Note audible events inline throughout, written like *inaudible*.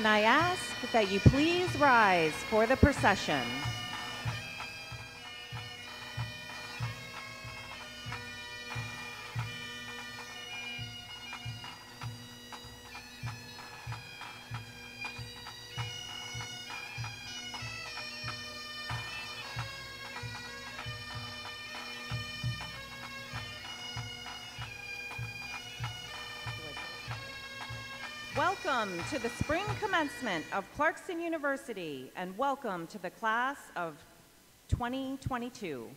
Can I ask that you please rise for the procession? Commencement of Clarkson University and welcome to the class of 2022.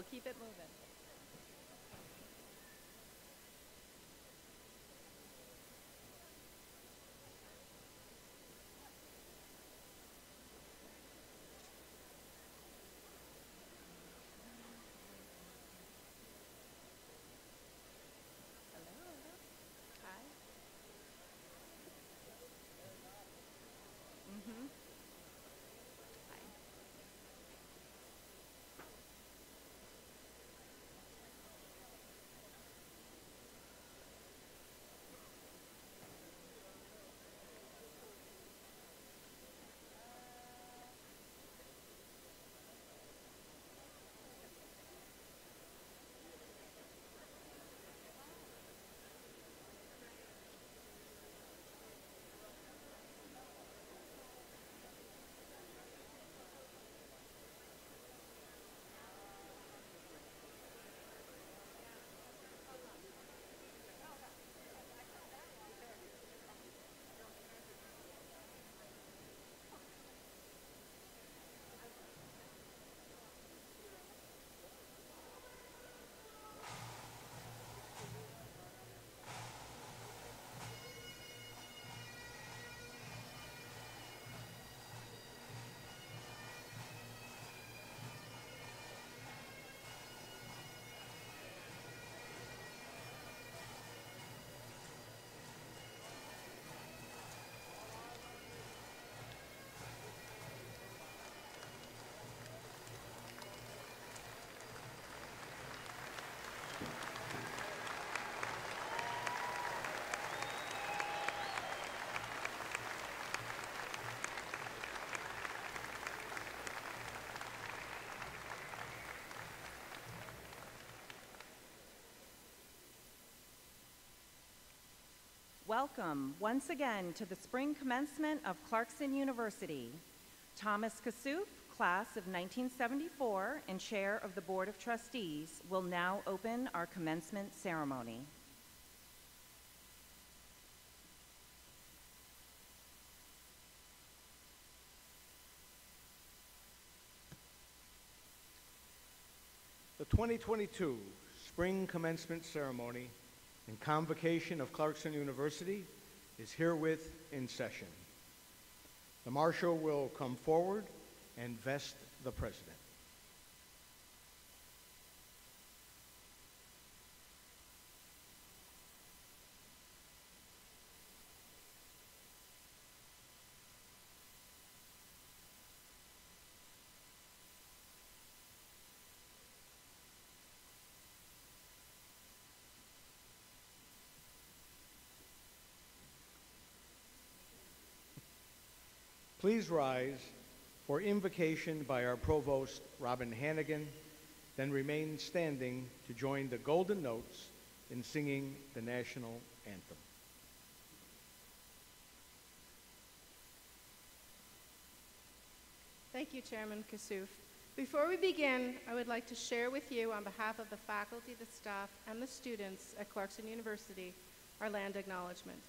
We'll keep it moving. Welcome once again to the spring commencement of Clarkson University. Thomas Kassouf, class of 1974 and chair of the Board of Trustees, will now open our commencement ceremony. The 2022 Spring Commencement Ceremony and Convocation of Clarkson University is herewith in session. The marshal will come forward and vest the president. Please rise for invocation by our provost, Robyn Hannigan, then remain standing to join the Golden Notes in singing the national anthem. Thank you, Chairman Kassouf. Before we begin, I would like to share with you, on behalf of the faculty, the staff, and the students at Clarkson University, our land acknowledgement.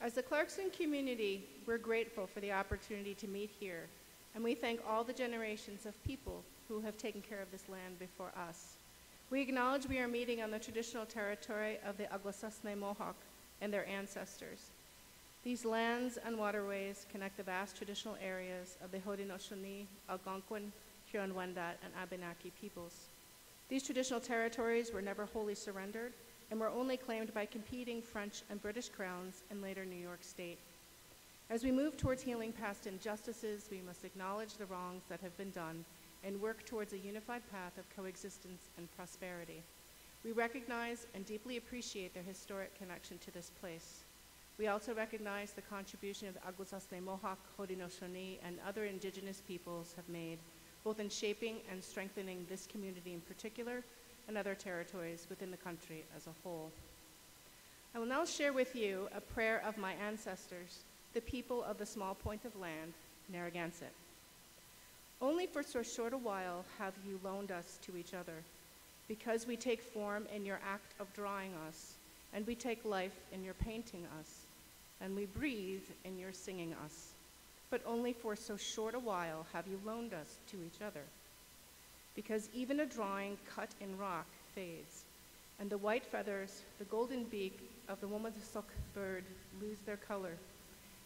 As the Clarkson community, we're grateful for the opportunity to meet here, and we thank all the generations of people who have taken care of this land before us. We acknowledge we are meeting on the traditional territory of the Akwesasne Mohawk and their ancestors. These lands and waterways connect the vast traditional areas of the Haudenosaunee, Algonquin, Huron-Wendat, and Abenaki peoples. These traditional territories were never wholly surrendered and were only claimed by competing French and British crowns and later New York State. As we move towards healing past injustices, we must acknowledge the wrongs that have been done and work towards a unified path of coexistence and prosperity. We recognize and deeply appreciate their historic connection to this place. We also recognize the contribution of the Akwesasne Mohawk, Haudenosaunee, and other indigenous peoples have made, both in shaping and strengthening this community in particular, and other territories within the country as a whole. I will now share with you a prayer of my ancestors, the people of the small point of land, Narragansett. Only for so short a while have you loaned us to each other, because we take form in your act of drawing us, and we take life in your painting us, and we breathe in your singing us. But only for so short a while have you loaned us to each other. Because even a drawing cut in rock fades, and the white feathers, the golden beak of the Womadusuk bird lose their color,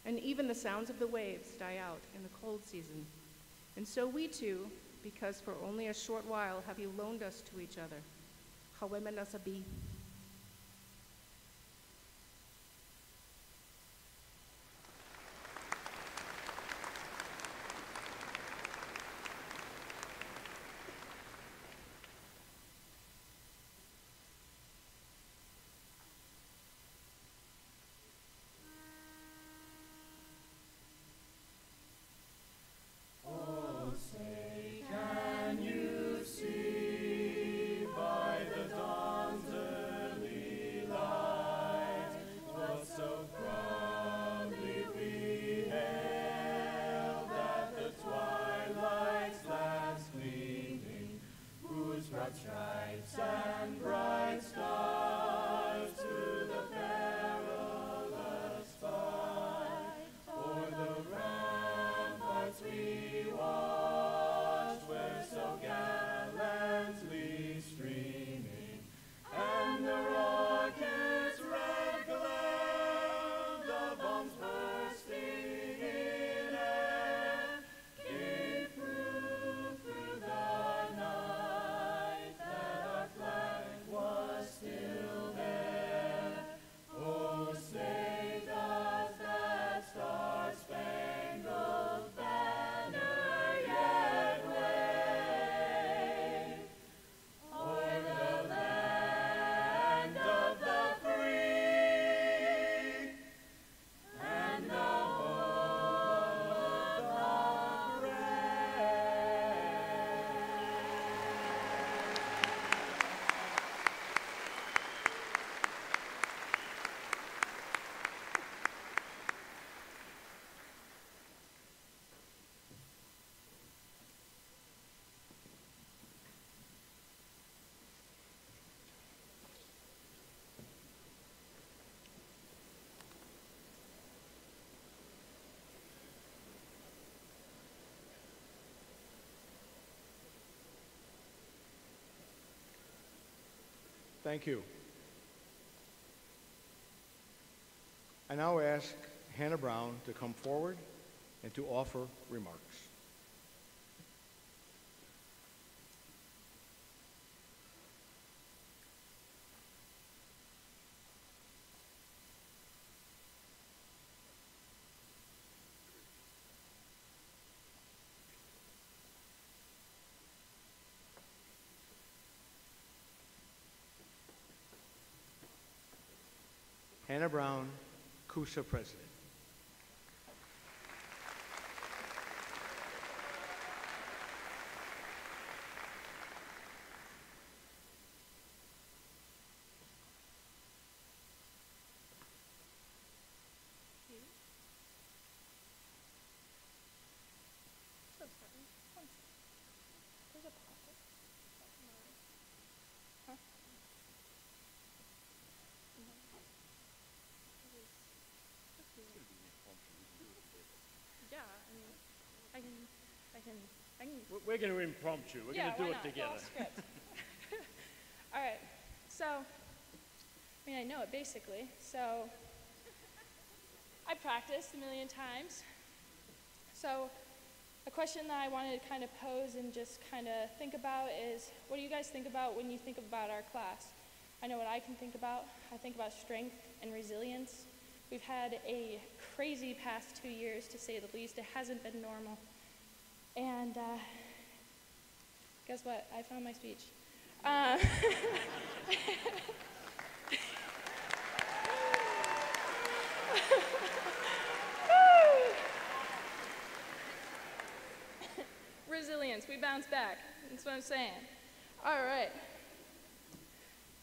and even the sounds of the waves die out in the cold season. And so we too, because for only a short while have you loaned us to each other. Hawemanasabi. Thank you. I now ask Hannah Brown to come forward and to offer remarks. Hannah Brown, CUSA President. Yeah, I mean, I can, I can, I can. We're- going to impromptu. We're yeah, going to do it together. *laughs* All right. So, I mean, I know it basically. So, I practiced a million times. So, a question that I wanted to kind of pose and just kind of think about is, what do you guys think about when you think about our class? I know what I can think about. I think about strength and resilience. We've had a crazy past two years, to say the least. It hasn't been normal. And uh, guess what? I found my speech. Uh, *laughs* Resilience. We bounce back. That's what I'm saying. All right.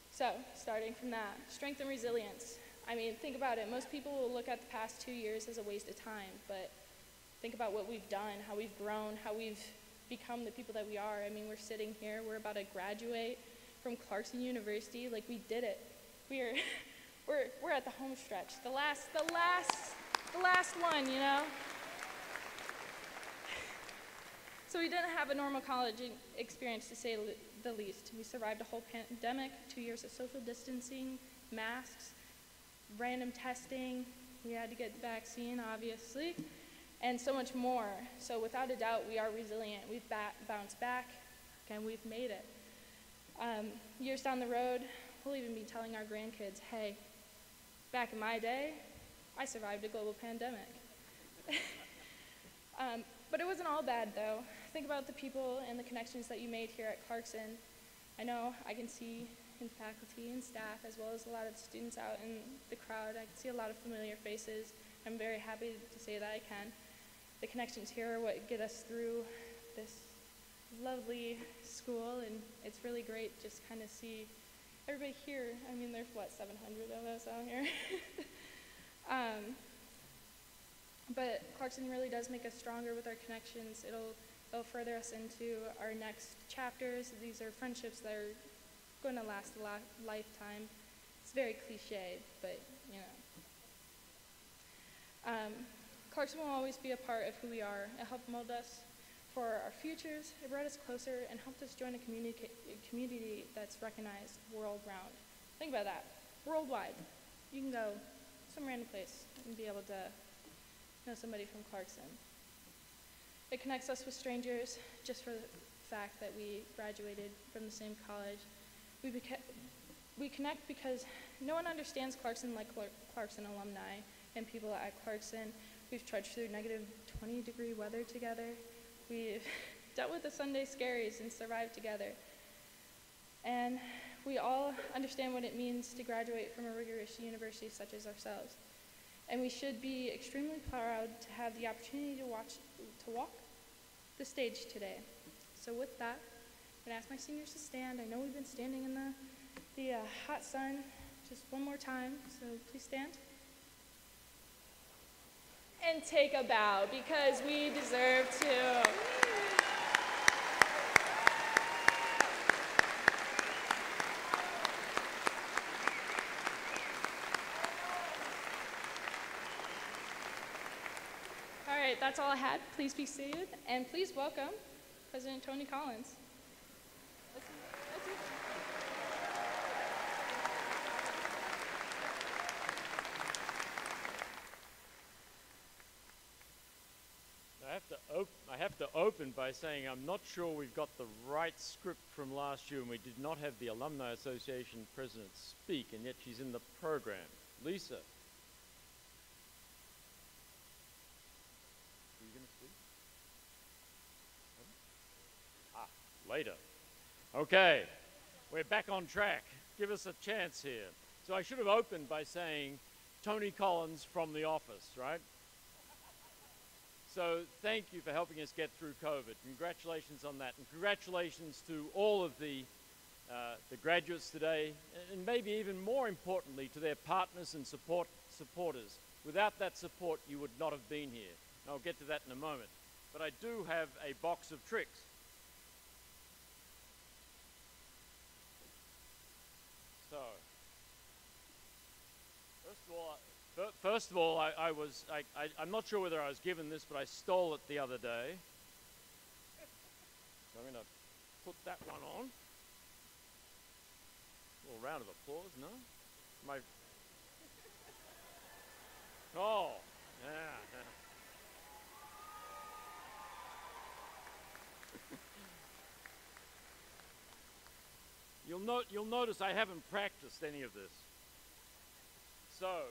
So, starting from that, strength and resilience. I mean, think about it. Most people will look at the past two years as a waste of time, but think about what we've done, how we've grown, how we've become the people that we are. I mean, we're sitting here, we're about to graduate from Clarkson University. Like, we did it. We're, *laughs* we're, we're at the home stretch. The last, the last, the last one, you know? *sighs* So we didn't have a normal college experience to say the least. We survived a whole pandemic, two years of social distancing, masks, random testing. We had to get the vaccine, obviously, and so much more. So without a doubt, we are resilient. We've ba- bounced back, and we've made it. Um, years down the road, we'll even be telling our grandkids, hey, back in my day, I survived a global pandemic. *laughs* um, but it wasn't all bad, though. Think about the people and the connections that you made here at Clarkson. I know I can see in faculty and staff, as well as a lot of students out in the crowd, I can see a lot of familiar faces. I'm very happy to say that I can. The connections here are what get us through this lovely school, and it's really great just kind of see everybody here. I mean, there's what, 700 of us out here? *laughs* um, but Clarkson really does make us stronger with our connections. It'll, it'll further us into our next chapters. These are friendships that are going to last a la- lifetime. It's very cliche, but you know. Um, Clarkson will always be a part of who we are. It helped mold us for our futures. It brought us closer and helped us join a communica- community that's recognized world round. Think about that. Worldwide. You can go some random place and be able to know somebody from Clarkson. It connects us with strangers just for the fact that we graduated from the same college. We, beca- we connect because no one understands Clarkson like Clar- Clarkson alumni and people at Clarkson. We've trudged through negative 20 degree weather together. We've *laughs* dealt with the Sunday scaries and survived together. And we all understand what it means to graduate from a rigorous university such as ourselves. And we should be extremely proud to have the opportunity to watch to walk the stage today. So with that, I'm gonna ask my seniors to stand. I know we've been standing in the the uh, hot sun just one more time, so please stand. And take a bow because we deserve to. All right, that's all I had. Please be seated, and please welcome President Tony Collins. I have to op- I have to open by saying I'm not sure we've got the right script from last year, and we did not have the Alumni Association president speak, and yet she's in the program. Lisa. Are you going to speak? Ah, later. Okay, we're back on track. Give us a chance here. So I should have opened by saying Tony Collins from The Office, right? So thank you for helping us get through COVID. Congratulations on that, and congratulations to all of the uh, the graduates today, and maybe even more importantly to their partners and support supporters. Without that support, you would not have been here. And I'll get to that in a moment. But I do have a box of tricks. So, first of all, Fir- First of all, I, I was, I, I, I'm not sure whether I was given this, but I stole it the other day. So I'm going to put that one on. A little round of applause, no? My. *laughs* Oh, yeah. yeah. *laughs* You'll, note, you'll notice I haven't practiced any of this. So,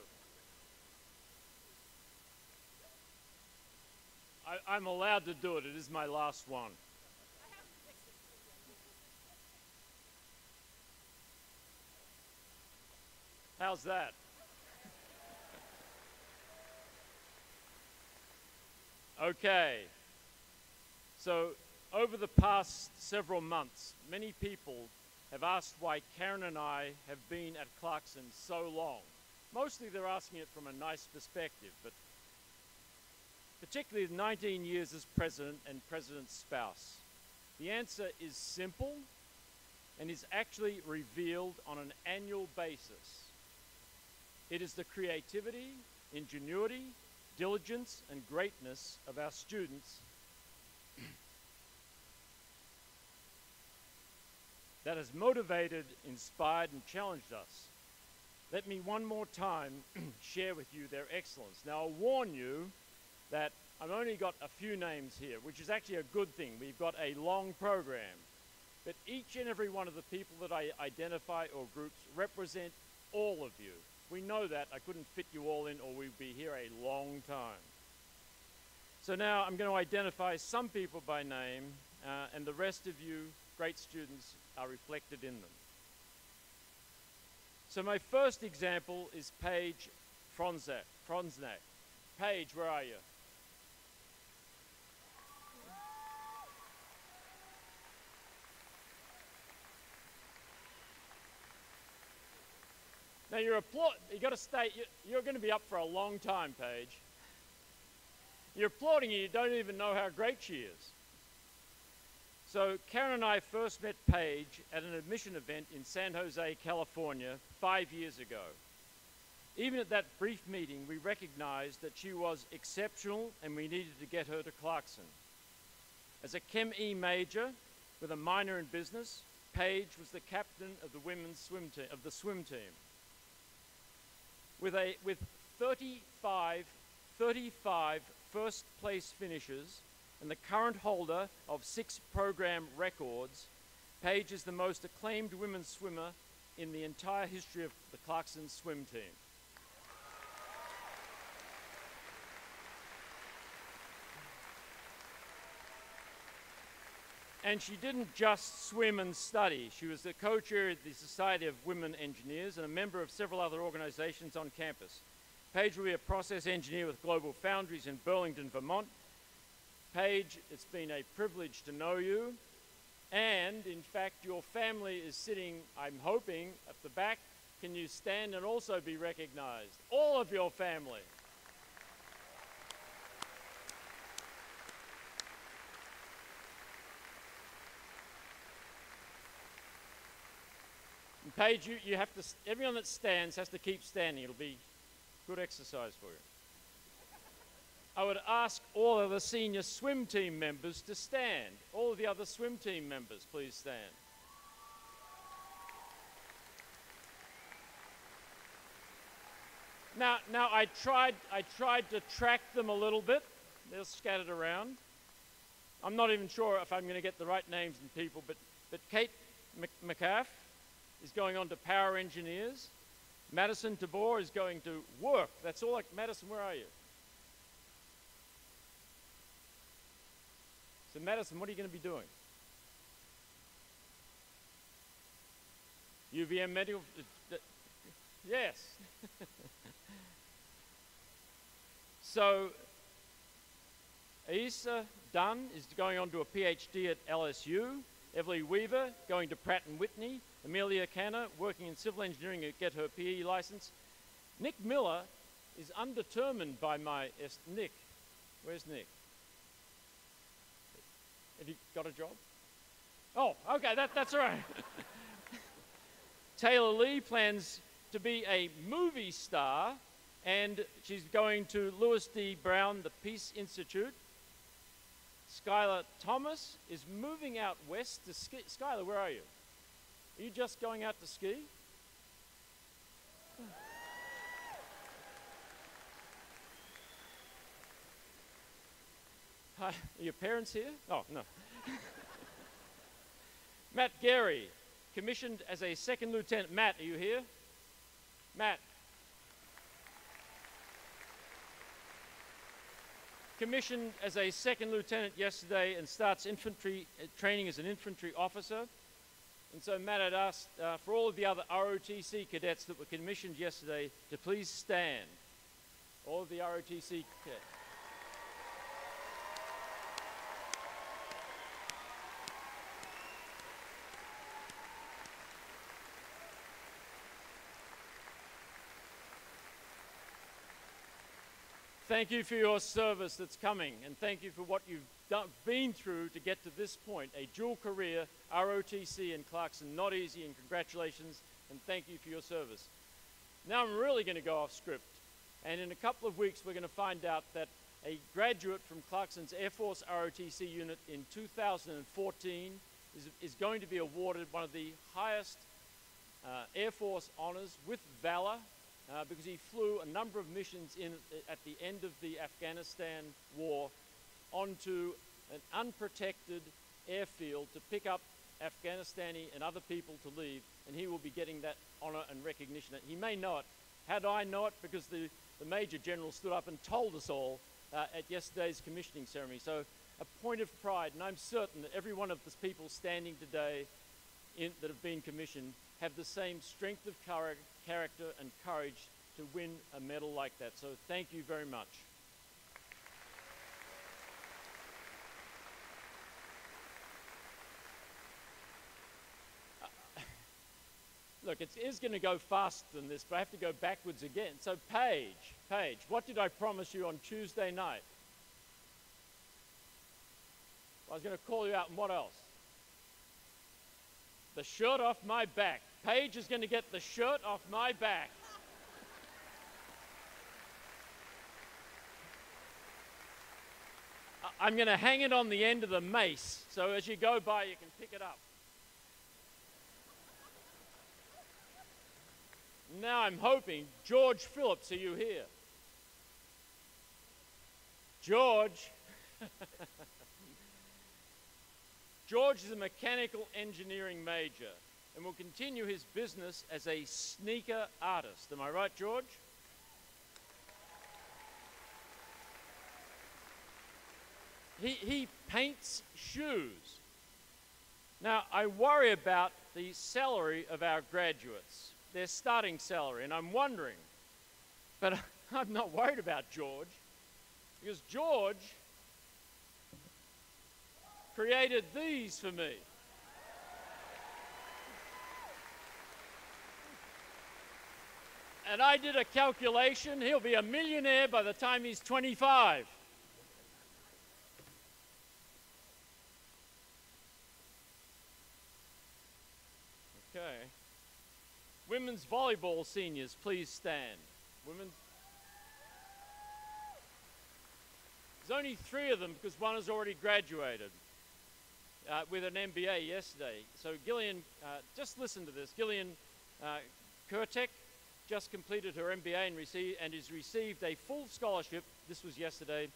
I, I'm allowed to do it. It is my last one. How's that? Okay. So, over the past several months, many people have asked why Karen and I have been at Clarkson so long. Mostly they're asking it from a nice perspective, but particularly the 19 years as president and president's spouse? The answer is simple and is actually revealed on an annual basis. It is the creativity, ingenuity, diligence, and greatness of our students that has motivated, inspired, and challenged us. Let me one more time *clears throat* share with you their excellence. Now, I'll warn you that I've only got a few names here, which is actually a good thing. We've got a long program. But each and every one of the people that I identify or groups represent all of you. We know that. I couldn't fit you all in or we'd be here a long time. So now I'm going to identify some people by name uh, and the rest of you, great students, are reflected in them. So my first example is Paige Fronzak. Fronznak. Paige, where are you? Now you're. You got to stay. You're going to be up for a long time, Paige. You're applauding and you don't even know how great she is. So Karen and I first met Paige at an admission event in San Jose, California, five years ago. Even at that brief meeting, we recognized that she was exceptional and we needed to get her to Clarkson. As a Chem E major with a minor in business, Paige was the captain of the women's swim team, of the swim team with, a, with 35, 35 first place finishes and the current holder of six program records, Paige is the most acclaimed women's swimmer in the entire history of the Clarkson swim team. And she didn't just swim and study. She was the co-chair of the Society of Women Engineers and a member of several other organizations on campus. Paige will be a process engineer with Global Foundries in Burlington, Vermont. Paige, it's been a privilege to know you. And in fact, your family is sitting, I'm hoping, at the back. Can you stand and also be recognized? All of your family. Paige, you, you have to, everyone that stands has to keep standing. It'll be good exercise for you. I would ask all of the senior swim team members to stand. All the other swim team members, please stand. Now, now I tried, I tried to track them a little bit. They're scattered around. I'm not even sure if I'm going to get the right names and people, but, but Kate McCaff, is going on to power engineers. Madison Tabor is going to work. That's all. Like Madison, where are you? So Madison, what are you going to be doing? UVM medical. Yes. *laughs* so Aisa Dunn is going on to a PhD at LSU. Everly Weaver going to Pratt & Whitney. Amelia Canner, working in civil engineering to get her PE license. Nick Miller is undetermined by my est Nick. Where's Nick? Have you got a job? Oh, okay, that, that's all right. *laughs* Taylor Lee plans to be a movie star, and she's going to Louis D. Brown, the Peace Institute. Skylar Thomas is moving out west to ski. Skylar, where are you? Are you just going out to ski? *sighs* Hi, are your parents here? Oh, no. *laughs* Matt Gary, commissioned as a second lieutenant. Matt, are you here? Matt. Commissioned as a second lieutenant yesterday and starts infantry uh, training as an infantry officer. And so Matt had asked uh, for all of the other ROTC cadets that were commissioned yesterday to please stand. All of the ROTC cadets. Thank you for your service that's coming, and thank you for what you've done, been through to get to this point. A dual career, ROTC and Clarkson, not easy, and congratulations, and thank you for your service. Now I'm really going to go off script, and in a couple of weeks we're going to find out that a graduate from Clarkson's Air Force ROTC unit in 2014 is, is going to be awarded one of the highest uh, Air Force honors with valor uh, because he flew a number of missions in, at the end of the Afghanistan war onto an unprotected airfield to pick up Afghanistani and other people to leave, and he will be getting that honor and recognition. He may know it. Do I know it? Because the, the Major General stood up and told us all uh, at yesterday's commissioning ceremony. So a point of pride, and I'm certain that every one of the people standing today in, that have been commissioned have the same strength of character and courage to win a medal like that. So thank you very much. Uh, *laughs* look, it is going to go faster than this, but I have to go backwards again. So, Paige, Paige, what did I promise you on Tuesday night? I was going to call you out, and what else? The shirt off my back. Paige is going to get the shirt off my back. I'm going to hang it on the end of the mace, so as you go by, you can pick it up. Now I'm hoping, George Phillips, are you here? George. *laughs* George is a mechanical engineering major and will continue his business as a sneaker artist. Am I right, George? He, he paints shoes. Now, I worry about the salary of our graduates their starting salary. And I'm wondering, but *laughs* I'm not worried about George, because George created these for me. And I did a calculation, he'll be a millionaire by the time he's 25. Okay. Women's volleyball seniors, please stand. Women. There's only three of them because one has already graduated uh, with an MBA yesterday. So Gillian, uh, just listen to this. Gillian uh, Kurtek just completed her MBA and, received, and has received a full scholarship, this was yesterday,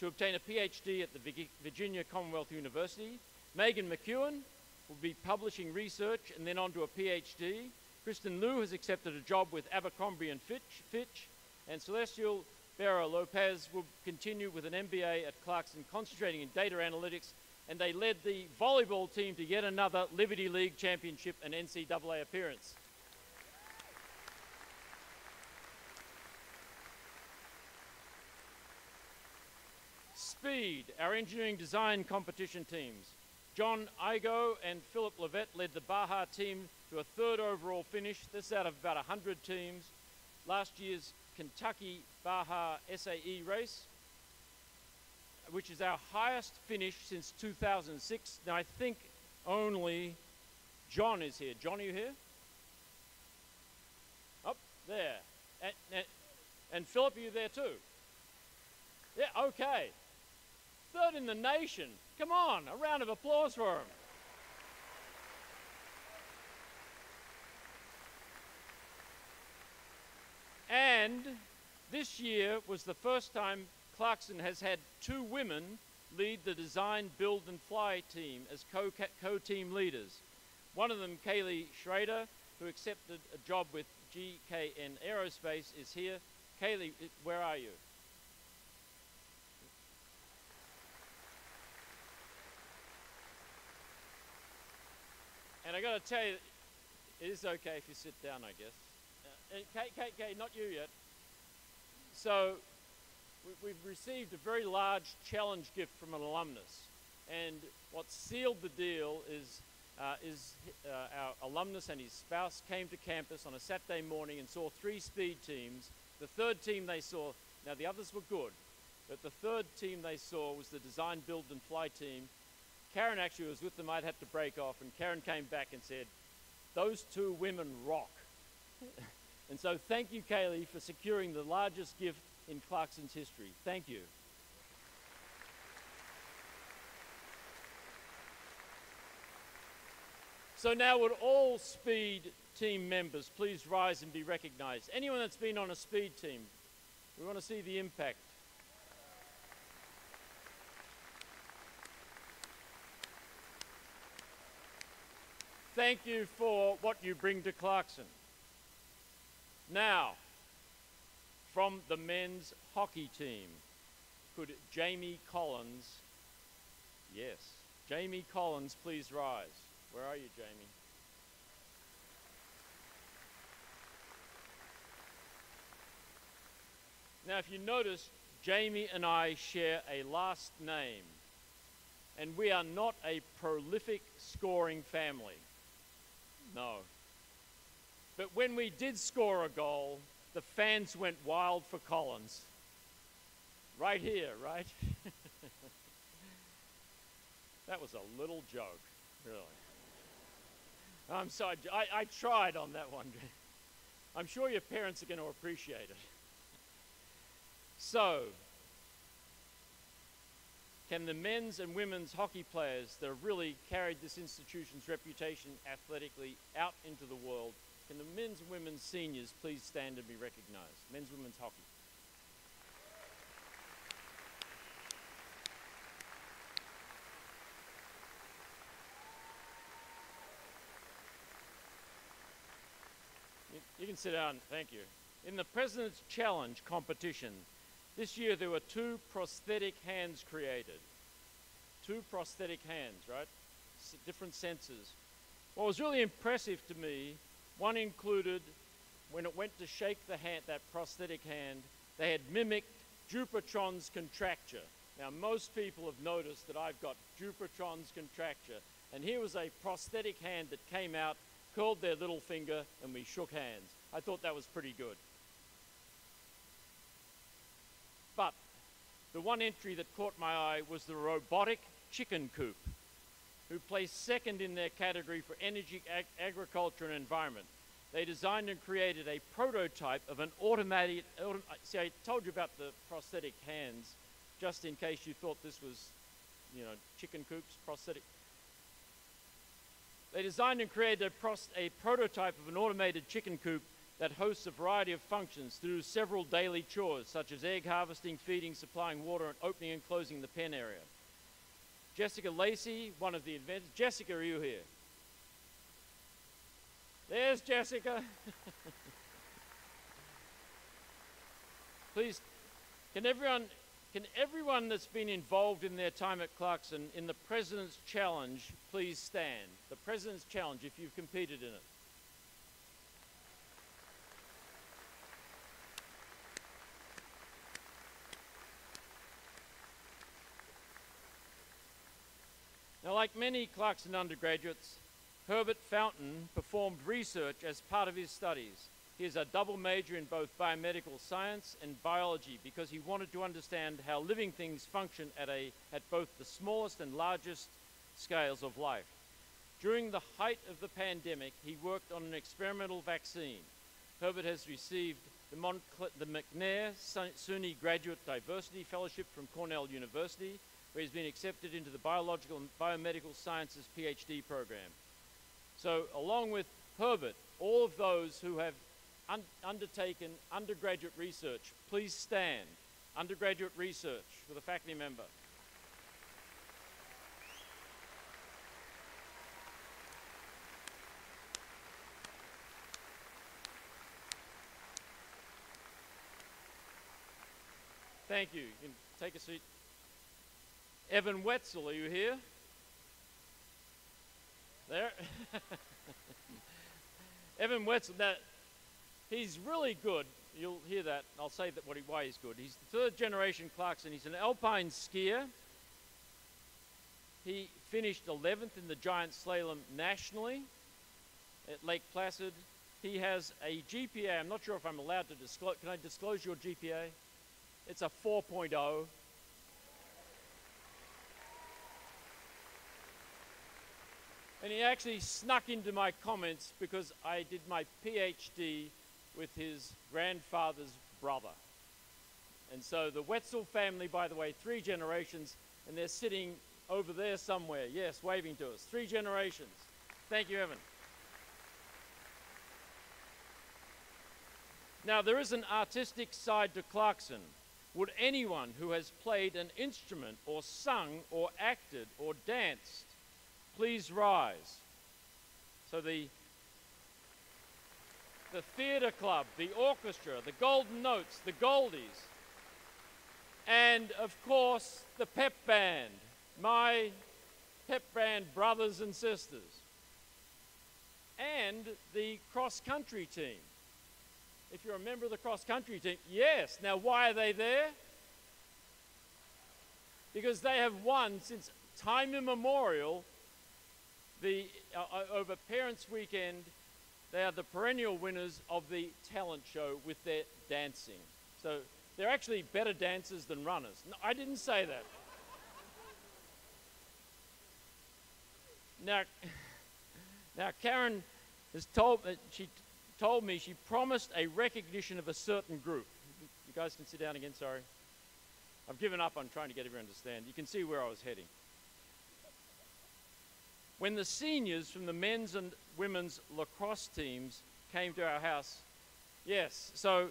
to obtain a PhD at the Virginia Commonwealth University. Megan McEwen will be publishing research and then on to a PhD. Kristen Liu has accepted a job with Abercrombie and Fitch, Fitch and Celestial Vera Lopez will continue with an MBA at Clarkson, concentrating in data analytics, and they led the volleyball team to yet another Liberty League championship and NCAA appearance. Speed, our engineering design competition teams. John Igo and Philip Levette led the Baja team to a third overall finish. This out of about 100 teams. Last year's Kentucky Baja SAE race, which is our highest finish since 2006. Now, I think only John is here. John, are you here? Up there. And, and, and Philip, are you there too? Yeah, okay. Third in the nation. Come on, a round of applause for him. And this year was the first time Clarkson has had two women lead the design, build, and fly team as co team leaders. One of them, Kaylee Schrader, who accepted a job with GKN Aerospace, is here. Kaylee, where are you? And I got to tell you, it is okay if you sit down, I guess. Uh, Kate, Kate, Kate, not you yet. So we, have received a very large challenge gift from an alumnus. And what sealed the deal is, uh, is uh, our alumnus and his spouse came to campus on a Saturday morning and saw three speed teams. The third team they saw, now the others were good, but the third team they saw was the design, build, and fly team Karen actually was with them. I'd have to break off, and Karen came back and said, Those two women rock. *laughs* and so thank you, Kaylee, for securing the largest gift in Clarkson's history. Thank you. So now would all speed team members please rise and be recognized? Anyone that's been on a speed team, we want to see the impact. Thank you for what you bring to Clarkson. Now, from the men's hockey team, could Jamie Collins, yes, Jamie Collins, please rise. Where are you, Jamie? Now, if you notice, Jamie and I share a last name, and we are not a prolific scoring family. No. But when we did score a goal, the fans went wild for Collins. Right here, right? *laughs* that was a little joke, really. I'm sorry, I, I tried on that one. *laughs* I'm sure your parents are going to appreciate it. So, can the men's and women's hockey players that have really carried this institution's reputation athletically out into the world, can the men's and women's seniors please stand and be recognized? Men's women's hockey. You can sit down, thank you. In the President's Challenge competition, this year there were two prosthetic hands created. Two prosthetic hands, right? S different senses. What was really impressive to me, one included when it went to shake the hand, that prosthetic hand, they had mimicked Dupuytren's contracture. Now, most people have noticed that I've got Dupuytren's contracture, and here was a prosthetic hand that came out, curled their little finger, and we shook hands. I thought that was pretty good. But the one entry that caught my eye was the robotic chicken coop, who placed second in their category for energy, ag agriculture, and environment. They designed and created a prototype of an automated. Autom see, I told you about the prosthetic hands, just in case you thought this was, you know, chicken coops, prosthetic. They designed and created a, a prototype of an automated chicken coop that hosts a variety of functions through several daily chores, such as egg harvesting, feeding, supplying water, and opening and closing the pen area. Jessica Lacey, one of the inventors. Jessica, are you here? There's Jessica. *laughs* Please, can everyone, can everyone that's been involved in their time at Clarkson in the President's Challenge please stand? The President's Challenge, if you've competed in it. Like many Clarkson undergraduates, Herbert Fountain performed research as part of his studies. He is a double major in both biomedical science and biology because he wanted to understand how living things function at, a, at both the smallest and largest scales of life. During the height of the pandemic, he worked on an experimental vaccine. Herbert has received the, the McNair SUNY Graduate Diversity Fellowship from Cornell University where he's been accepted into the Biological and Biomedical Sciences PhD program. So along with Herbert, all of those who have un undertaken undergraduate research, please stand. Undergraduate research for the faculty member. Thank you. You can take a seat. Evan Wetzel, are you here? There? *laughs* Evan Wetzel, that he's really good. You'll hear that. I'll say that what he, why he's good. He's the third generation Clarkson. He's an alpine skier. He finished 11th in the giant slalom nationally at Lake Placid. He has a GPA. I'm not sure if I'm allowed to disclose. Can I disclose your GPA? It's a 4.0. And he actually snuck into my comments because I did my PhD with his grandfather's brother. And so the Wetzel family, by the way, three generations, and they're sitting over there somewhere. Yes, waving to us. Three generations. Thank you, Evan. Now, there is an artistic side to Clarkson. Would anyone who has played an instrument or sung or acted or danced please rise? So the the theatre club, the orchestra, the Golden Notes, the Goldies, and of course the pep band, my pep band brothers and sisters, and the cross country team. If you're a member of the cross country team, yes. Now, why are they there? Because they have won since time immemorial the, uh, uh over Parents' Weekend they are the perennial winners of the talent show with their dancing. So they're actually better dancers than runners. No, I didn't say that. now, *laughs* now Karen has told uh, she told me she promised a recognition of a certain group. You guys can sit down again. Sorry, I've given up on trying to get everyone to stand. You can see where I was heading. When the seniors from the men's and women's lacrosse teams came to our house, yes, so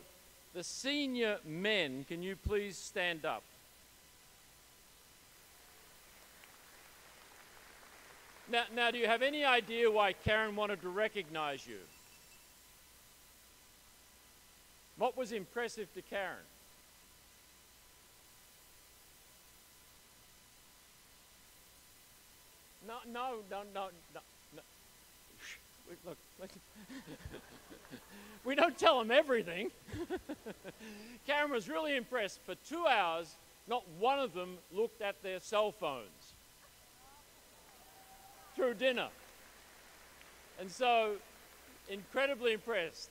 the senior men, can you please stand up? Now, now, do you have any idea why Karen wanted to recognize you? What was impressive to Karen? No, no, no, no, no. no. Look, *laughs* we don't tell them everything. *laughs* Karen was really impressed. For two hours, not one of them looked at their cell phones through dinner. And so, incredibly impressed.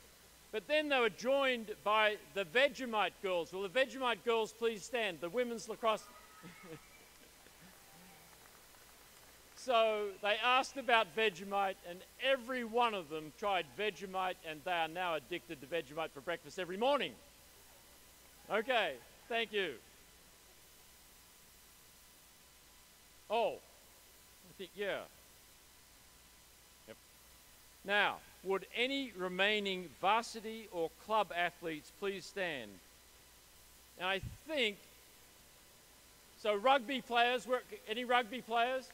But then they were joined by the Vegemite girls. Will the Vegemite girls please stand? The women's lacrosse. *laughs* So they asked about Vegemite, and every one of them tried Vegemite, and they are now addicted to Vegemite for breakfast every morning. Okay, thank you. Oh, I think, yeah. Yep. Now, would any remaining varsity or club athletes please stand? And I think, so rugby players, were, any rugby players?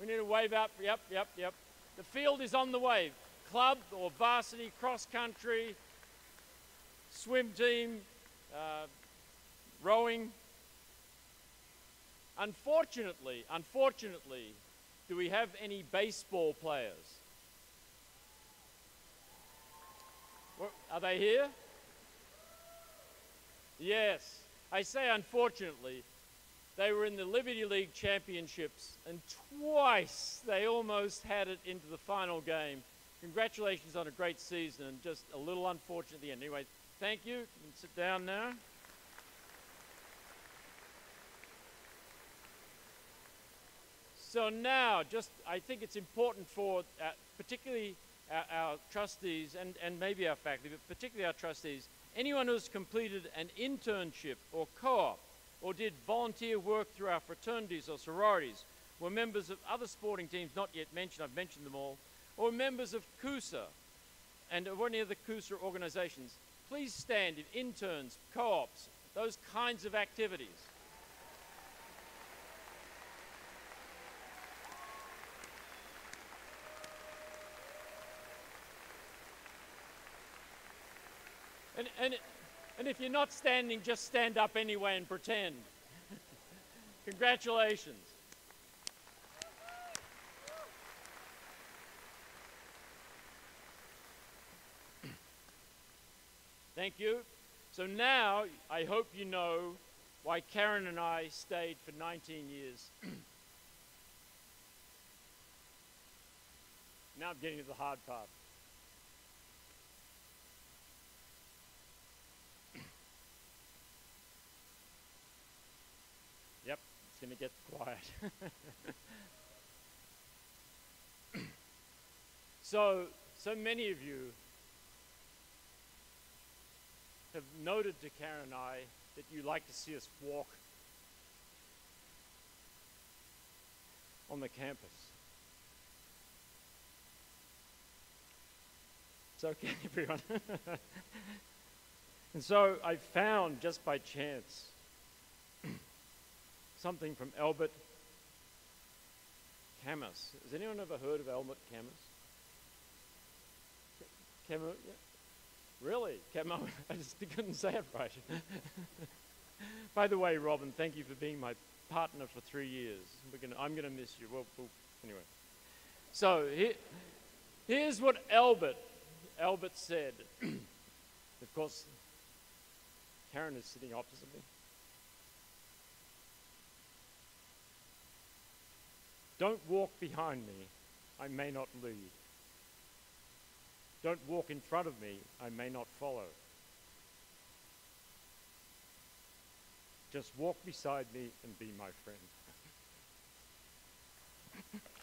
We need to wave up. Yep, yep, yep. The field is on the way. Club or varsity, cross country, swim team, uh, rowing. Unfortunately, unfortunately, do we have any baseball players? Are they here? Yes. I say unfortunately they were in the Liberty League Championships, and twice they almost had it into the final game. Congratulations on a great season, and just a little unfortunate at the end. Anyway, thank you. You can sit down now. So now, just I think it's important for uh, particularly our, our, trustees and, and maybe our faculty, but particularly our trustees, anyone who's completed an internship or co-op or did volunteer work through our fraternities or sororities, were members of other sporting teams not yet mentioned, I've mentioned them all, or members of CUSA and of any of the CUSA organizations, please stand in interns, co-ops, those kinds of activities. And, and and if you're not standing, just stand up anyway and pretend. *laughs* Congratulations. *clears throat* Thank you. So now I hope you know why Karen and I stayed for 19 years. *clears throat* now I'm getting to the hard part. It's going to get quiet. *laughs* so, so many of you have noted to Karen and I that you like to see us walk on the campus. It's okay, *laughs* everyone. and so I found just by chance something from Albert Camus. Has anyone ever heard of Albert Camus? Camus? Yeah. Really? Camus? *laughs* I just couldn't say it right. *laughs* By the way, Robyn, thank you for being my partner for three years. Gonna, I'm going to miss you. Well, well, anyway. So here, here's what Albert, Albert said. *clears throat* of course, Karen is sitting opposite me. Don't walk behind me, I may not lead. Don't walk in front of me, I may not follow. Just walk beside me and be my friend. *laughs*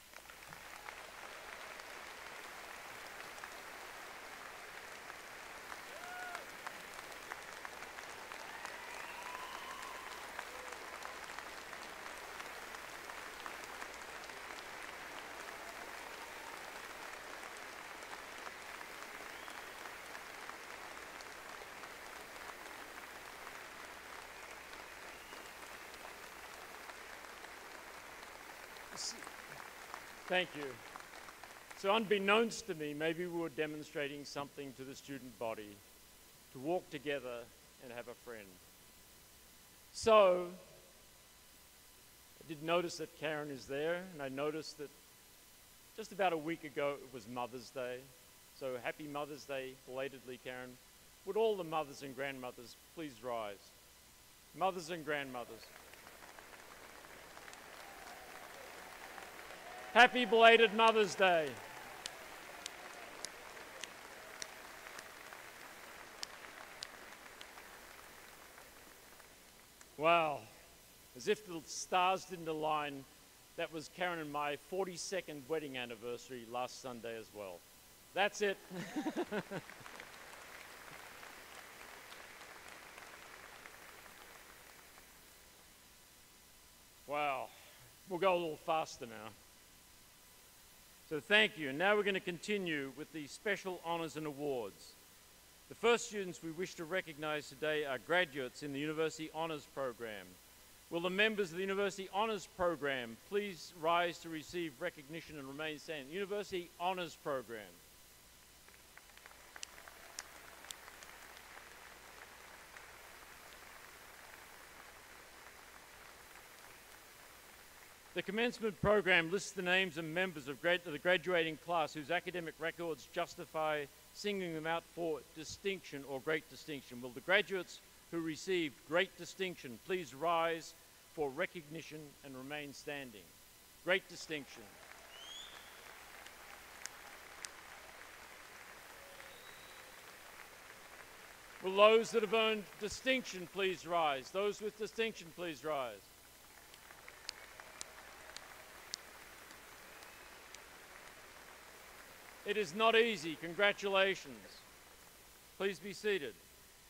Thank you. So, unbeknownst to me, maybe we were demonstrating something to the student body to walk together and have a friend. So, I did notice that Karen is there, and I noticed that just about a week ago it was Mother's Day. So, happy Mother's Day, belatedly, Karen. Would all the mothers and grandmothers please rise? Mothers and grandmothers. Happy belated Mother's Day. Wow. As if the stars didn't align, that was Karen and my 42nd wedding anniversary last Sunday as well. That's it. *laughs* wow. We'll go a little faster now. So thank you. And now we're going to continue with the special honours and awards. The first students we wish to recognise today are graduates in the University Honours Program. Will the members of the University Honours Program please rise to receive recognition and remain standing? University Honours Program. The commencement program lists the names and members of, grad- the graduating class whose academic records justify singling them out for distinction or great distinction. Will the graduates who received great distinction please rise for recognition and remain standing? Great distinction. Will those that have earned distinction please rise? Those with distinction please rise. It is not easy. Congratulations. Please be seated.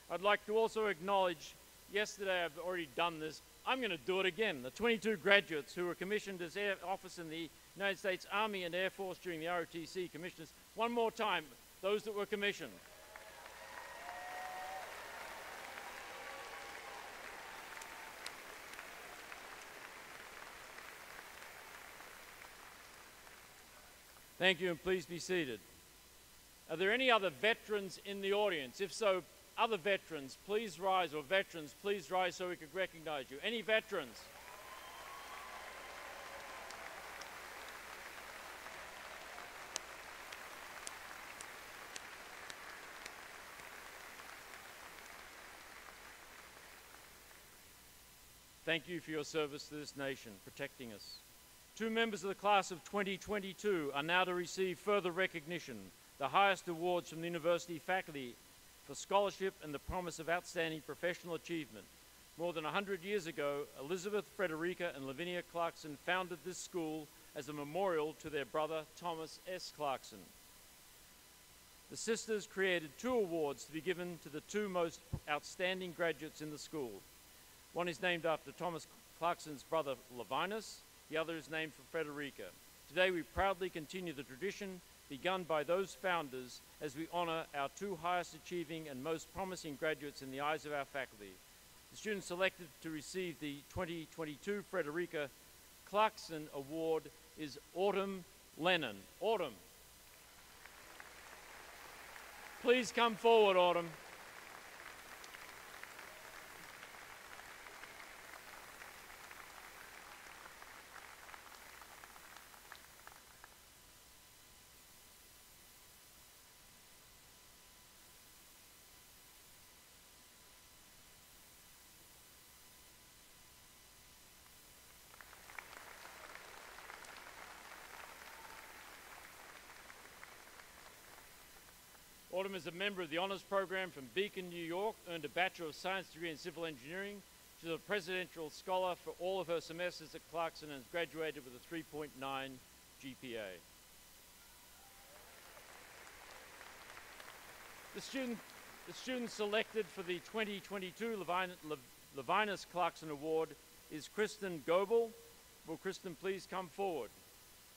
I'd like to also acknowledge, yesterday I've already done this, I'm going to do it again. The 22 graduates who were commissioned as air office in the United States Army and Air Force during the ROTC commissions. One more time, those that were commissioned. Thank you, and please be seated. Are there any other veterans in the audience? If so, other veterans, please rise, or veterans, please rise so we could recognize you. Any veterans? Thank you for your service to this nation, protecting us. Two members of the class of 2022 are now to receive further recognition, the highest awards from the university faculty for scholarship and the promise of outstanding professional achievement. More than 100 years ago, Elizabeth Frederica and Lavinia Clarkson founded this school as a memorial to their brother Thomas S. Clarkson. The sisters created two awards to be given to the two most outstanding graduates in the school. One is named after Thomas Clarkson's brother Levinus, the other is named for Frederica. Today we proudly continue the tradition, begun by those founders as we honor our two highest achieving and most promising graduates in the eyes of our faculty. The student selected to receive the 2022 Frederica Clarkson Award is Autumn Lennon. Autumn. Please come forward, Autumn. Autumn is a member of the Honours Program from Beacon, New York, earned a Bachelor of Science degree in Civil Engineering. She's a Presidential Scholar for all of her semesters at Clarkson and has graduated with a 3.9 GPA. The student, the student selected for the 2022 Levin, Le, Levinus Clarkson Award is Kristen Goebel. Will Kristen please come forward?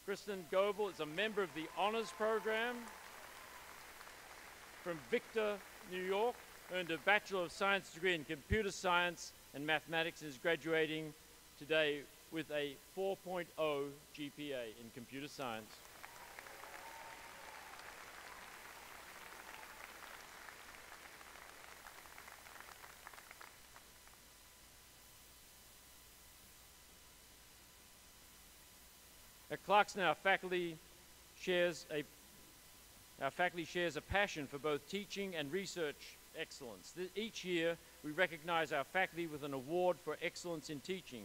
Kristen Goebel is a member of the Honours Program from Victor, New York, earned a Bachelor of Science degree in Computer Science and Mathematics and is graduating today with a 4.0 GPA in Computer Science. At Clarkson, our faculty shares a our faculty shares a passion for both teaching and research excellence. Each year, we recognize our faculty with an award for excellence in teaching.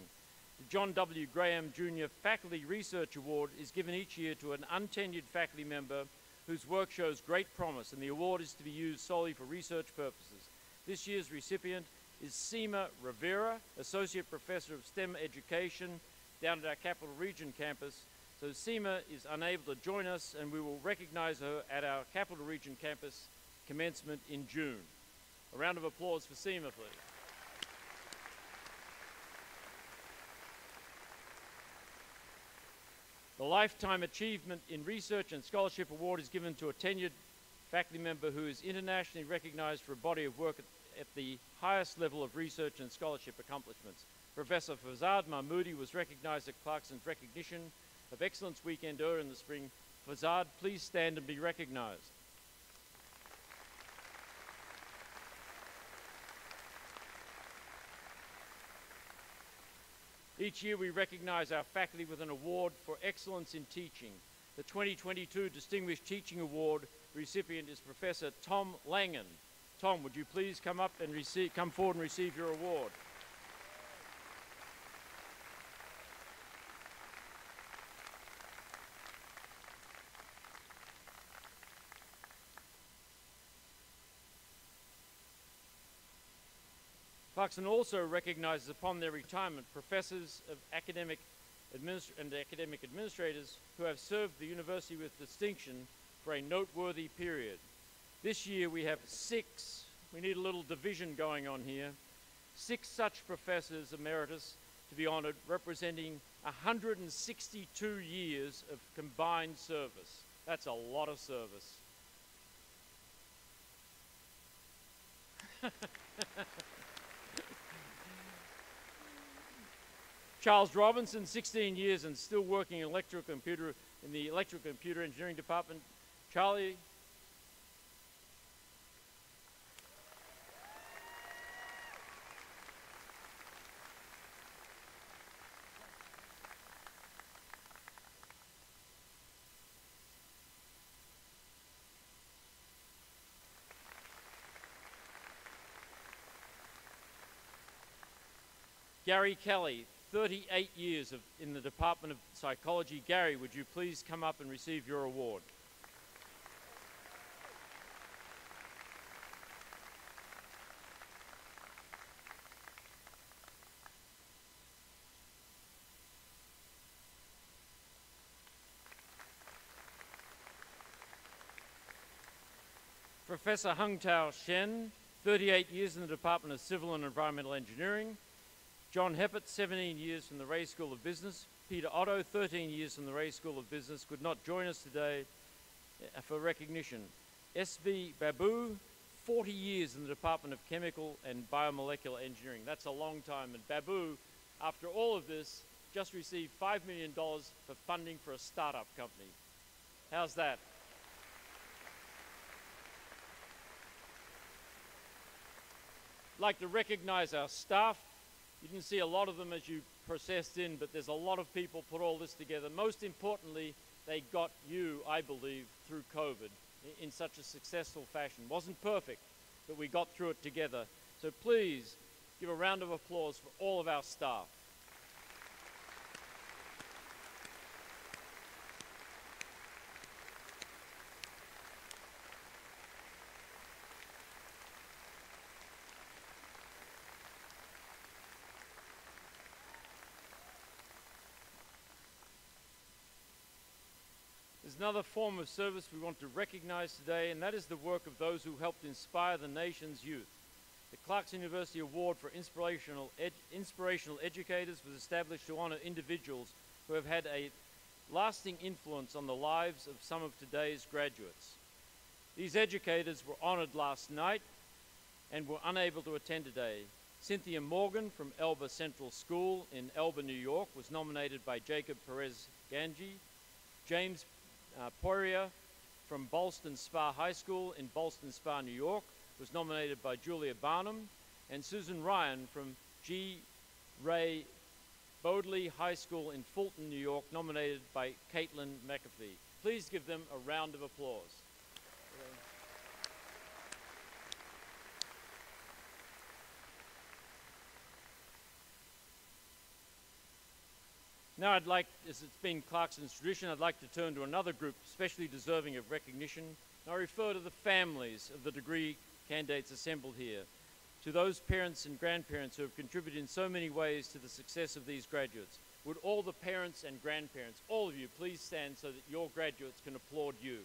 The John W. Graham Jr. Faculty Research Award is given each year to an untenured faculty member whose work shows great promise, and the award is to be used solely for research purposes. This year's recipient is Seema Rivera, Associate Professor of STEM Education down at our Capital Region campus, so Seema is unable to join us and we will recognize her at our Capital Region campus commencement in June. A round of applause for Seema, please. The Lifetime Achievement in Research and Scholarship Award is given to a tenured faculty member who is internationally recognized for a body of work at, at the highest level of research and scholarship accomplishments. Professor Fazad Mahmoudi was recognized at Clarkson's recognition of Excellence Weekend in the spring. Fazad, please stand and be recognized. Each year we recognize our faculty with an award for excellence in teaching. The 2022 Distinguished Teaching Award recipient is Professor Tom Langen. Tom, would you please come up and receive, come forward and receive your award? Clarkson also recognizes upon their retirement professors of academic and academic administrators who have served the university with distinction for a noteworthy period. This year we have six, we need a little division going on here, six such professors emeritus to be honored representing 162 years of combined service. That's a lot of service. *laughs* Charles Robinson, 16 years and still working in electrical computer in the electrical computer engineering department. Charlie. Gary Kelly, 38 years of, in the Department of Psychology. Gary, would you please come up and receive your award? Professor Hung Tao Shen, 38 years in the Department of Civil and Environmental Engineering. John Heppert, 17 years from the Reh School of Business. Peter Otto, 13 years from the Reh School of Business, could not join us today. uh, for recognition. S.V. Babu, 40 years in the Department of Chemical and Biomolecular Engineering. That's a long time. And Babu, after all of this, just received $5 million for funding for a startup company. How's that? I'd like to recognize our staff. You didn't see a lot of them as you processed in, but there's a lot of people put all this together. Most importantly, they got you, I believe, through COVID in, in such a successful fashion. Wasn't perfect, but we got through it together. So please give a round of applause for all of our staff. Another form of service we want to recognize today, and that is the work of those who helped inspire the nation's youth. The Clarkson University Award for Inspirational, Inspirational Educators was established to honor individuals who have had a lasting influence on the lives of some of today's graduates. These educators were honored last night and were unable to attend today. Cynthia Morgan from Elba Central School in Elba, New York, was nominated by Jacob Perez Ganji. James uh, Poirier from Ballston Spa High School in Ballston Spa, New York, was nominated by Julia Barnum. And Susan Ryan from G. Ray Bodley High School in Fulton, New York, nominated by Caitlin McAfee. Please give them a round of applause. Now I'd like, as it's been Clarkson's tradition, I'd like to turn to another group especially deserving of recognition. I refer to the families of the degree candidates assembled here, to those parents and grandparents who have contributed in so many ways to the success of these graduates. Would all the parents and grandparents, all of you, please stand so that your graduates can applaud you.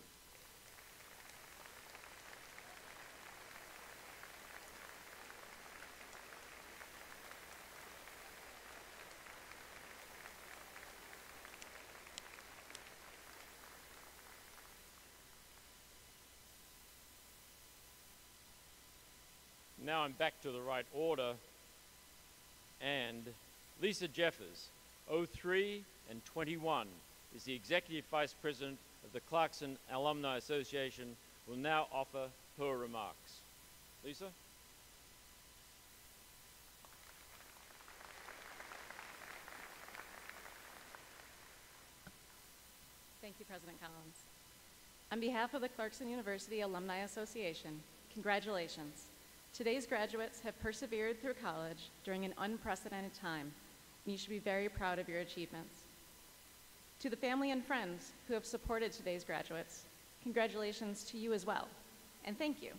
Now I'm back to the right order. And Lisa Jeffers, 03 and 21, is the Executive Vice President of the Clarkson Alumni Association, will now offer her remarks. Lisa? Thank you, President Collins. On behalf of the Clarkson University Alumni Association, congratulations. Today's graduates have persevered through college during an unprecedented time, and you should be very proud of your achievements. To the family and friends who have supported today's graduates, congratulations to you as well, and thank you.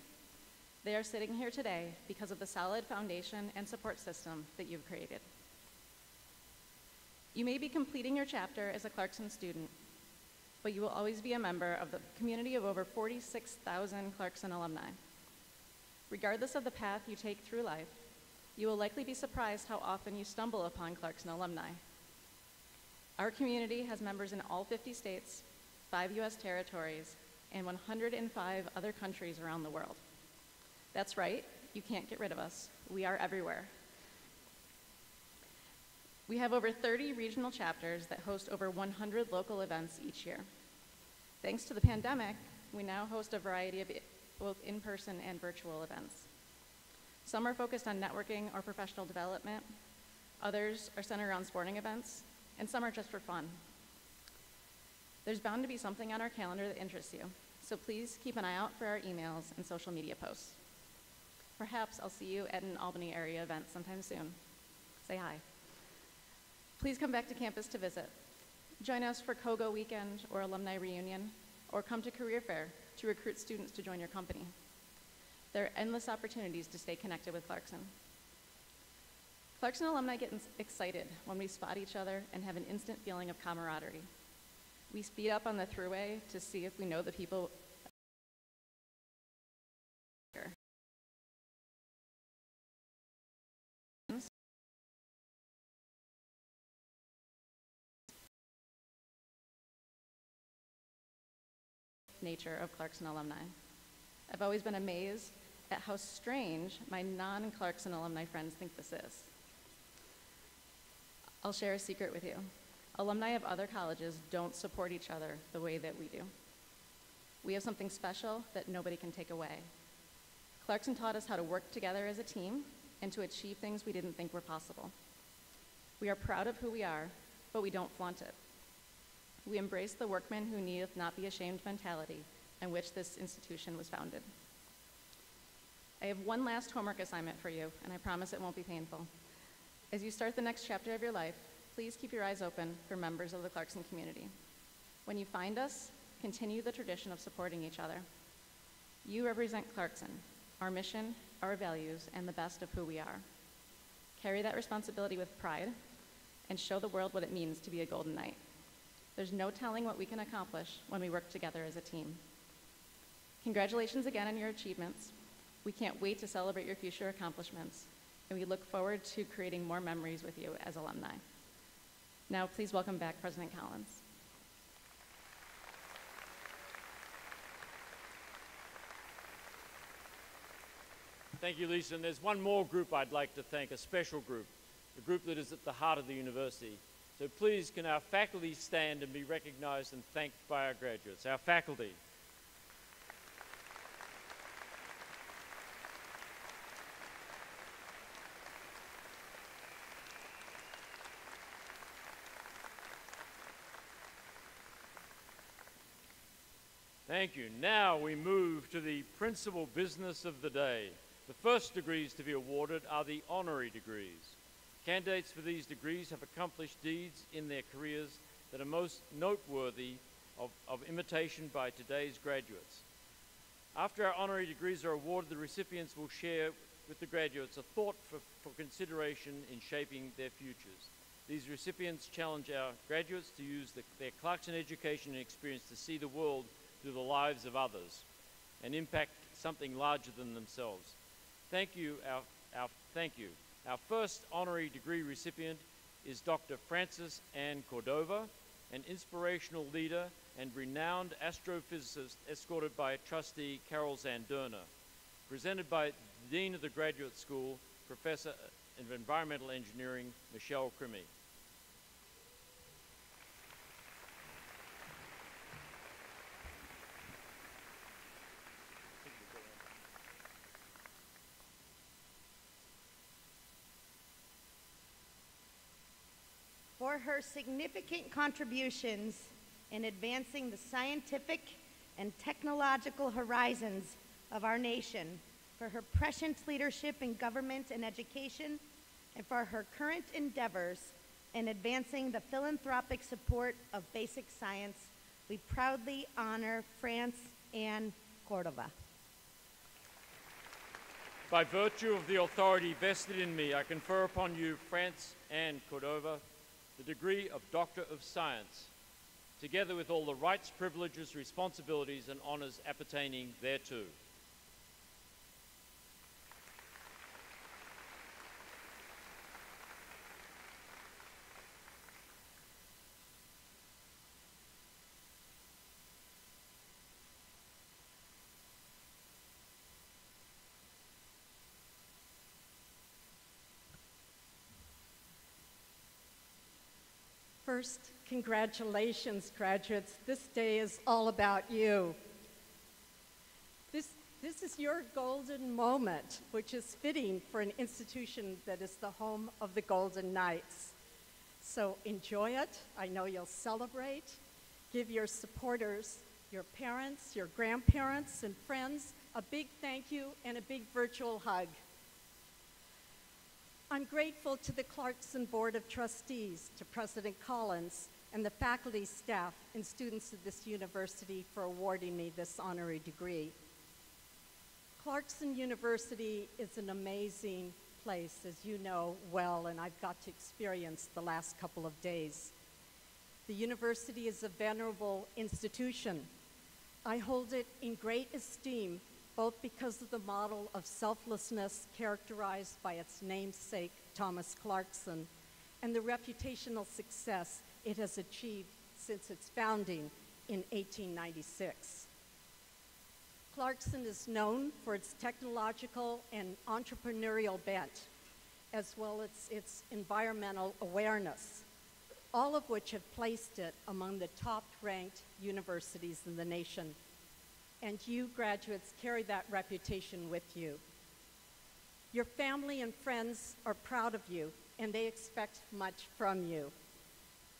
They are sitting here today because of the solid foundation and support system that you've created. You may be completing your chapter as a Clarkson student, but you will always be a member of the community of over 46,000 Clarkson alumni. Regardless of the path you take through life, you will likely be surprised how often you stumble upon Clarkson alumni. Our community has members in all 50 states, five U.S. territories, and 105 other countries around the world. That's right, you can't get rid of us. We are everywhere. We have over 30 regional chapters that host over 100 local events each year. Thanks to the pandemic, we now host a variety of both in-person and virtual events. Some are focused on networking or professional development, others are centered around sporting events, and some are just for fun. There's bound to be something on our calendar that interests you, so please keep an eye out for our emails and social media posts. Perhaps I'll see you at an Albany area event sometime soon. Say hi. Please come back to campus to visit. Join us for COGO weekend or alumni reunion, or come to Career Fair to recruit students to join your company. There are endless opportunities to stay connected with Clarkson. Clarkson alumni get excited when we spot each other and have an instant feeling of camaraderie. We speed up on the throughway to see if we know the people nature of Clarkson alumni. I've always been amazed at how strange my non-Clarkson alumni friends think this is. I'll share a secret with you. Alumni of other colleges don't support each other the way that we do. We have something special that nobody can take away. Clarkson taught us how to work together as a team and to achieve things we didn't think were possible. We are proud of who we are, but we don't flaunt it. We embrace the workman who needeth not be ashamed mentality in which this institution was founded. I have one last homework assignment for you, and I promise it won't be painful. As you start the next chapter of your life, please keep your eyes open for members of the Clarkson community. When you find us, continue the tradition of supporting each other. You represent Clarkson, our mission, our values, and the best of who we are. Carry that responsibility with pride and show the world what it means to be a Golden Knight. There's no telling what we can accomplish when we work together as a team. Congratulations again on your achievements. We can't wait to celebrate your future accomplishments, and we look forward to creating more memories with you as alumni. Now, please welcome back President Collins. Thank you, Lisa. And there's one more group I'd like to thank, a special group, a group that is at the heart of the university. So please, can our faculty stand and be recognized and thanked by our graduates? Our faculty. Thank you. Now we move to the principal business of the day. The first degrees to be awarded are the honorary degrees. Candidates for these degrees have accomplished deeds in their careers that are most noteworthy of, of imitation by today's graduates. After our honorary degrees are awarded, the recipients will share with the graduates a thought for, for consideration in shaping their futures. These recipients challenge our graduates to use the, their Clarkson education and experience to see the world through the lives of others and impact something larger than themselves. Thank you, our, our, thank you. Our first honorary degree recipient is Dr. France Anne Cordova, an inspirational leader and renowned astrophysicist escorted by trustee Carol Zanderna. Presented by the Dean of the Graduate School, Professor of Environmental Engineering, Michelle Crimi. For her significant contributions in advancing the scientific and technological horizons of our nation, for her prescient leadership in government and education, and for her current endeavors in advancing the philanthropic support of basic science, we proudly honor France Anne Cordova. By virtue of the authority vested in me, I confer upon you, France Anne Cordova, the degree of Doctor of Science, together with all the rights, privileges, responsibilities, and honors appertaining thereto. First, congratulations, graduates. This day is all about you. This, this is your golden moment, which is fitting for an institution that is the home of the Golden Knights. So enjoy it. I know you'll celebrate. Give your supporters, your parents, your grandparents, and friends a big thank you and a big virtual hug. I'm grateful to the Clarkson Board of Trustees, to President Collins, and the faculty, staff, and students of this university for awarding me this honorary degree. Clarkson University is an amazing place, as you know well, and I've got to experience the last couple of days. The university is a venerable institution. I hold it in great esteem both because of the model of selflessness characterized by its namesake, Thomas Clarkson, and the reputational success it has achieved since its founding in 1896. Clarkson is known for its technological and entrepreneurial bent, as well as its environmental awareness, all of which have placed it among the top-ranked universities in the nation. And you graduates carry that reputation with you. Your family and friends are proud of you, and they expect much from you.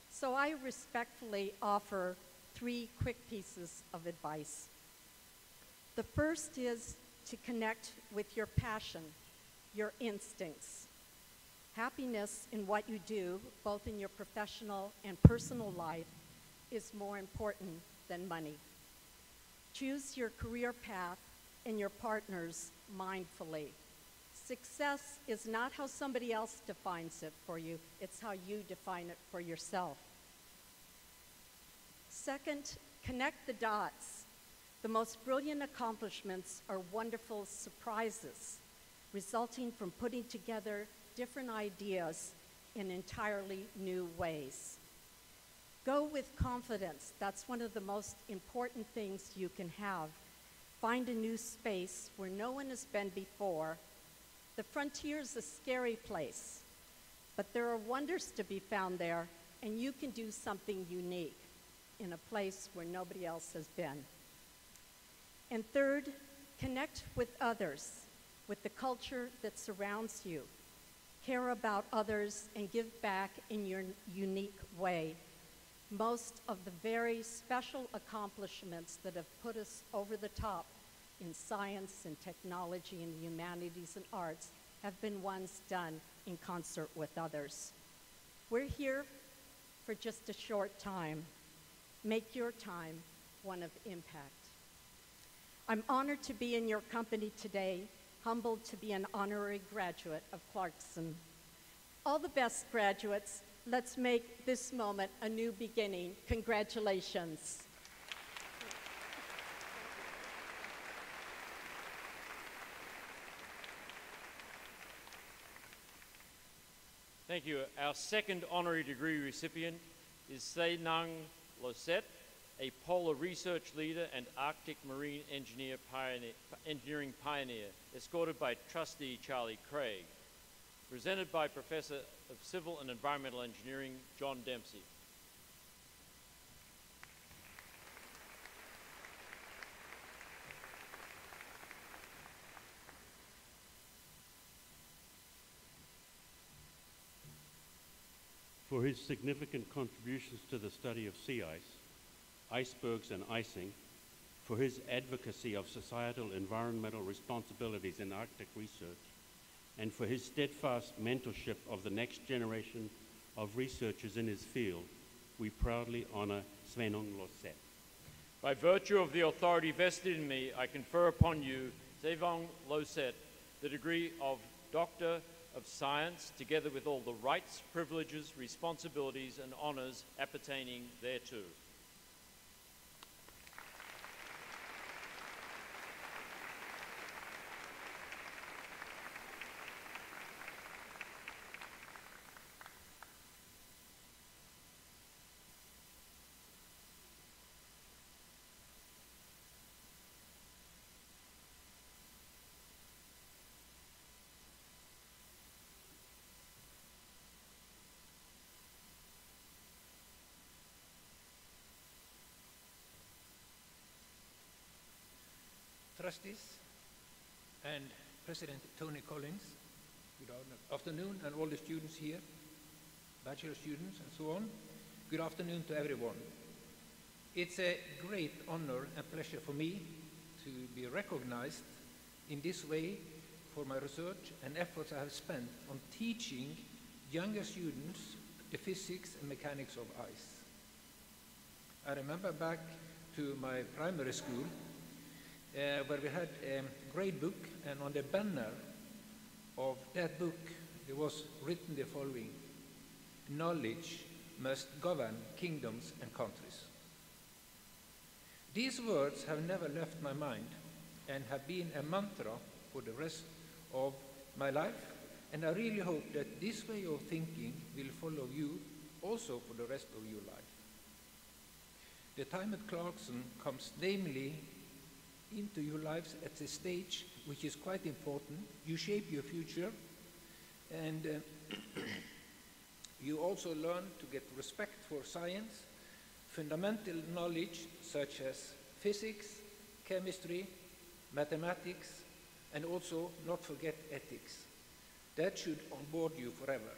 So I respectfully offer three quick pieces of advice. The first is to connect with your passion, your instincts. Happiness in what you do, both in your professional and personal life, is more important than money. Choose your career path and your partners mindfully. Success is not how somebody else defines it for you, it's how you define it for yourself. Second, connect the dots. The most brilliant accomplishments are wonderful surprises, resulting from putting together different ideas in entirely new ways. Go with confidence. That's one of the most important things you can have. Find a new space where no one has been before. The frontier is a scary place, but there are wonders to be found there, and you can do something unique in a place where nobody else has been. And third, connect with others, with the culture that surrounds you. Care about others and give back in your unique way. Most of the very special accomplishments that have put us over the top in science and technology and the humanities and arts have been ones done in concert with others. We're here for just a short time. Make your time one of impact. I'm honored to be in your company today, humbled to be an honorary graduate of Clarkson. All the best graduates, let's make this moment a new beginning. Congratulations. Thank you. Our second honorary degree recipient is Se Nang Losette a polar research leader and Arctic marine engineer pioneer, engineering pioneer, escorted by trustee Charlie Craig, presented by Professor of Civil and Environmental Engineering John Dempsey. For his significant contributions to the study of sea ice, icebergs and icing, for his advocacy of societal environmental responsibilities in Arctic research, and for his steadfast mentorship of the next generation of researchers in his field, we proudly honor Sveinung Løset. By virtue of the authority vested in me, I confer upon you, Sveinung Løset, the degree of Doctor of Science, together with all the rights, privileges, responsibilities, and honors appertaining thereto. Trustees and President Tony Collins. Good afternoon, and all the students here, bachelor students and so on. Good afternoon to everyone. It's a great honor and pleasure for me to be recognized in this way for my research and efforts I have spent on teaching younger students the physics and mechanics of ice. I remember back to my primary school uh, where we had a grade book, and on the banner of that book, there was written the following Knowledge must govern kingdoms and countries. These words have never left my mind and have been a mantra for the rest of my life, and I really hope that this way of thinking will follow you also for the rest of your life. The time at Clarkson comes namely into your lives at a stage which is quite important. You shape your future, and uh, *clears throat* you also learn to get respect for science, fundamental knowledge such as physics, chemistry, mathematics, and also not forget ethics. That should onboard you forever,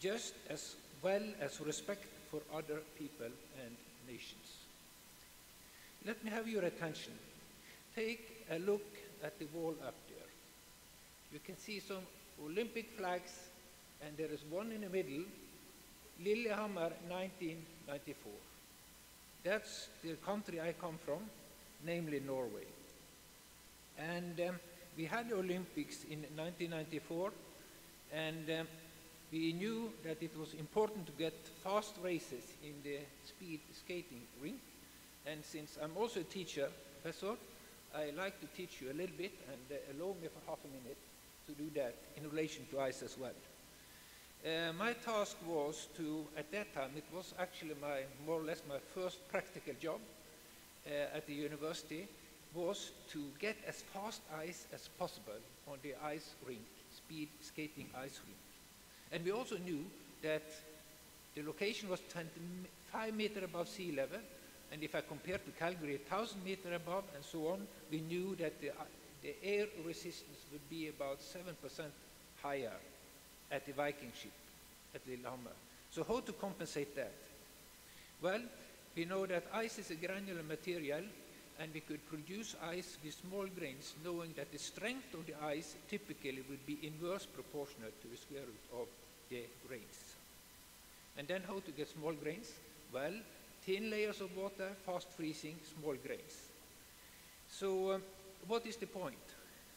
just as well as respect for other people and nations. Let me have your attention. Take a look at the wall up there. You can see some Olympic flags, and there is one in the middle, Lillehammer 1994. That's the country I come from, namely Norway. And um, we had the Olympics in 1994, and um, we knew that it was important to get fast races in the speed skating rink. And since I'm also a teacher, professor, I like to teach you a little bit and uh, allow me for half a minute to do that in relation to ice as well. Uh, my task was to, at that time, it was actually my, more or less my first practical job uh, at the university, was to get as fast ice as possible on the ice rink, speed skating ice rink. And we also knew that the location was 25 meters above sea level, and if I compare to Calgary, 1,000 meter above and so on, we knew that the, uh, the air resistance would be about 7% higher at the Viking ship, at Lillehammer. So how to compensate that? Well, we know that ice is a granular material, and we could produce ice with small grains, knowing that the strength of the ice typically would be inverse proportional to the square root of the grains. And then how to get small grains? Well, thin layers of water, fast freezing, small grains. So um, what is the point?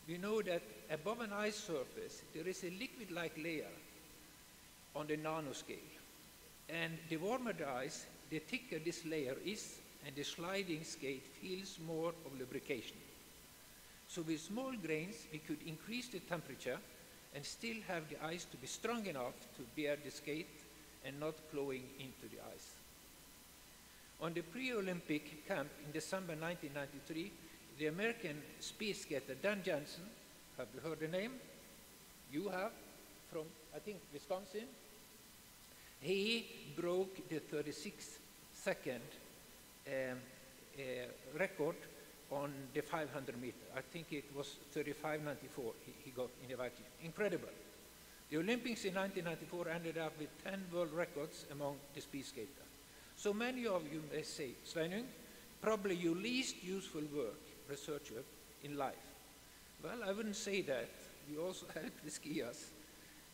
We know that above an ice surface, there is a liquid-like layer on the nanoscale. And the warmer the ice, the thicker this layer is, and the sliding skate feels more of lubrication. So with small grains, we could increase the temperature and still have the ice to be strong enough to bear the skate and not flowing into the ice. On the pre-Olympic camp in December 1993, the American speed skater Dan Jansen, have you heard the name? You have, from, I think, Wisconsin. He broke the 36 second um, uh, record on the 500 meter. I think it was 35.94 he, he got in the Viking. Incredible. The Olympics in 1994 ended up with 10 world records among the speed skaters. So many of you may say, Sveinung, probably your least useful work, research work, in life. Well, I wouldn't say that. You also *laughs* help the skiers.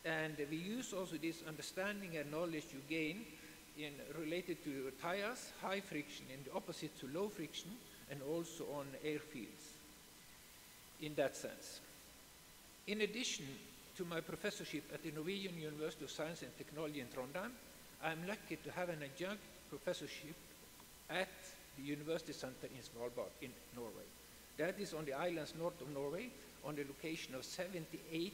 And we use also this understanding and knowledge you gain in related to tires, high friction, and the opposite to low friction, and also on airfields in that sense. In addition to my professorship at the Norwegian University of Science and Technology in Trondheim, I'm lucky to have an adjunct professorship at the University Center in Svalbard in Norway. That is on the islands north of Norway, on the location of 78,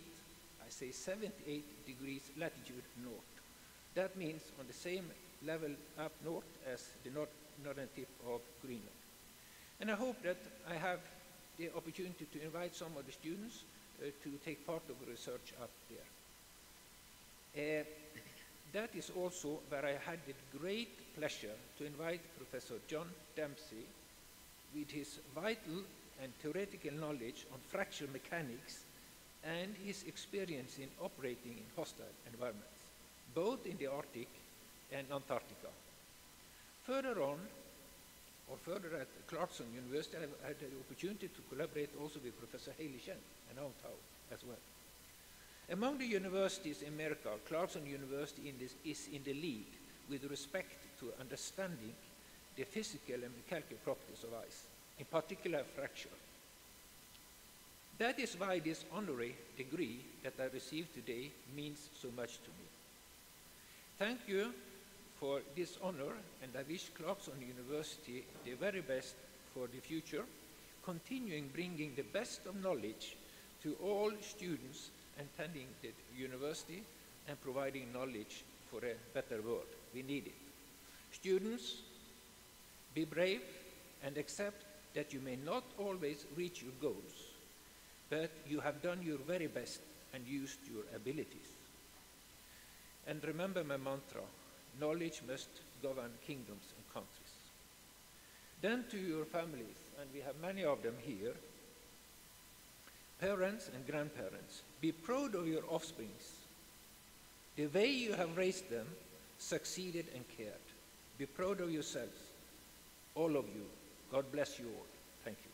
I say 78 degrees latitude north. That means on the same level up north as the north, northern tip of Greenland. And I hope that I have the opportunity to invite some of the students uh, to take part of the research up there. Uh, that is also where I had the great pleasure to invite Professor John Dempsey with his vital and theoretical knowledge on fracture mechanics and his experience in operating in hostile environments, both in the Arctic and Antarctica. Further on, or further at Clarkson University, I had the opportunity to collaborate also with Professor Hayley Shen and Aung as well. Among the universities in America, Clarkson University in this, is in the lead with respect to understanding the physical and mechanical properties of ice, in particular fracture. That is why this honorary degree that I received today means so much to me. Thank you for this honor, and I wish Clarkson University the very best for the future, continuing bringing the best of knowledge to all students attending the university and providing knowledge for a better world. We need it. Students, be brave and accept that you may not always reach your goals, but you have done your very best and used your abilities. And remember my mantra knowledge must govern kingdoms and countries. Then to your families, and we have many of them here, parents and grandparents, be proud of your offsprings. The way you have raised them, succeeded and cared. Be proud of yourselves, all of you. God bless you all. Thank you.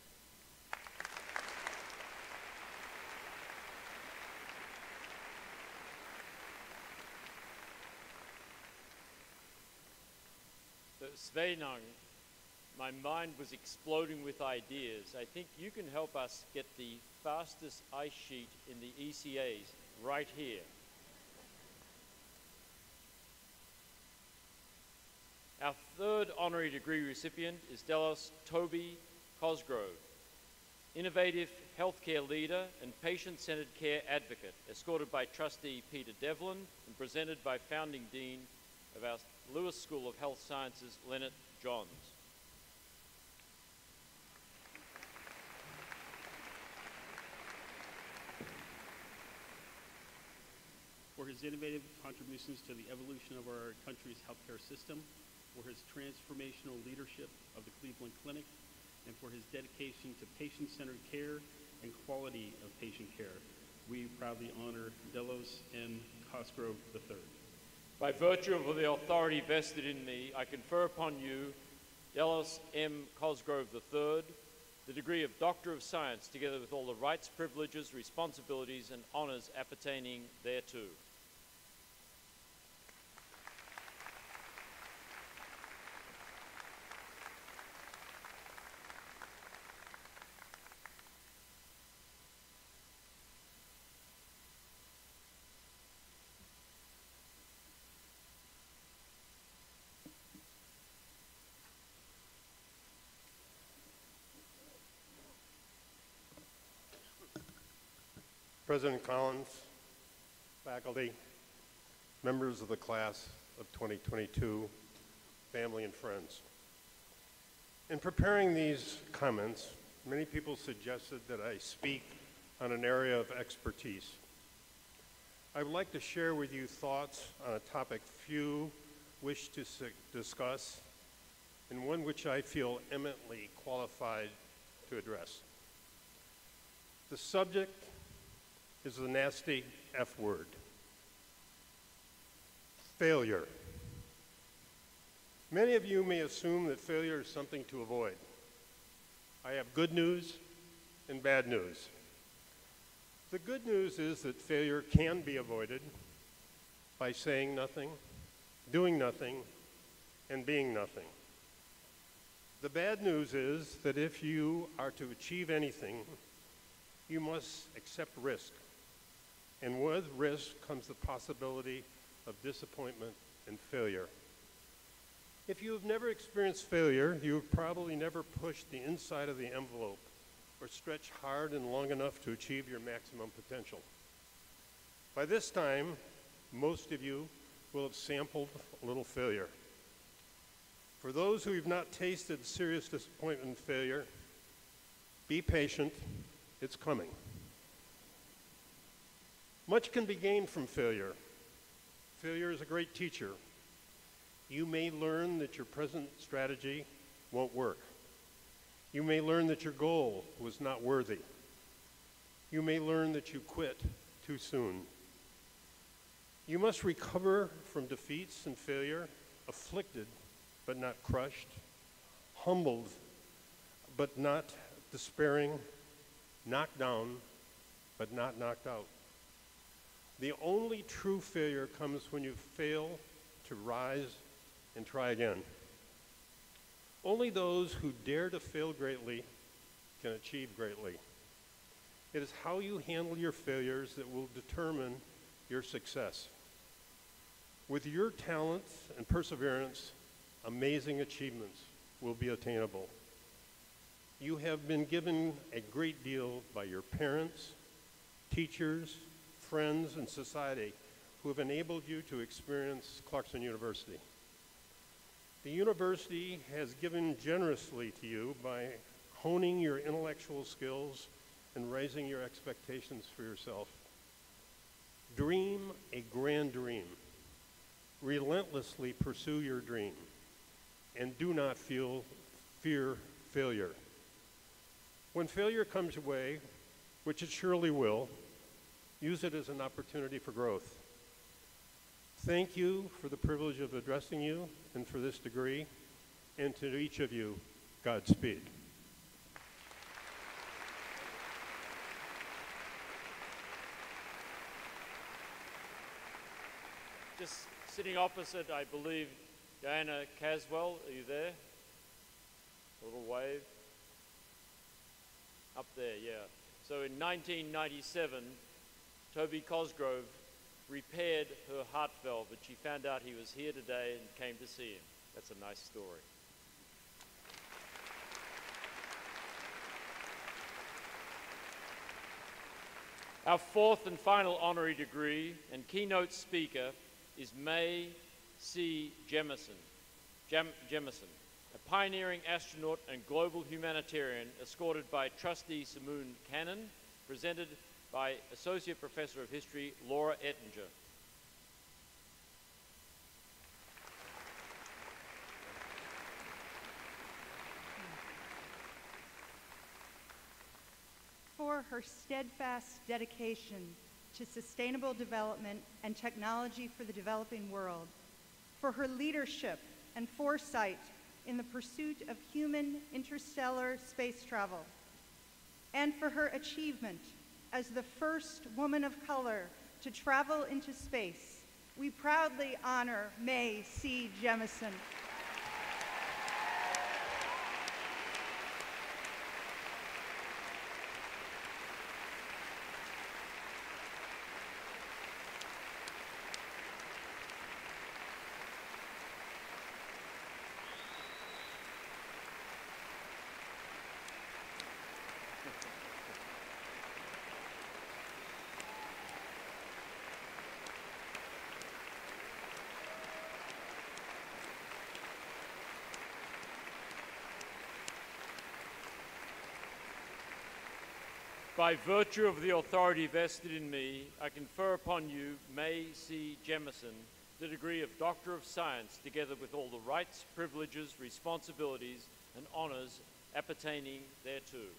So, Sveinung, my mind was exploding with ideas. I think you can help us get the fastest ice sheet in the ECAC right here. Our third honorary degree recipient is Delos Toby Cosgrove, innovative healthcare leader and patient-centered care advocate, escorted by trustee Peter Devlin and presented by founding dean of our Lewis School of Health Sciences, Leonard Johns. for his innovative contributions to the evolution of our country's healthcare system, for his transformational leadership of the Cleveland Clinic, and for his dedication to patient-centered care and quality of patient care. We proudly honor Delos M. Cosgrove III. By virtue of the authority vested in me, I confer upon you, Delos M. Cosgrove III, the degree of Doctor of Science, together with all the rights, privileges, responsibilities, and honors appertaining thereto. President Collins, faculty, members of the class of 2022, family and friends. In preparing these comments, many people suggested that I speak on an area of expertise. I would like to share with you thoughts on a topic few wish to discuss and one which I feel eminently qualified to address. The subject is the nasty F word failure. Many of you may assume that failure is something to avoid. I have good news and bad news. The good news is that failure can be avoided by saying nothing, doing nothing, and being nothing. The bad news is that if you are to achieve anything, you must accept risk. And with risk comes the possibility of disappointment and failure. If you have never experienced failure, you have probably never pushed the inside of the envelope or stretched hard and long enough to achieve your maximum potential. By this time, most of you will have sampled a little failure. For those who have not tasted serious disappointment and failure, be patient, it's coming. Much can be gained from failure. Failure is a great teacher. You may learn that your present strategy won't work. You may learn that your goal was not worthy. You may learn that you quit too soon. You must recover from defeats and failure, afflicted but not crushed, humbled but not despairing, knocked down but not knocked out. The only true failure comes when you fail to rise and try again. Only those who dare to fail greatly can achieve greatly. It is how you handle your failures that will determine your success. With your talents and perseverance, amazing achievements will be attainable. You have been given a great deal by your parents, teachers, friends, and society who have enabled you to experience Clarkson University. The university has given generously to you by honing your intellectual skills, and raising your expectations for yourself. Dream a grand dream. Relentlessly pursue your dream. And do not feel fear failure. When failure comes your way, which it surely will, use it as an opportunity for growth. Thank you for the privilege of addressing you and for this degree, and to each of you, Godspeed. Just sitting opposite, I believe, Diana Caswell. Are you there? A little wave. Up there, yeah. So in 1997, Toby Cosgrove repaired her heart valve, but she found out he was here today and came to see him. That's a nice story. Our fourth and final honorary degree and keynote speaker is Mae C. Jemison. Jem- Jemison, a pioneering astronaut and global humanitarian escorted by trustee Simoon Cannon, presented by Associate Professor of History Laura Ettinger. For her steadfast dedication to sustainable development and technology for the developing world, for her leadership and foresight in the pursuit of human interstellar space travel, and for her achievement as the first woman of color to travel into space, we proudly honor Mae C. Jemison. By virtue of the authority vested in me, I confer upon you, Mae C. Jemison, the degree of Doctor of Science, together with all the rights, privileges, responsibilities, and honors appertaining thereto.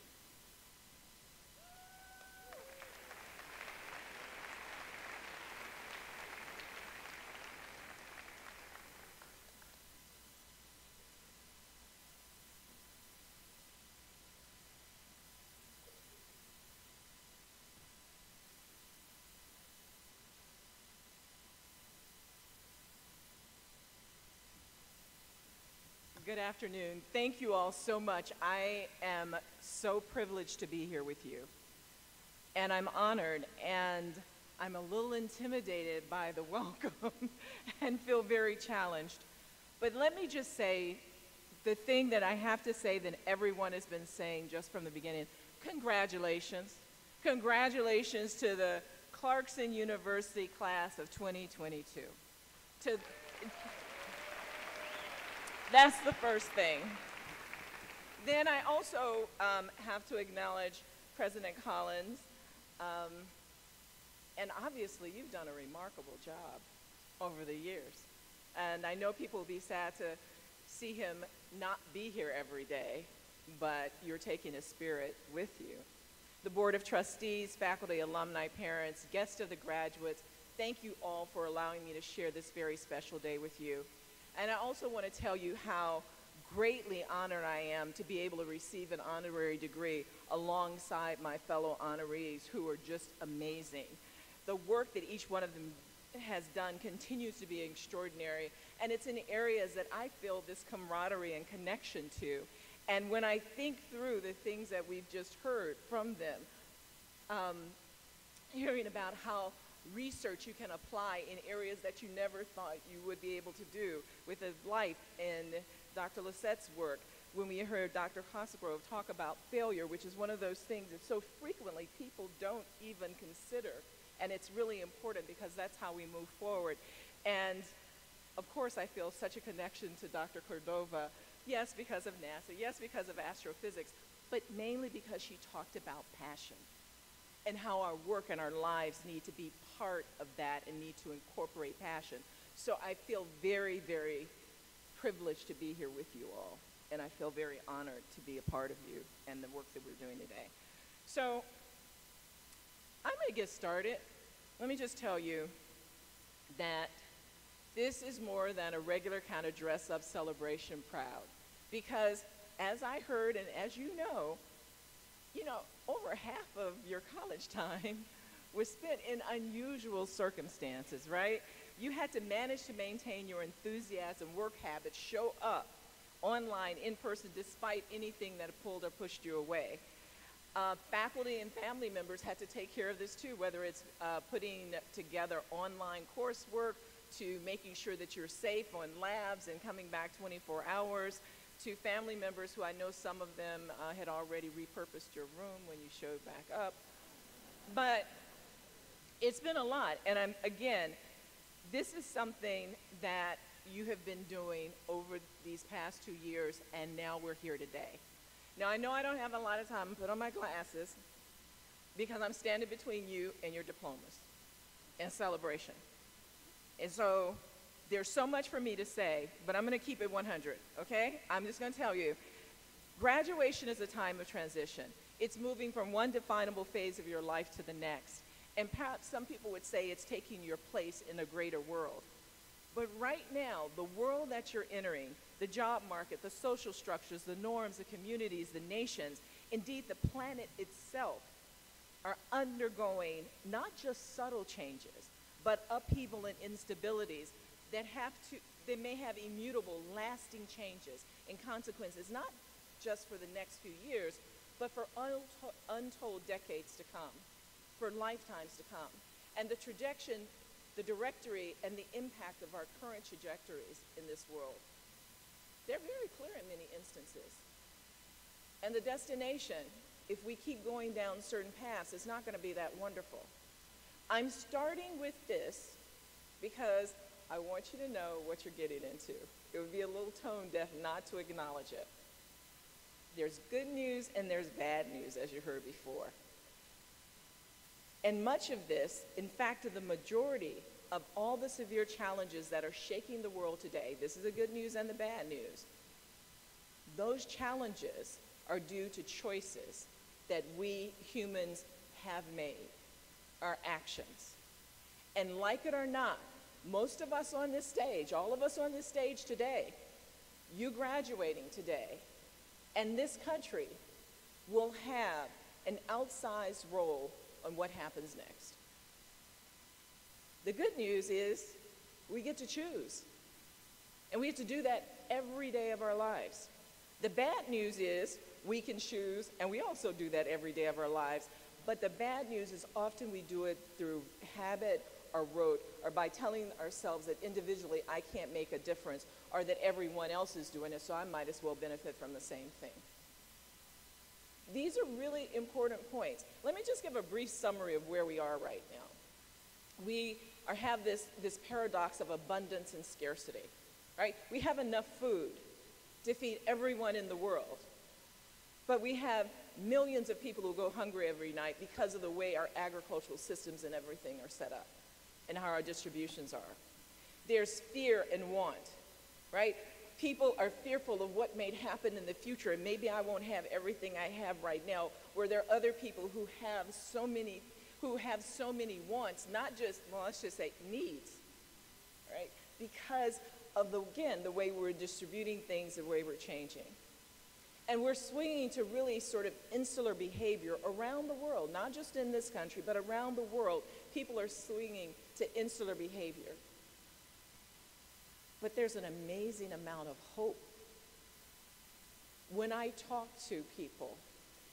Good afternoon. Thank you all so much. I am so privileged to be here with you. And I'm honored and I'm a little intimidated by the *laughs* welcome and feel very challenged. But let me just say the thing that I have to say that everyone has been saying just from the beginning congratulations. Congratulations to the Clarkson University class of 2022. To, that's the first thing. Then I also um, have to acknowledge President Collins. Um, and obviously, you've done a remarkable job over the years. And I know people will be sad to see him not be here every day, but you're taking his spirit with you. The Board of Trustees, faculty, alumni, parents, guests of the graduates, thank you all for allowing me to share this very special day with you. And I also want to tell you how greatly honored I am to be able to receive an honorary degree alongside my fellow honorees who are just amazing. The work that each one of them has done continues to be extraordinary, and it's in areas that I feel this camaraderie and connection to. And when I think through the things that we've just heard from them, um, hearing about how research you can apply in areas that you never thought you would be able to do with a life in Dr. Løset's work. When we heard Dr. Cosgrove talk about failure, which is one of those things that so frequently people don't even consider. And it's really important because that's how we move forward. And of course, I feel such a connection to Dr. Cordova. Yes, because of NASA. Yes, because of astrophysics. but mainly because she talked about passion and how our work and our lives need to be part of that and need to incorporate passion. So I feel very, very privileged to be here with you all, and I feel very honored to be a part of you and the work that we're doing today. So I'm going to get started. Let me just tell you that this is more than a regular kind of dress up celebration proud. Because as I heard and as you know, you know, over half of your college *laughs* time was spent in unusual circumstances, right? You had to manage to maintain your enthusiasm, work habits, show up online, in person, despite anything that pulled or pushed you away. Uh, faculty and family members had to take care of this too, whether it's uh, putting together online coursework, to making sure that you're safe on labs and coming back 24 hours, to family members who I know some of them uh, had already repurposed your room when you showed back up. But it's been a lot. And I'm, again, this is something that you have been doing over these past two years, and now we're here today. Now, I know I don't have a lot of time to put on my glasses because I'm standing between you and your diplomas and celebration. And so there's so much for me to say, but I'm going to keep it 100, okay? I'm just going to tell you graduation is a time of transition. It's moving from one definable phase of your life to the next. And perhaps some people would say it's taking your place in a greater world. But right now, the world that you're entering, the job market, the social structures, the norms, the communities, the nations, indeed the planet itself, are undergoing not just subtle changes, but upheaval and instabilities that have to, they may have immutable, lasting changes and consequences, not just for the next few years, but for untold, untold decades to come, for lifetimes to come. And the trajectory, the directory, and the impact of our current trajectories in this world, they're very clear in many instances. And the destination, if we keep going down certain paths, is not going to be that wonderful. I'm starting with this because I want you to know what you're getting into. It would be a little tone deaf not to acknowledge it. There's good news and there's bad news, as you heard before. And much of this, in fact, the majority of all the severe challenges that are shaking the world today, this is the good news and the bad news, those challenges are due to choices that we humans have made our actions. And like it or not, most of us on this stage, all of us on this stage today, you graduating today, and this country will have an outsized role on what happens next. The good news is we get to choose. And we have to do that every day of our lives. The bad news is we can choose, and we also do that every day of our lives, but the bad news is often we do it through habit or rote or by telling ourselves that individually I can't make a difference or that everyone else is doing it, so I might as well benefit from the same thing. These are really important points. Let me just give a brief summary of where we are right now. We are, have this, this paradox of abundance and scarcity, right? We have enough food to feed everyone in the world, but we have millions of people who go hungry every night because of the way our agricultural systems and everything are set up and how our distributions are. There's fear and want, right? People are fearful of what may happen in the future, and maybe I won't have everything I have right now, where there are other people who have so many, who have so many wants, not just, well, let's just say needs, right? Because of, the, again, the way we're distributing things, the way we're changing. And we're swinging to really sort of insular behavior around the world, not just in this country, but around the world. People are swinging to insular behavior. But there's an amazing amount of hope. When I talk to people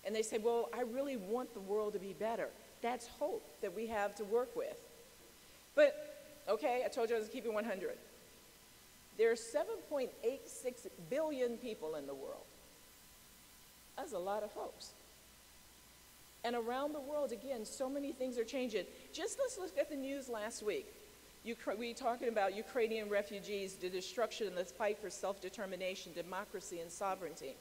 and they say, Well, I really want the world to be better, that's hope that we have to work with. But, okay, I told you I was keeping 100. There are 7.86 billion people in the world. That's a lot of folks. And around the world, again, so many things are changing. Just let's look at the news last week. Ukra- we talking about Ukrainian refugees, the destruction, the fight for self-determination, democracy, and sovereignty.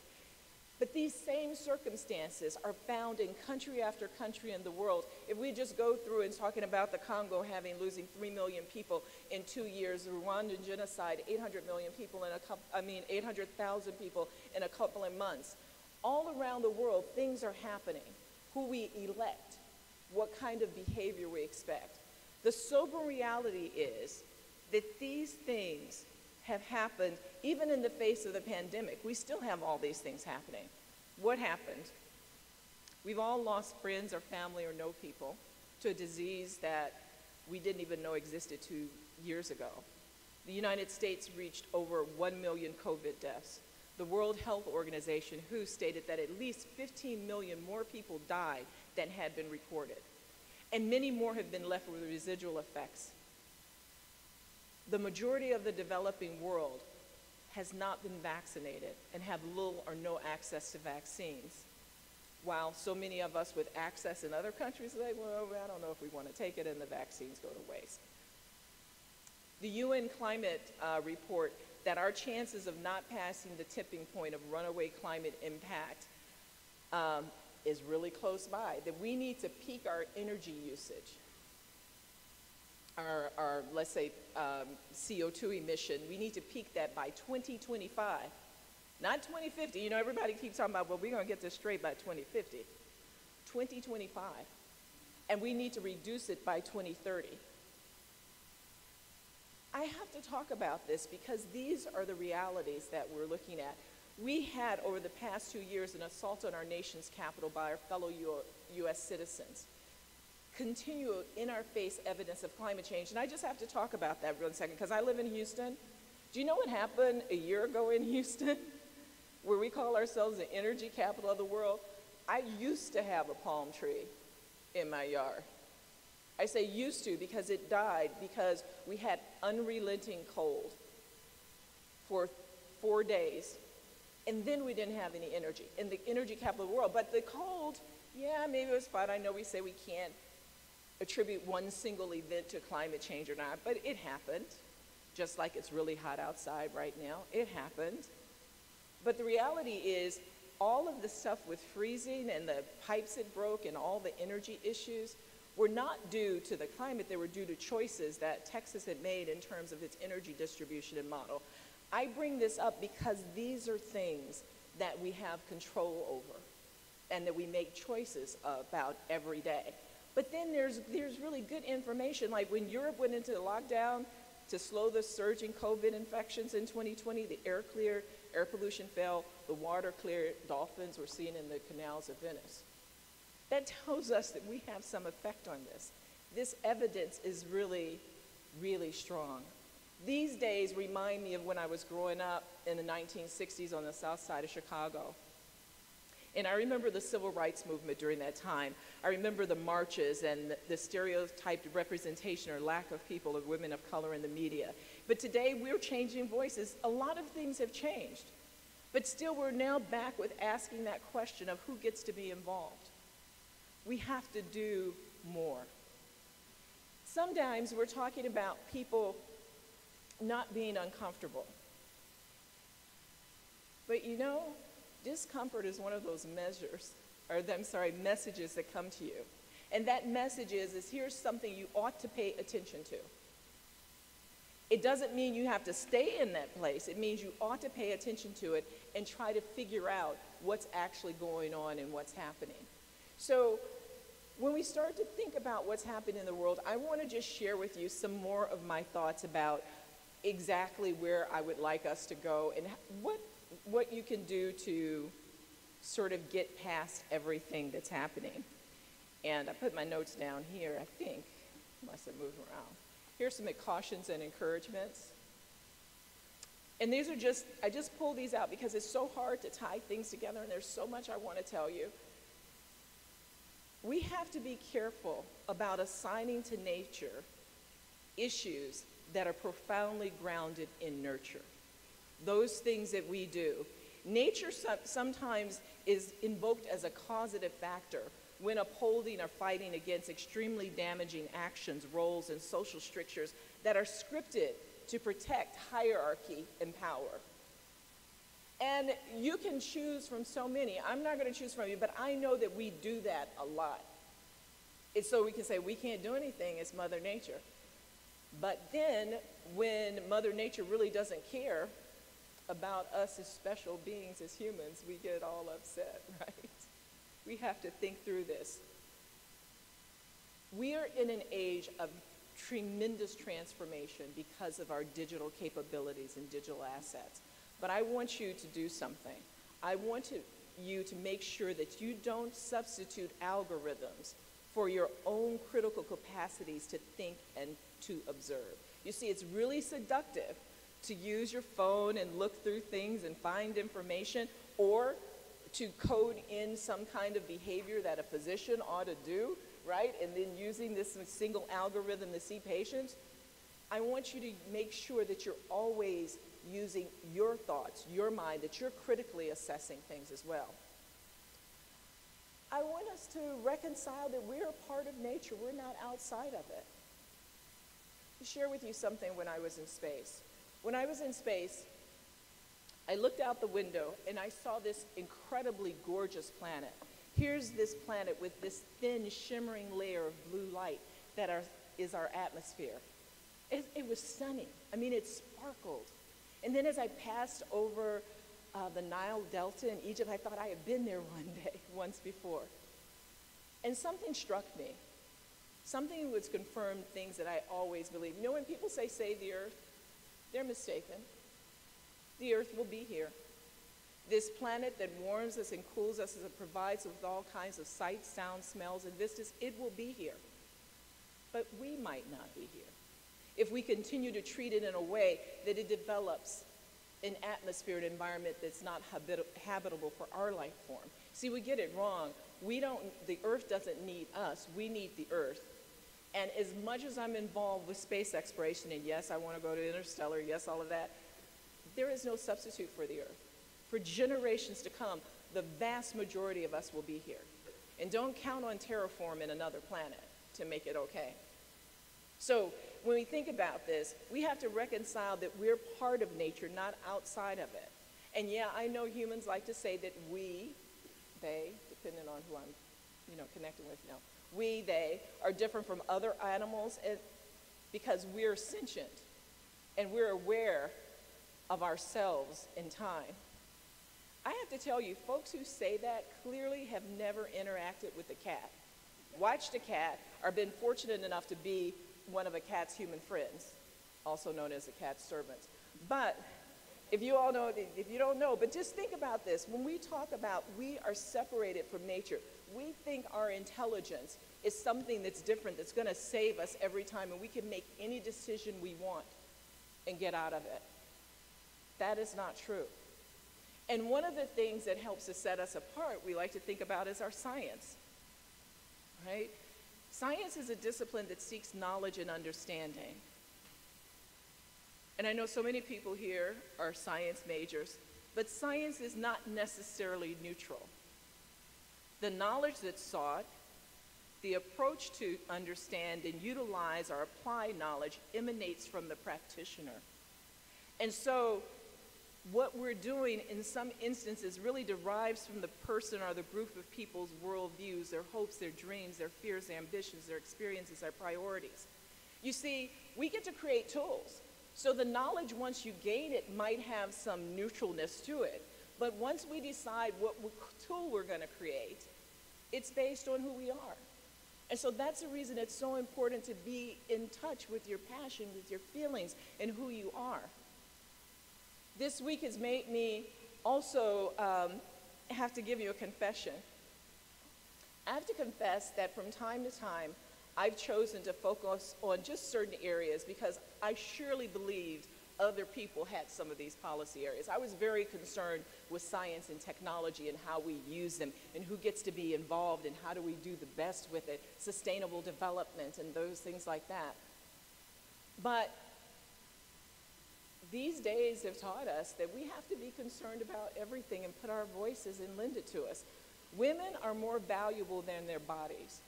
But these same circumstances are found in country after country in the world. If we just go through and talking about the Congo having losing 3 million people in two years, the Rwandan genocide, 800 million people in a couple, I mean 800,000 people in a couple of months. All around the world, things are happening. Who we elect, what kind of behavior we expect. The sober reality is that these things have happened even in the face of the pandemic. We still have all these things happening. What happened? We've all lost friends or family or know people to a disease that we didn't even know existed two years ago. The United States reached over 1 million COVID deaths. The World Health Organization, WHO, stated that at least 15 million more people died than had been recorded. And many more have been left with residual effects the majority of the developing world has not been vaccinated and have little or no access to vaccines. While so many of us with access in other countries say, well, I don't know if we want to take it, and the vaccines go to waste. The UN climate uh, report that our chances of not passing the tipping point of runaway climate impact um, is really close by, that we need to peak our energy usage our, our let's say, um, CO2 emission, we need to peak that by 2025, not 2050. You know, everybody keeps talking about, well, we're going to get this straight by 2050. 2025. And we need to reduce it by 2030. I have to talk about this because these are the realities that we're looking at. We had, over the past two years, an assault on our nation's capital by our fellow U.S. citizens continue in our face evidence of climate change. And I just have to talk about that real second because I live in Houston. Do you know what happened a year ago in *laughs* Houston, where we call ourselves the energy capital of the world? I used to have a palm tree in my yard. I say used to because it died because we had unrelenting cold for four days. And then we didn't have any energy in the energy capital of the world. But the cold, yeah, maybe it was fine. I know we say we can't attribute one single event to climate change or not, but it happened, just like it's really hot outside right now. It happened. But the reality is, all of the stuff with freezing and the pipes that broke and all the energy issues were not due to the climate, they were due to choices that Texas had made in terms of its energy distribution and model. I bring this up because these are things that we have control over and that we make choices about every day. But then there's, there's really good information. Like when Europe went into the lockdown to slow the surge in COVID infections in 2020, the air cleared, air pollution fell, the water cleared, dolphins were seen in the canals of Venice. That tells us that we have some effect on this. This evidence is really, really strong. These days remind me of when I was growing up in the 1960s on the south side of Chicago. And I remember the civil rights movement during that time. I remember the marches and the stereotyped representation or lack of people, of women of color in the media. But today we're changing voices. A lot of things have changed. But still, we're now back with asking that question of who gets to be involved. We have to do more. Sometimes we're talking about people not being uncomfortable. But you know, discomfort is one of those measures, or I'm sorry, messages that come to you. And that message is, is here's something you ought to pay attention to. It doesn't mean you have to stay in that place. It means you ought to pay attention to it and try to figure out what's actually going on and what's happening. So when we start to think about what's happening in the world, I want to just share with you some more of my thoughts about exactly where I would like us to go and what what you can do to sort of get past everything that's happening. And I put my notes down here, I think, unless I move around. Here's some cautions and encouragements. And these are just, I just pull these out because it's so hard to tie things together and there's so much I want to tell you. We have to be careful about assigning to nature issues that are profoundly grounded in nurture those things that we do. Nature sometimes is invoked as a causative factor when upholding or fighting against extremely damaging actions, roles, and social strictures that are scripted to protect hierarchy and power. And you can choose from so many. I'm not going to choose from you, but I know that we do that a lot. It's so we can say we can't do anything, it's Mother Nature. But then, when Mother Nature really doesn't care about us as special beings, as humans, we get all upset, *laughs* right? We have to think through this. We are in an age of tremendous transformation because of our digital capabilities and digital assets. But I want you to do something. I want to, you to make sure that you don't substitute algorithms for your own critical capacities to think and to observe. You see, it's really seductive to use your phone and look through things and find information or to code in some kind of behavior that a physician ought to do, right? And then using this single algorithm to see patients. I want you to make sure that you're always using your thoughts, your mind, that you're critically assessing things as well. I want us to reconcile that we're a part of nature, we're not outside of it. To share with you something when I was in space. When I was in space, I looked out the window and I saw this incredibly gorgeous planet. Here's this planet with this thin, shimmering layer of blue light that are, is our atmosphere. It, it was stunning. I mean, it sparkled. And then as I passed over uh, the Nile Delta in Egypt, I thought I had been there *laughs* one day, once before. And something struck me. Something was confirmed things that I always believed. You know, when people say save the earth, they're mistaken. The earth will be here. This planet that warms us and cools us, as it provides us with all kinds of sights, sounds, smells, and vistas, it will be here. But we might not be here if we continue to treat it in a way that it develops an atmosphere, an environment that's not habit habitable for our life form. See, we get it wrong. We don't, the earth doesn't need us, we need the earth. And as much as I'm involved with space exploration, and yes, I want to go to interstellar, yes, all of that, there is no substitute for the earth. For generations to come, the vast majority of us will be here. And don't count on terraforming another planet to make it okay. So when we think about this, we have to reconcile that we're part of nature, not outside of it. And yeah, I know humans like to say that we, they, depending on who I'm, you know, connecting with now, we, they, are different from other animals and, because we're sentient and we're aware of ourselves in time. I have to tell you, folks who say that clearly have never interacted with a cat, watched a cat, or been fortunate enough to be one of a cat's human friends, also known as a cat servant. But if you all know, if you don't know, but just think about this. When we talk about we are separated from nature, we think our intelligence is something that's different, that's going to save us every time, and we can make any decision we want and get out of it. That is not true. And one of the things that helps to set us apart, we like to think about is our science, right? Science is a discipline that seeks knowledge and understanding. And I know so many people here are science majors, but science is not necessarily neutral. The knowledge that's sought, the approach to understand and utilize or apply knowledge emanates from the practitioner. And so what we're doing in some instances really derives from the person or the group of people's worldviews, their hopes, their dreams, their fears, their ambitions, their experiences, their priorities. You see, we get to create tools. So the knowledge, once you gain it, might have some neutralness to it. But once we decide what tool we're going to create, it's based on who we are. And so that's the reason it's so important to be in touch with your passion, with your feelings, and who you are this week has made me also um, have to give you a confession. I have to confess that from time to time, I've chosen to focus on just certain areas because I surely believed other people had some of these policy areas. I was very concerned with science and technology and how we use them and who gets to be involved and how do we do the best with it, sustainable development and those things like that. But these days have taught us that we have to be concerned about everything and put our voices and lend it to us. Women are more valuable than their bodies,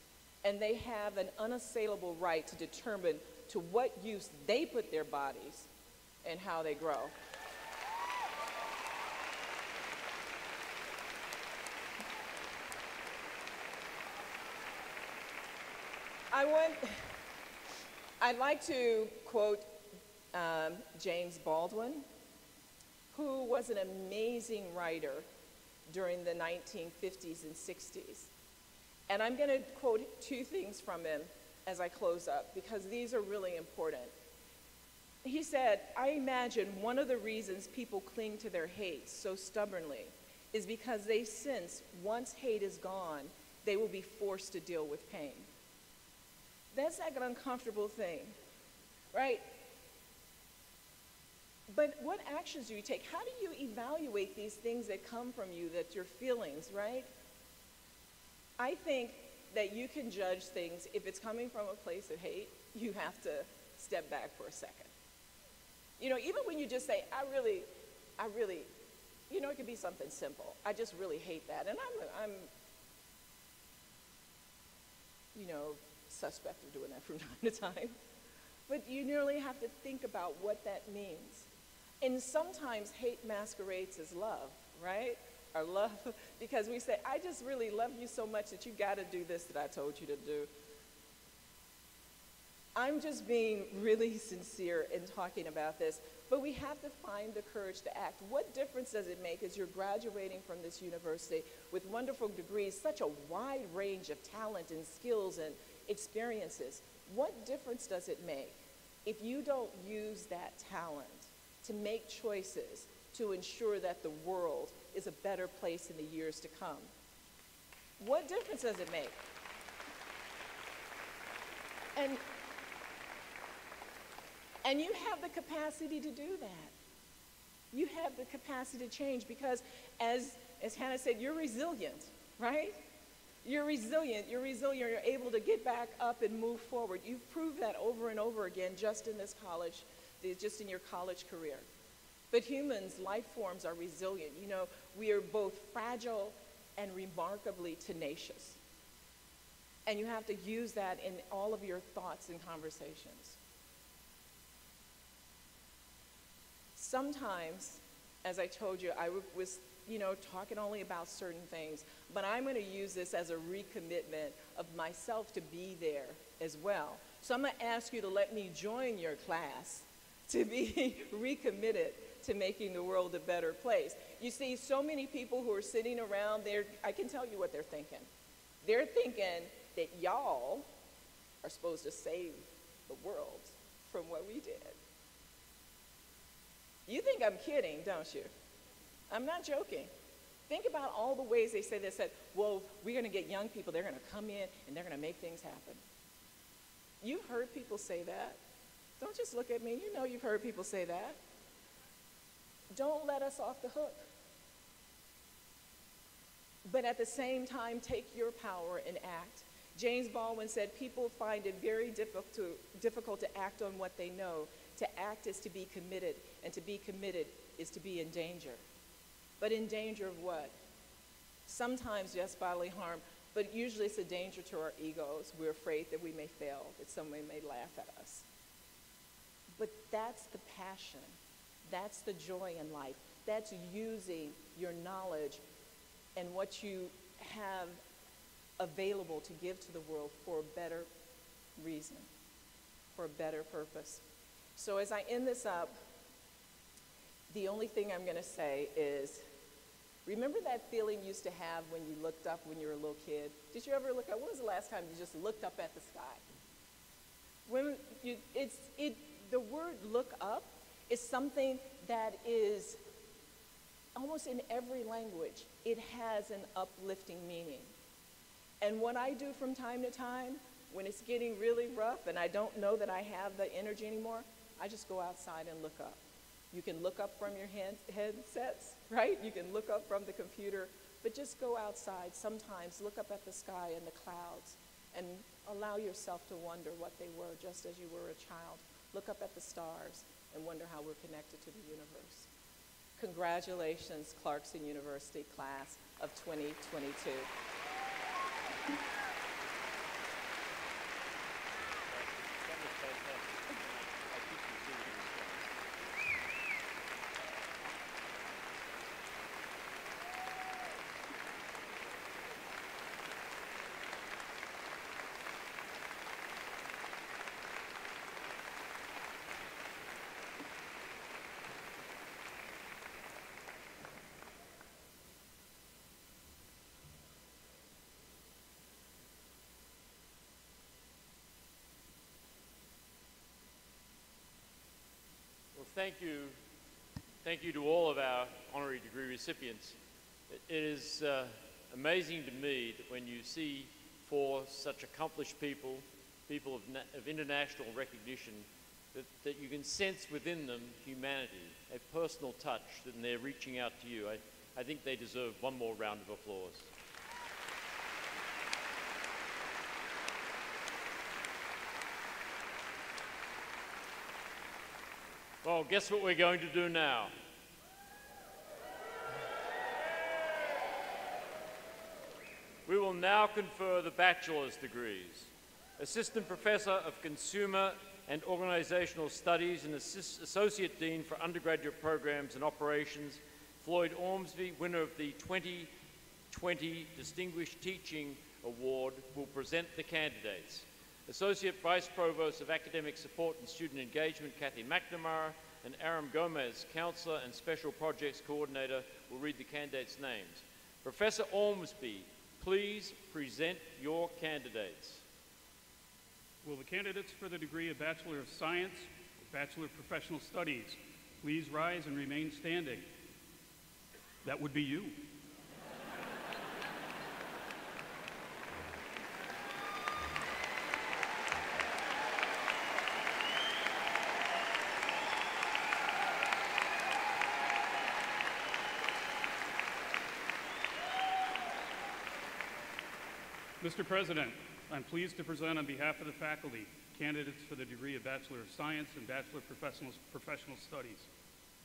and they have an unassailable right to determine to what use they put their bodies and how they grow. I want, I'd like to quote um, James Baldwin, who was an amazing writer during the 1950s and 60s. And I'm going to quote two things from him as I close up because these are really important. He said, I imagine one of the reasons people cling to their hate so stubbornly is because they sense once hate is gone, they will be forced to deal with pain. That's like an uncomfortable thing, right? But what actions do you take? How do you evaluate these things that come from you, that your feelings, right? I think that you can judge things if it's coming from a place of hate, you have to step back for a second. You know, even when you just say, I really, I really, you know, it could be something simple. I just really hate that. And I'm, I'm you know, suspect of doing that from *laughs* time to time. But you nearly have to think about what that means. And sometimes hate masquerades as love, right? Or love, *laughs* because we say, I just really love you so much that you got to do this that I told you to do. I'm just being really sincere in talking about this, but we have to find the courage to act. What difference does it make as you're graduating from this university with wonderful degrees, such a wide range of talent and skills and experiences? What difference does it make if you don't use that talent to make choices to ensure that the world is a better place in the years to come. What difference does it make? And, and you have the capacity to do that. You have the capacity to change because, as, as Hannah said, you're resilient, right? You're resilient. You're resilient. You're able to get back up and move forward. You've proved that over and over again just in this college just in your college career. But humans, life forms, are resilient. You know, we are both fragile and remarkably tenacious. And you have to use that in all of your thoughts and conversations. Sometimes, as I told you, I was, you know, talking only about certain things, but I'm going to use this as a recommitment of myself to be there as well. So I'm going to ask you to let me join your class to be *laughs* recommitted to making the world a better place. You see, so many people who are sitting around there, I can tell you what they're thinking. They're thinking that y'all are supposed to save the world from what we did. You think I'm kidding, don't you? I'm not joking. Think about all the ways they say they said, well, we're going to get young people, they're going to come in and they're going to make things happen. You've heard people say that. Don't just look at me. You know you've heard people say that. Don't let us off the hook. But at the same time, take your power and act. James Baldwin said, People find it very difficult to, difficult to act on what they know. To act is to be committed, and to be committed is to be in danger. But in danger of what? Sometimes, yes, bodily harm, but usually it's a danger to our egos. We're afraid that we may fail, that someone may laugh at us. But that's the passion. That's the joy in life. That's using your knowledge and what you have available to give to the world for a better reason, for a better purpose. So as I end this up, the only thing I'm going to say is remember that feeling you used to have when you looked up when you were a little kid? Did you ever look up? When was the last time you just looked up at the sky? When you, it's, it, the word look up is something that is almost in every language. It has an uplifting meaning. And what I do from time to time, when it's getting really rough and I don't know that I have the energy anymore, I just go outside and look up. You can look up from your hand, headsets, right? You can look up from the computer, but just go outside sometimes, look up at the sky and the clouds, and allow yourself to wonder what they were just as you were a child look up at the stars, and wonder how we're connected to the universe. Congratulations, Clarkson University class of 2022. Thank you. Thank you to all of our honorary degree recipients. It, is uh, amazing to me that when you see four such accomplished people, people of, of international recognition, that, that you can sense within them humanity, a personal touch, and they're reaching out to you. I, I think they deserve one more round of applause. Well, guess what we're going to do now? We will now confer the bachelor's degrees. Assistant Professor of Consumer and Organizational Studies and Associate Dean for Undergraduate Programs and Operations, Floyd Ormsby, winner of the 2020 Distinguished Teaching Award, will present the candidates. Associate Vice Provost of Academic Support and Student Engagement, Kathy McNamara, and Aram Gomez, Counselor and Special Projects Coordinator, will read the candidates' names. Professor Ormsby, please present your candidates. Will the candidates for the degree of Bachelor of Science or Bachelor of Professional Studies please rise and remain standing? That would be you. Mr. President, I'm pleased to present on behalf of the faculty candidates for the degree of Bachelor of Science and Bachelor of Professional, Professional Studies.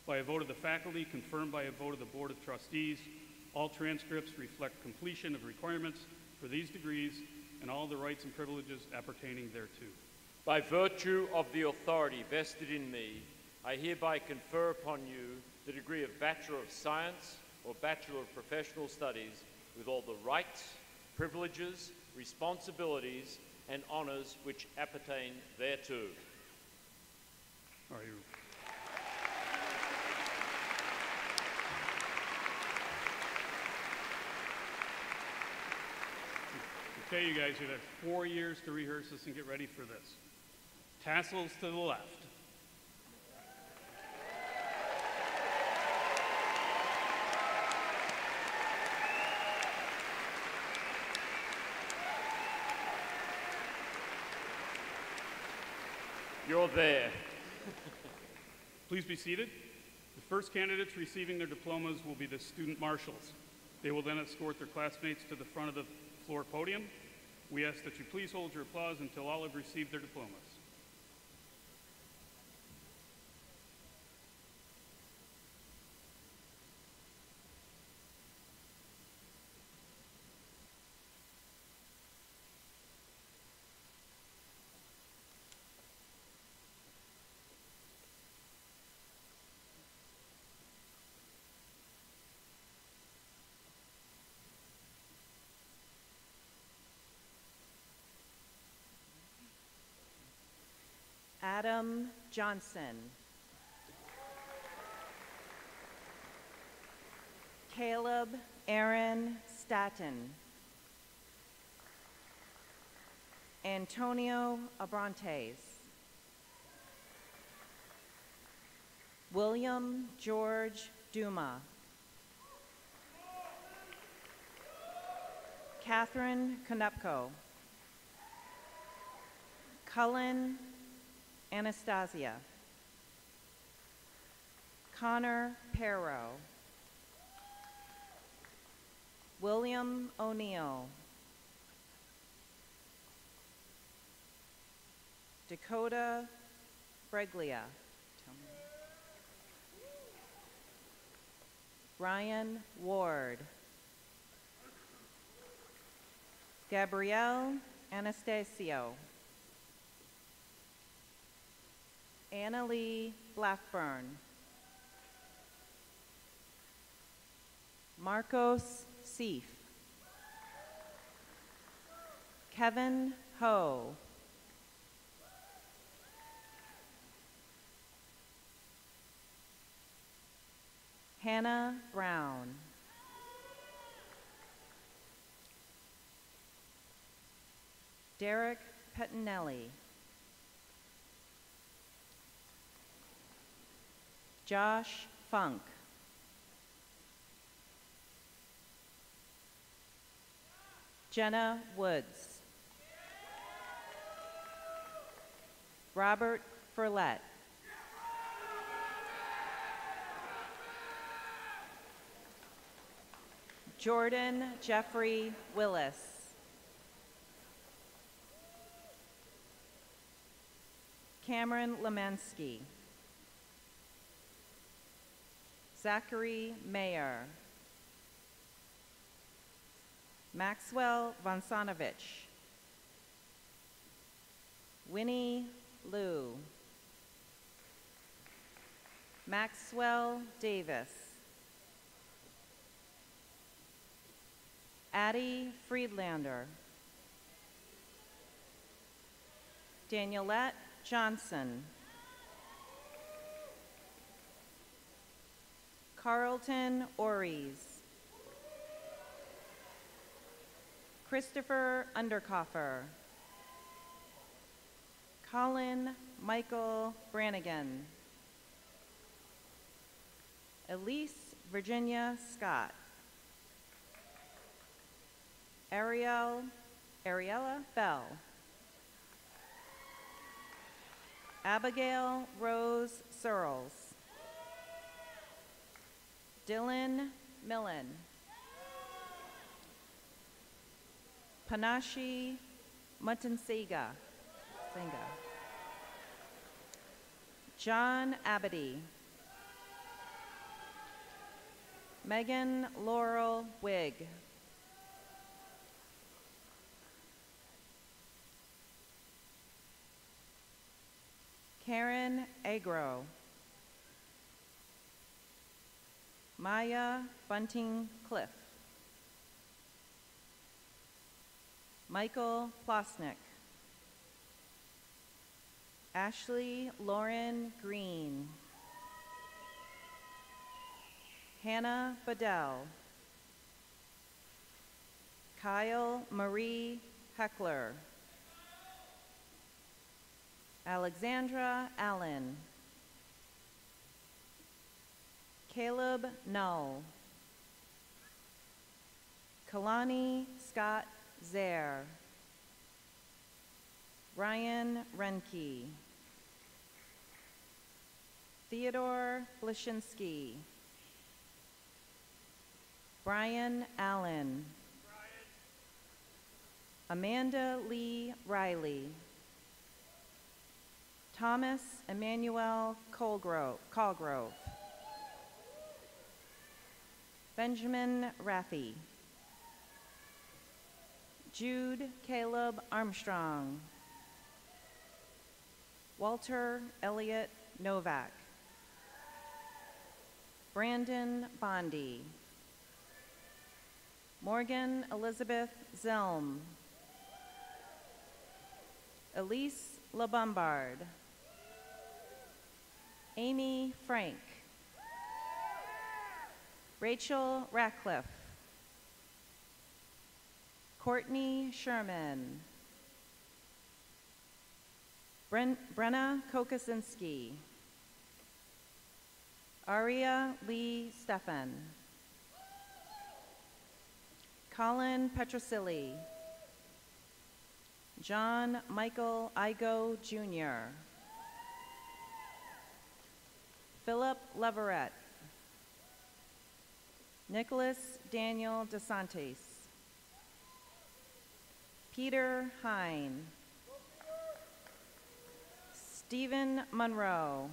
By a vote of the faculty, confirmed by a vote of the Board of Trustees, all transcripts reflect completion of requirements for these degrees and all the rights and privileges appertaining thereto. By virtue of the authority vested in me, I hereby confer upon you the degree of Bachelor of Science or Bachelor of Professional Studies with all the rights, privileges, responsibilities, and honors which appertain thereto. Okay, you guys, you've had four years to rehearse this and get ready for this. Tassels to the left. You're there. Please be seated. The first candidates receiving their diplomas will be the student marshals. They will then escort their classmates to the front of the floor podium. We ask that you please hold your applause until all have received their diplomas. Adam Johnson. Caleb Aaron Staton. Antonio Abrantes. William George Duma. Catherine Konupko. Cullen Anastasia. Connor Perro. William O'Neill. Dakota Breglia. Ryan Ward. Gabrielle Anastasio. Annalie Blackburn. Marcos Seif. Kevin Ho. Hannah Brown. Derek Pettinelli. Josh Funk. Jenna Woods. Robert Furlette. Jordan Jeffrey Willis. Cameron Lemensky. Zachary Mayer. Maxwell Vonsanovich. Winnie Liu. Maxwell Davis. Addie Friedlander. Danielette Johnson. Carlton Ories. Christopher Underkoffer. Colin Michael Brannigan. Elise Virginia Scott. Ariel, Ariella Bell. Abigail Rose Searles. Dylan Millen. Panashi Mutansiga. Singa. John Abadi. Megan Laurel Wig. Karen Agro. Maya Bunting Cliff. Michael Plosnick. Ashley Lauren Green. Hannah Bedell. Kyle Marie Heckler. Alexandra Allen. Caleb Null. Kalani Scott Zare. Ryan Renke. Theodore Blishinsky. Brian Allen. Amanda Lee Riley. Thomas Emmanuel Colgrove. Colgrove. Benjamin Raffy. Jude Caleb Armstrong. Walter Elliot Novak. Brandon Bondi. Morgan Elizabeth Zelm. Elise LaBombard. Amy Frank. Rachel Ratcliffe. Courtney Sherman. Bren- Brenna Kokosinski. Aria Lee Stefan. Colin Petrosilli. John Michael Igo Jr. Philip Leverett. Nicholas Daniel DeSantis. Peter Hine. Stephen Monroe.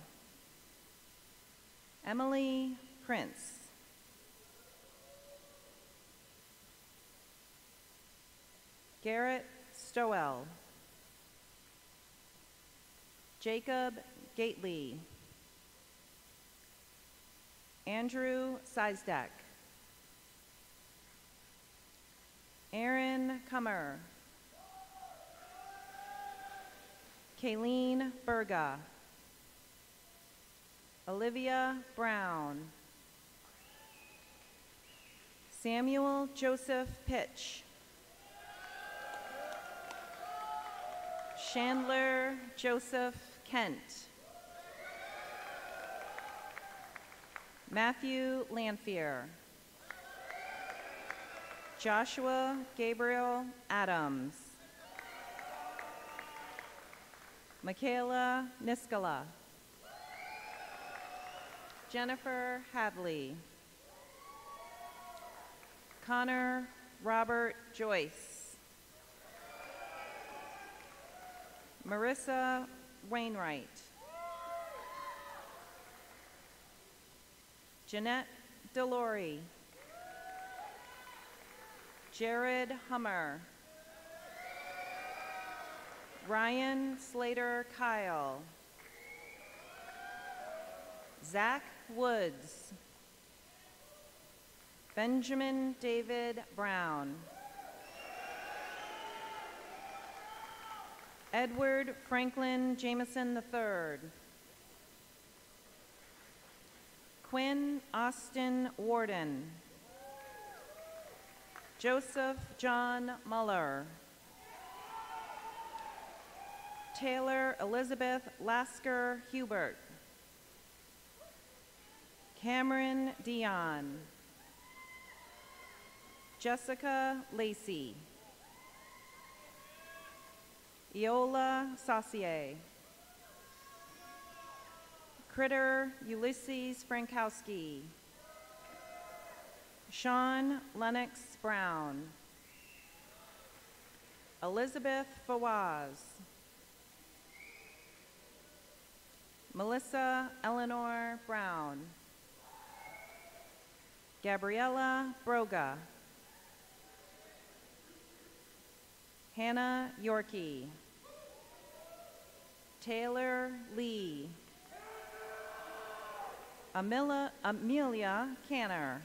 Emily Prince. Garrett Stowell. Jacob Gately. Andrew Seisdeck. Aaron Kummer. Kayleen Berga. Olivia Brown. Samuel Joseph Pitch. Chandler Joseph Kent. Matthew Lanfear. Joshua Gabriel Adams. Michaela Niskala. Jennifer Hadley. Connor Robert Joyce. Marissa Wainwright. Jeanette Delory. Jared Hummer. Ryan Slater Kyle. Zach Woods. Benjamin David Brown. Edward Franklin Jameson III. Quinn Austin Warden. Joseph John Muller. Taylor Elizabeth Lasker Hubert. Cameron Dion. Jessica Lacey. Iola Saucier. Critter Ulysses Frankowski. Sean Lennox Brown. Elizabeth Fawaz. Melissa Eleanor Brown. Gabriella Broga. Hannah Yorkie. Taylor Lee. Amila, Amelia Canner.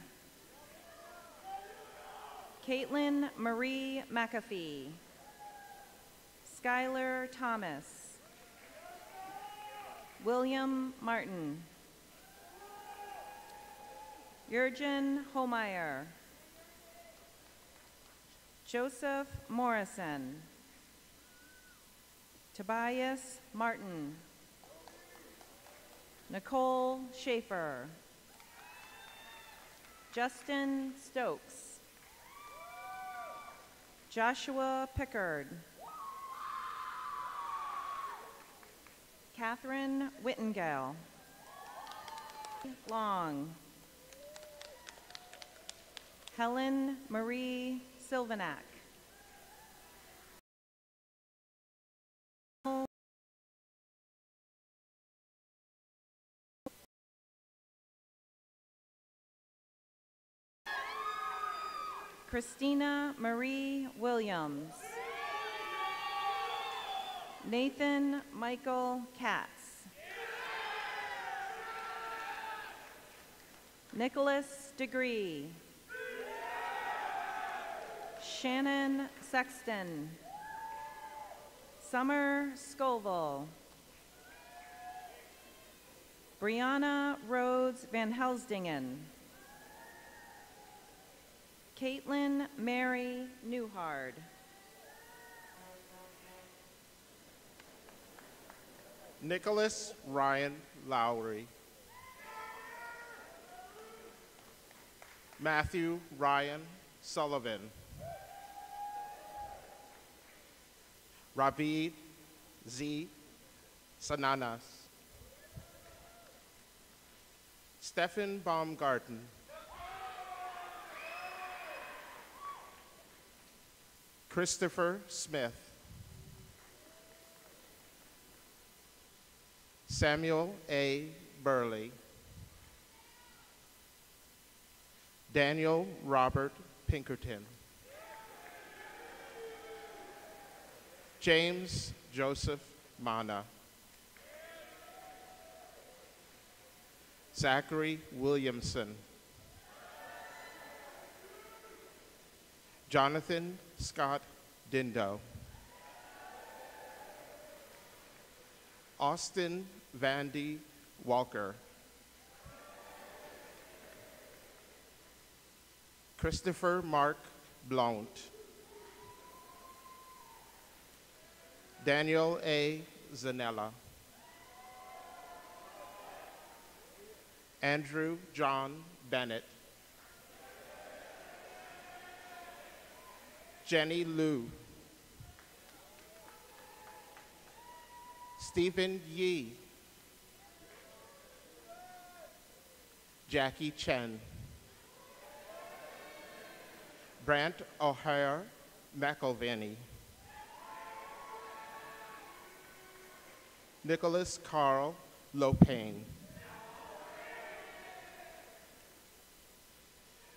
Caitlin Marie McAfee. Skylar Thomas. William Martin. Jurgen Holmeyer. Joseph Morrison. Tobias Martin. Nicole Schaefer. Justin Stokes. Joshua Pickard. Catherine Wittengale. Long. Helen Marie Sylvanak. Christina Marie Williams. Nathan Michael Katz. Nicholas Degree. Shannon Sexton. Summer Scoville. Brianna Rhodes Van Helsdingen. Caitlin Mary Newhard. Nicholas Ryan Lowry. Matthew Ryan Sullivan. Ravid Z. Sananas. Stephen Baumgarten. Christopher Smith. Samuel A. Burley. Daniel Robert Pinkerton. James Joseph Mana. Zachary Williamson. Jonathan Scott Dindo. Austin Vandy Walker. Christopher Mark Blount. Daniel A. Zanella. Andrew John Bennett, Jenny Liu, Stephen Yi, Jackie Chen, Brant O'Hare McElvany, Nicholas Carl Lopane,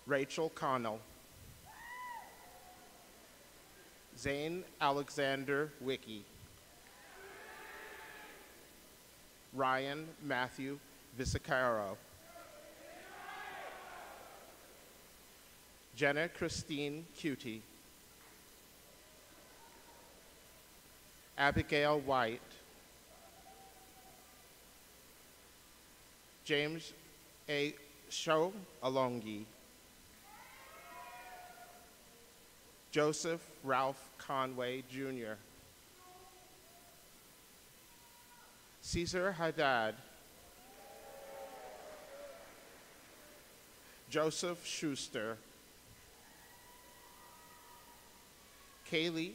Rachel Connell, Zane Alexander Wiki, Ryan Matthew Visacaro, Jenna Christine Cutie, Abigail White, James A. Sho Alongi, Joseph Ralph Conway Jr., Caesar Haddad, Joseph Schuster, Kaylee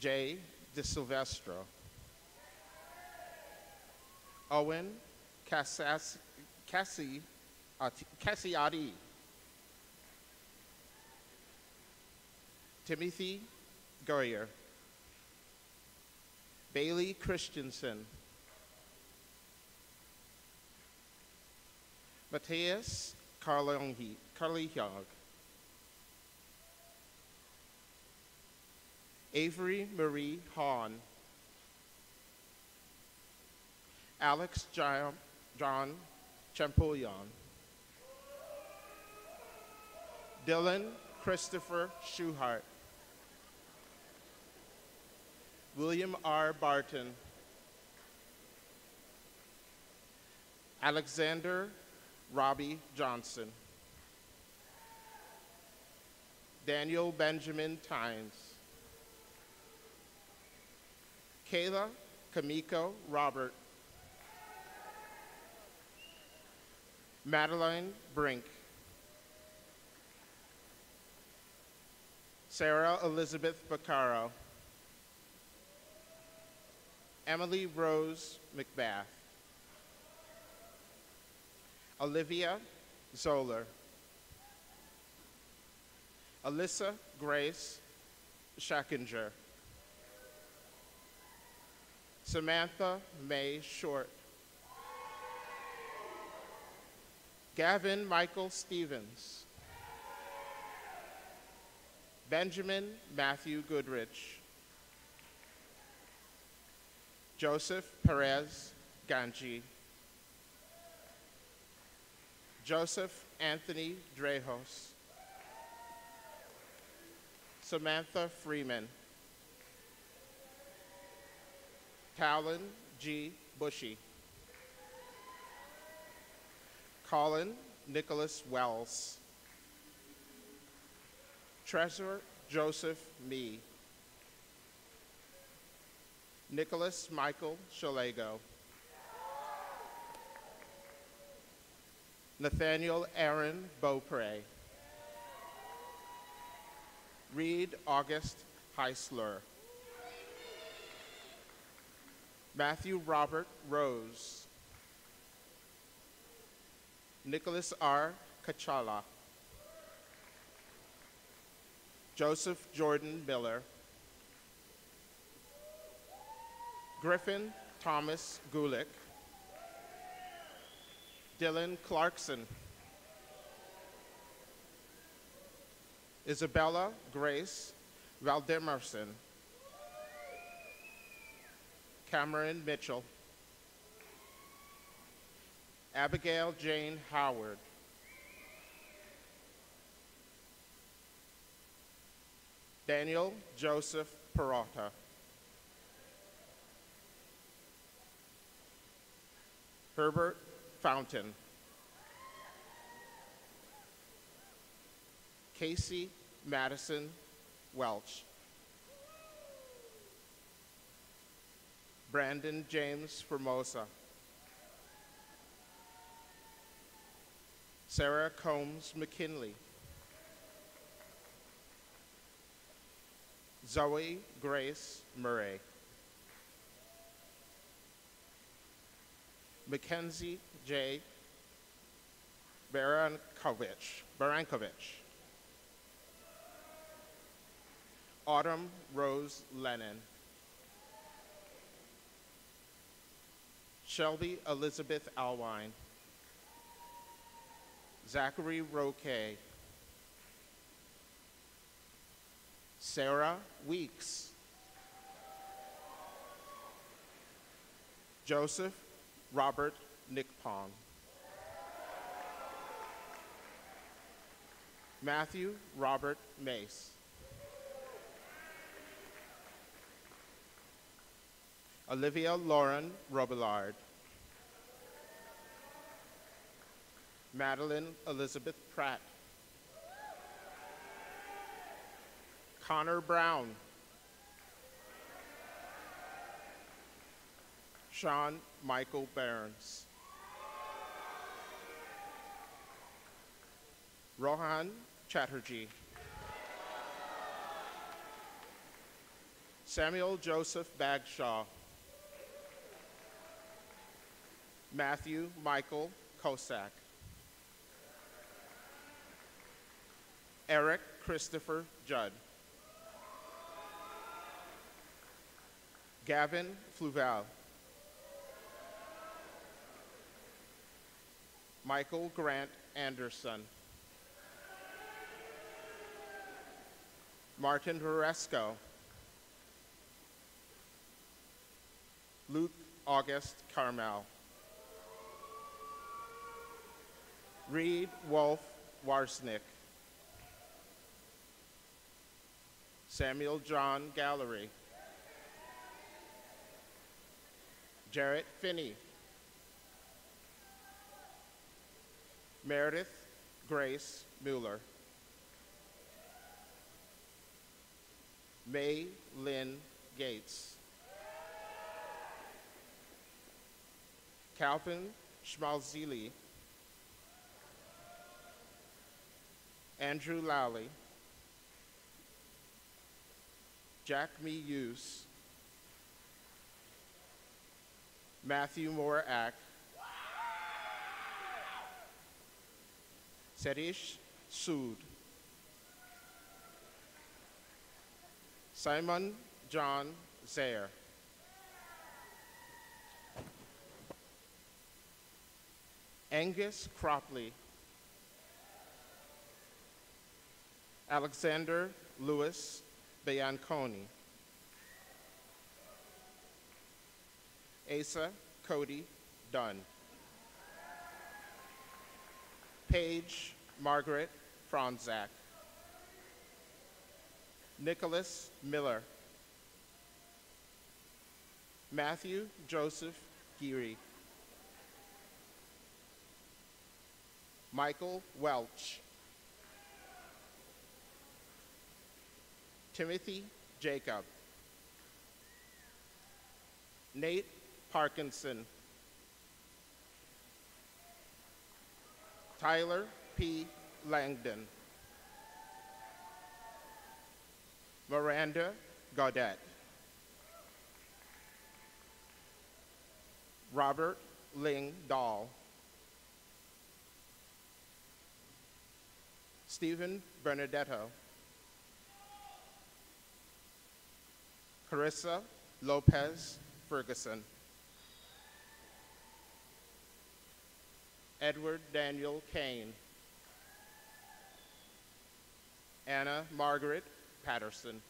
J. De Silvestro, Owen Cassas, Cassie, Cassiati, Timothy Goyer, Bailey Christensen, Matthias Carlihog, Avery Marie Hahn, Alex John, John Champollion, Dylan Christopher Schuhart, William R. Barton, Alexander Robbie Johnson, Daniel Benjamin Tynes, Kayla Kamiko Robert, Madeline Brink, Sarah Elizabeth Baccaro, Emily Rose McBath, Olivia Zoller, Alyssa Grace Schackinger, Samantha May Short, Gavin Michael Stevens, Benjamin Matthew Goodrich, Joseph Perez Ganji, Joseph Anthony Drejos, Samantha Freeman, Talon G. Bushy, Colin Nicholas Wells, Treasurer Joseph Me, Nicholas Michael Shalego, Nathaniel Aaron Beaupre, Reed August Heisler, Matthew Robert Rose, Nicholas R. Kachala, Joseph Jordan Miller, Griffin Thomas Gulick, Dylan Clarkson, Isabella Grace Valdemarson, Cameron Mitchell, Abigail Jane Howard, Daniel Joseph Peralta, Herbert Fountain, Casey Madison Welch, Brandon James Formosa, Sarah Combs McKinley, Zoe Grace Murray, Mackenzie J. Barankovich, Barankovich, Autumn Rose Lennon, Shelby Elizabeth Alwine, Zachary Roque, Sarah Weeks, Joseph Robert Nickpong, Matthew Robert Mace, Olivia Lauren Robillard, Madeline Elizabeth Pratt, Connor Brown, Sean Michael Barnes, Rohan Chatterjee, Samuel Joseph Bagshaw, Matthew Michael Kosak, Eric Christopher Judd, Gavin Fluval, Michael Grant Anderson, Martin Varesco, Luke August Carmel, Reed Wolf Warsnick, Samuel John Gallery, Jarrett Finney, Meredith Grace Mueller, May Lynn Gates, Calvin Schmalzili, Andrew Lally, Jack Me Hughes, Matthew Moore Ack, Satish Sood, Simon John Zaire, Angus Cropley, Alexander Lewis Bianconi, Asa Cody Dunn, Paige Margaret Franzak, Nicholas Miller, Matthew Joseph Geary, Michael Welch, Timothy Jacob, Nate Parkinson, Tyler P. Langdon, Miranda Gaudette, Robert Ling Dahl, Stephen Bernadetto, Carissa Lopez Ferguson, Edward Daniel Kane, Anna Margaret Patterson,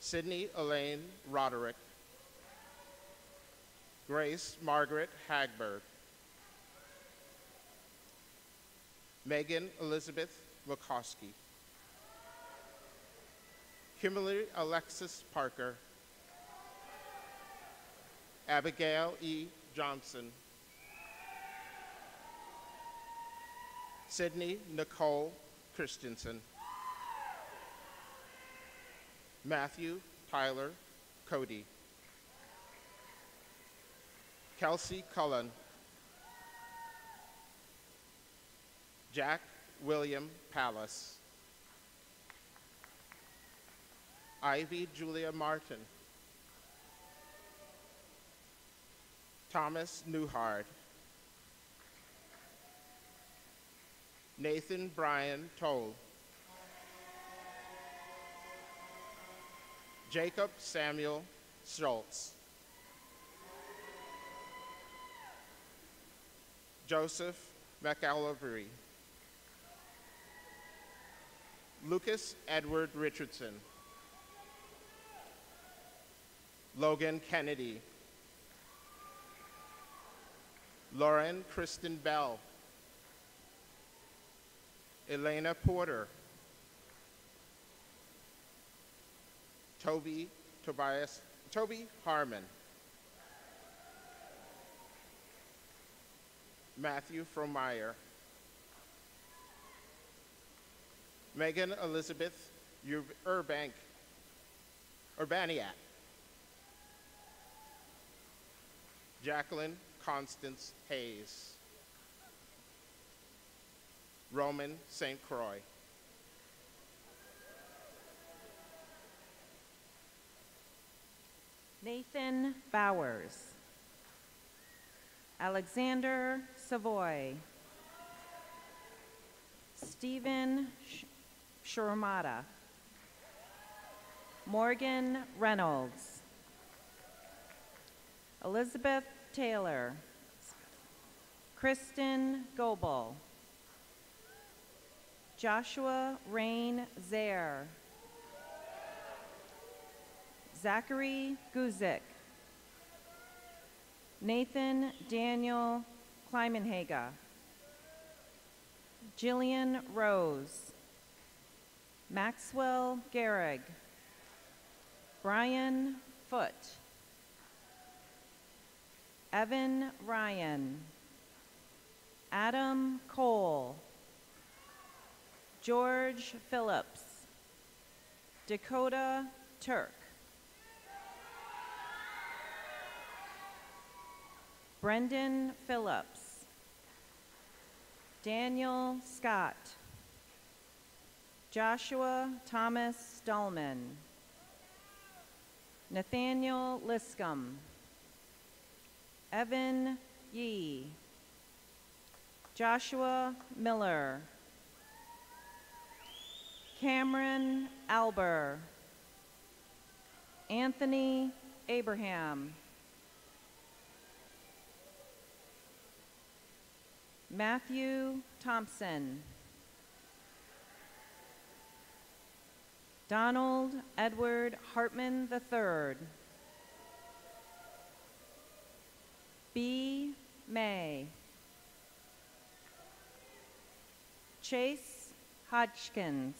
Sydney Elaine Roderick, Grace Margaret Hagberg, Megan Elizabeth McCoskey, Kimberly Alexis Parker, Abigail E. Johnson, Sydney Nicole Christensen, Matthew Tyler Cody, Kelsey Cullen, Jack William Palace, Ivy Julia Martin, Thomas Newhard. Nathan Brian Toll. Jacob Samuel Schultz. Joseph McAllivery. Lucas Edward Richardson. Logan Kennedy. Lauren Kristen Bell. Elena Porter. Toby Tobias Toby Harmon. Matthew Fromeyer. Megan Elizabeth Urbank, Urbaniak. Jacqueline Constance Hayes. Roman St. Croix. Nathan Bowers. Alexander Savoy. Stephen Sh- Shurmata. Morgan Reynolds. Elizabeth Taylor. Kristen Goebel. Joshua Rain Zaire. Zachary Guzik. Nathan Daniel Kleimenhaga. Jillian Rose. Maxwell Gehrig. Brian Foote. Evan Ryan. Adam Cole. George Phillips. Dakota Turk. Brendan Phillips. Daniel Scott. Joshua Thomas Stallman. Nathaniel Liscombe. Evan Yee. Joshua Miller. Cameron Alber. Anthony Abraham. Matthew Thompson. Donald Edward Hartman III. B. May. Chase Hodgkins.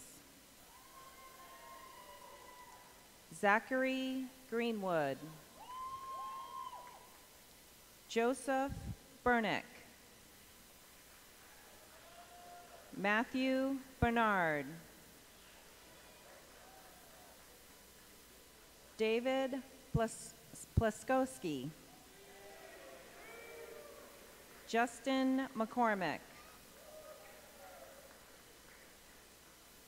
Zachary Greenwood. Joseph Burnick. Matthew Bernard. David Plas- Plaskowski. Justin McCormick.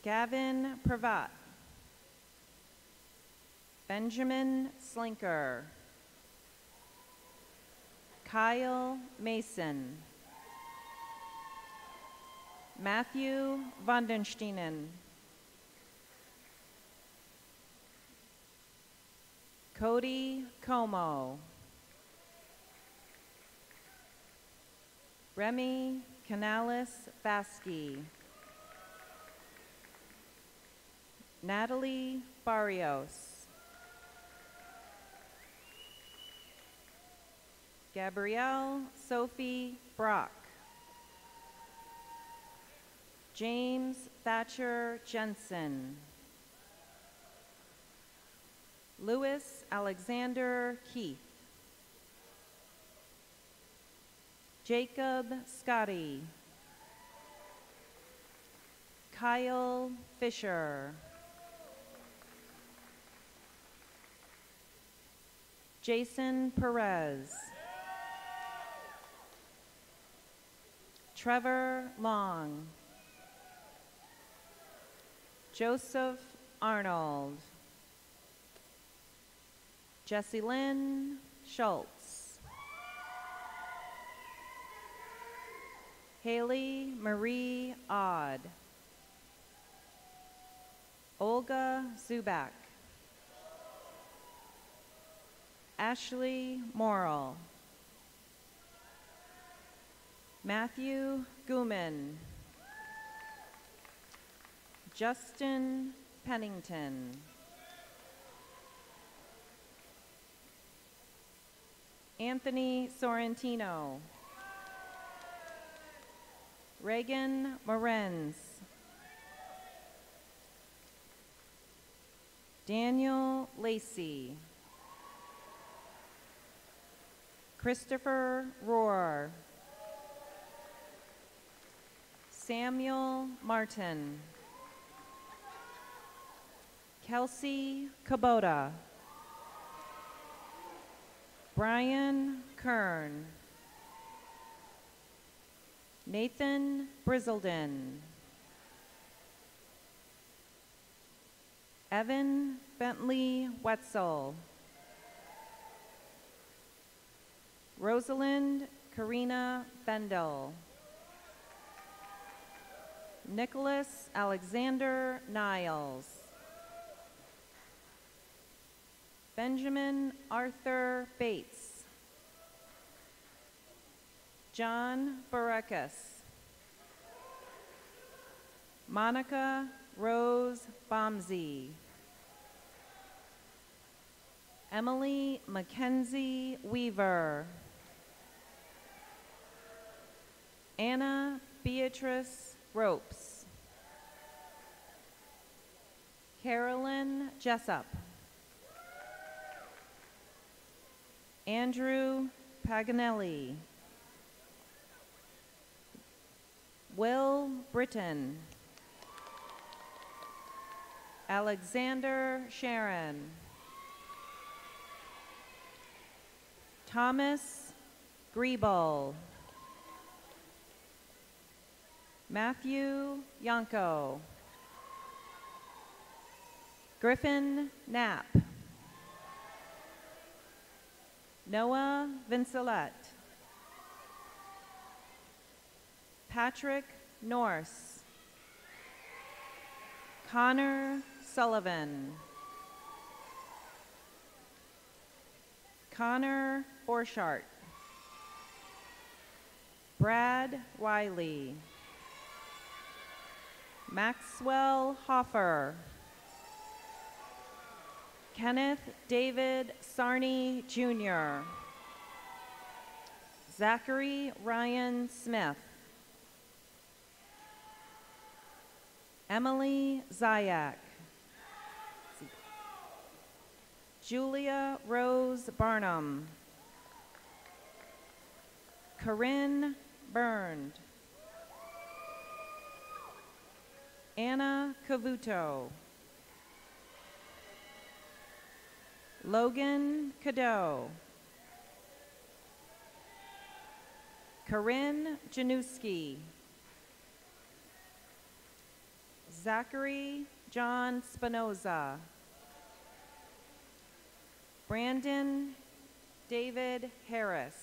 Gavin Pravat. Benjamin Slinker. Kyle Mason. Matthew Vandensteinen. Cody Como. Remy Canales Baski. Natalie Barrios. Gabrielle Sophie Brock. James Thatcher Jensen. Louis Alexander Keith. Jacob Scotty. Kyle Fisher. Jason Perez. Trevor Long. Joseph Arnold. Jesse Lynn Schultz. Haley Marie Odd. Olga Zubak. Ashley Morrill. Matthew Gooman. Justin Pennington. Anthony Sorrentino. Reagan Morenz. Daniel Lacey. Christopher Rohr. Samuel Martin. Kelsey Kubota. Brian Kern. Nathan Brizzledon. Evan Bentley Wetzel. Rosalind Karina Bendel. Nicholas Alexander Niles. Benjamin Arthur Bates. John Barekas. Monica Rose Bomsey. Emily Mackenzie Weaver. Anna Beatrice Ropes. Carolyn Jessup. Andrew Paganelli. Will Britton. Alexander Sharon. Thomas Griebel. Matthew Yanko. Griffin Knapp. Noah Vincelette. Patrick Norse. Connor Sullivan. Connor Borchardt. Brad Wiley. Maxwell Hoffer. Kenneth David Sarney Jr. Zachary Ryan Smith. Emily Zayak. Julia Rose Barnum. Corinne Burned. Anna Cavuto. Logan Cadeau. Corinne Januski. Zachary John Spinoza. Brandon David Harris.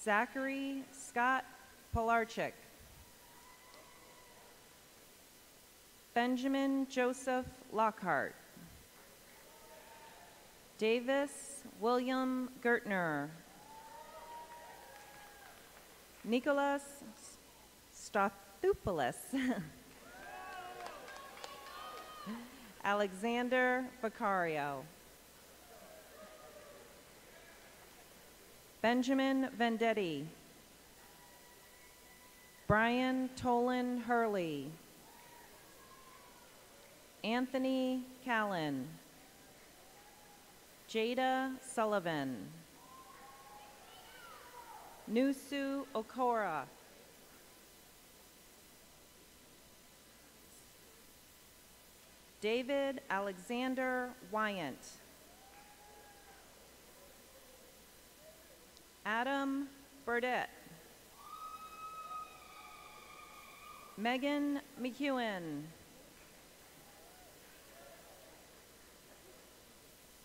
Zachary Scott Polarchik. Benjamin Joseph Lockhart. Davis William Gertner. Nicholas Stathopoulos. *laughs* Alexander Vicario. Benjamin Vendetti. Brian Tolan Hurley. Anthony Callan. Jada Sullivan. Nusu Okora. David Alexander Wyant. Adam Burdett. Megan McEwen.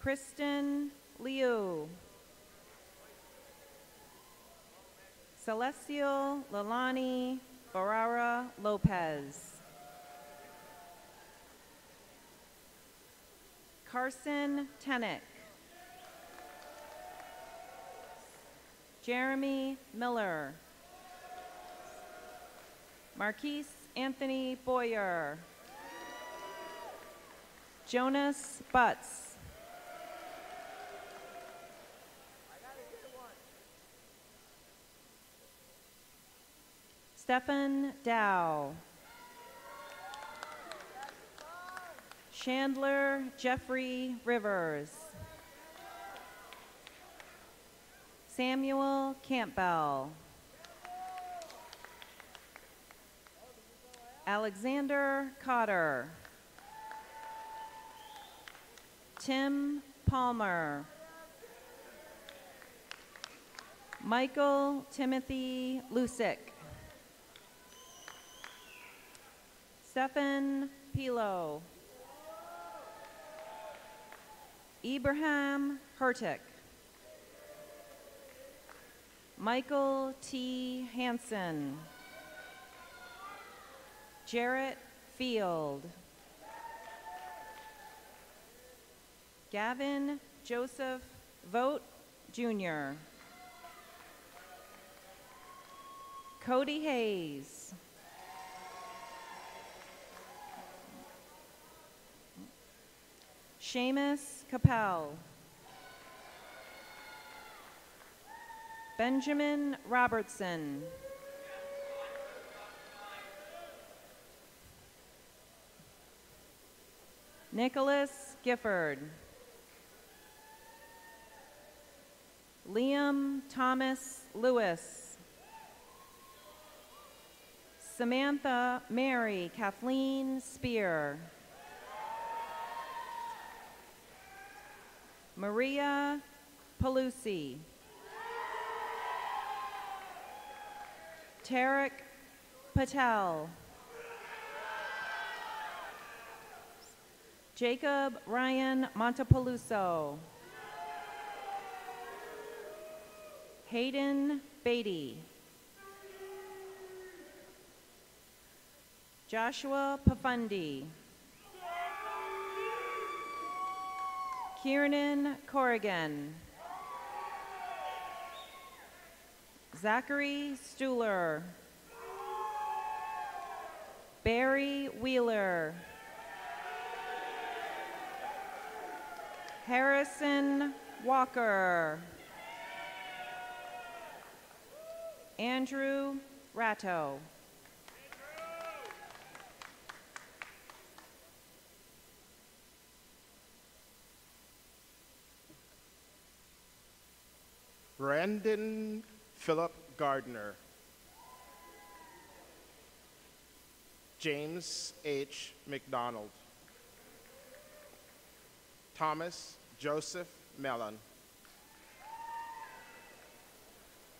Kristen Liu. Celestial Lalani Barara Lopez. Carson Tenick. Jeremy Miller. Marquise Anthony Boyer. Jonas Butts. Stefan Dow. Chandler Jeffrey Rivers. Samuel Campbell. Alexander Cotter. Tim Palmer. Michael Timothy Lusick. Stefan Pilo. Ibrahim Hertick. Michael T. Hansen. Jarrett Field. Gavin Joseph Vogt Jr. Cody Hayes. Seamus Capel. Benjamin Robertson. Nicholas Gifford. Liam Thomas Lewis. Samantha Mary Kathleen Spear. Maria Palusi. Tarek Patel. Jacob Ryan Montepoluso. Hayden Beatty. Joshua Pafundi. Kiernan Corrigan. Zachary Stuhler. Barry Wheeler. Harrison Walker. Andrew Ratto. Brandon Philip Gardner. James H. McDonald. Thomas Joseph Mellon.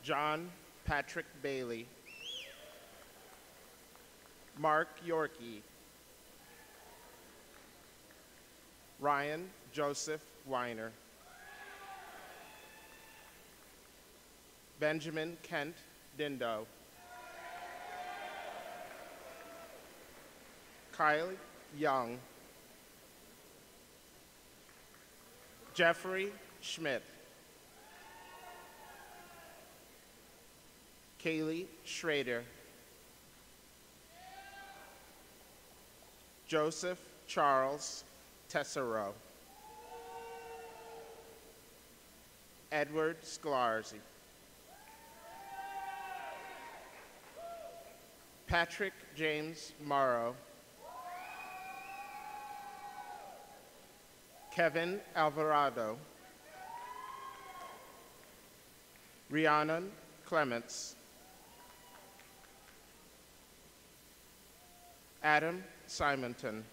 John Patrick Bailey. Mark Yorkie. Ryan Joseph Weiner. Benjamin Kent Dindo. Kyle Young. Jeffrey Schmidt. Kaylee Schrader. Joseph Charles Tessero. Edward Sklarzy. Patrick James Morrow. Kevin Alvarado. Rhiannon Clements. Adam Simonton.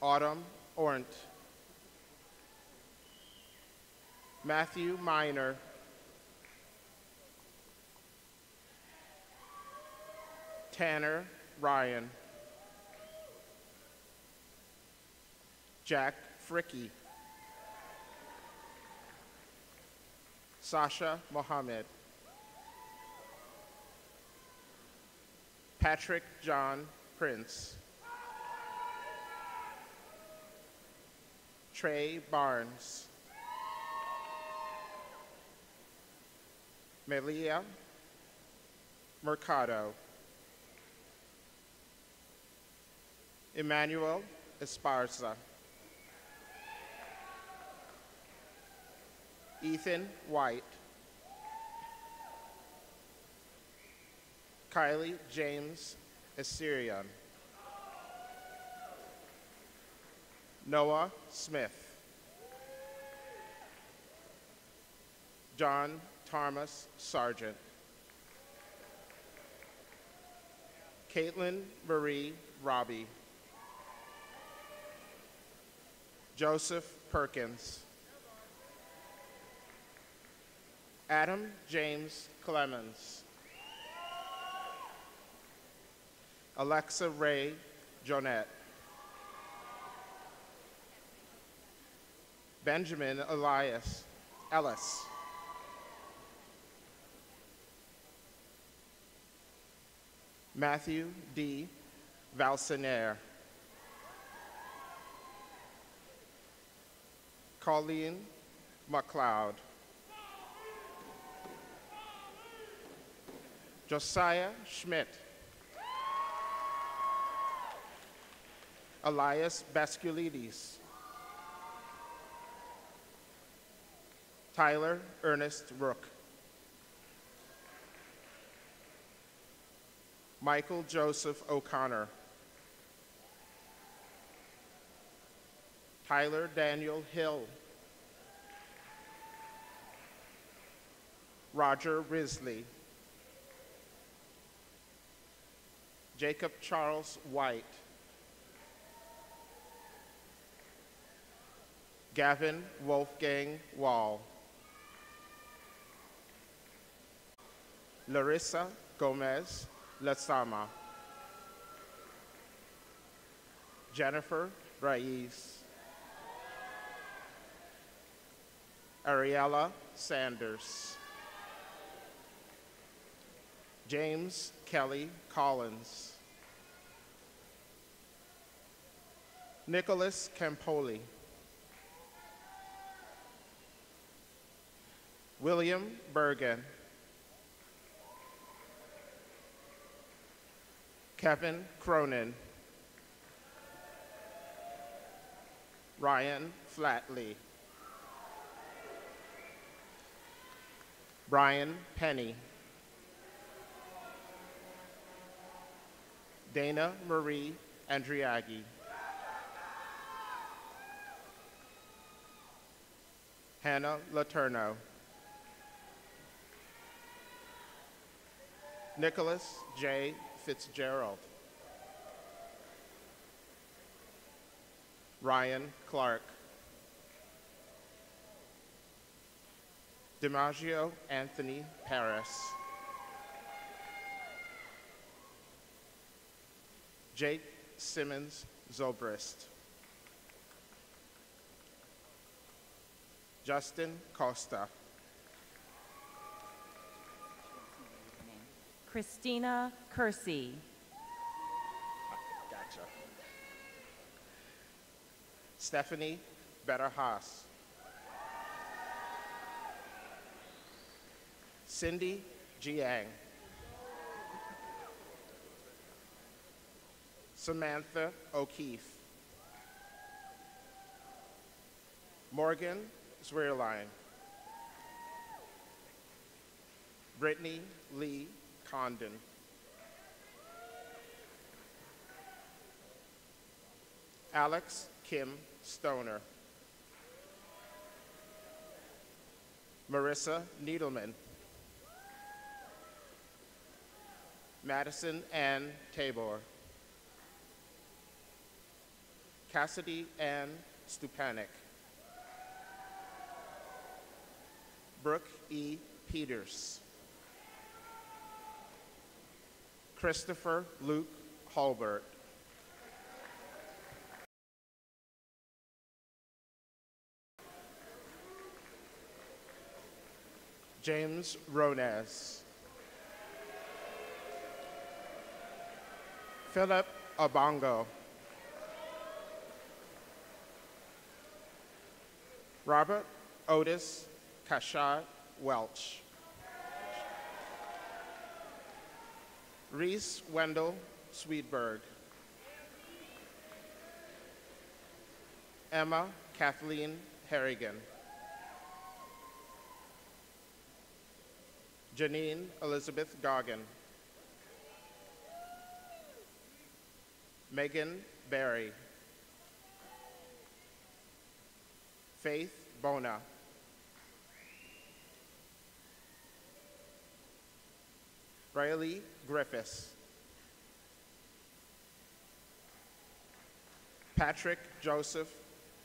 Autumn Ornt. Matthew Miner. Tanner Ryan. Jack Fricky. Sasha Mohammed. Patrick John Prince. Trey Barnes. Melia Mercado. Emmanuel Esparza. Ethan White. Kylie James Assyrian. Noah Smith. John Thomas Sargent. Caitlin Marie Robbie. Joseph Perkins. Adam James Clemens. Alexa Ray Jonette. Benjamin Elias Ellis. Matthew D. Valsenaire. Colleen McLeod. Josiah Schmidt. Elias Basculides. Tyler Ernest Rook. Michael Joseph O'Connor. Tyler Daniel Hill. Roger Risley. Jacob Charles White. Gavin Wolfgang Wall. Larissa Gomez Lasama. Jennifer Raiz. Ariella Sanders. James Kelly Collins. Nicholas Campoli. William Bergen. Kevin Cronin. Ryan Flatley. Brian Penny. Dana Marie Andriaghi. Hannah Laterno. Nicholas J. Fitzgerald. Ryan Clark. DiMaggio Anthony Paris. Jake Simmons Zobrist. Justin Costa. Christina Kersey. Gotcha. Stephanie Better Haas. Cindy Jiang. Samantha O'Keefe. Morgan Zweerline. Brittany Lee Condon. Alex Kim Stoner. Marissa Needleman. Madison Ann Tabor. Cassidy Ann Stupanik. Brooke E. Peters. Christopher Luke Hulbert. James Rones. Philip Abongo. Robert Otis Kashad Welch. Reese Wendell Sweetberg. Emma Kathleen Harrigan. Janine Elizabeth Goggin. Megan Berry. Faith Bona. Riley Griffiths. Patrick Joseph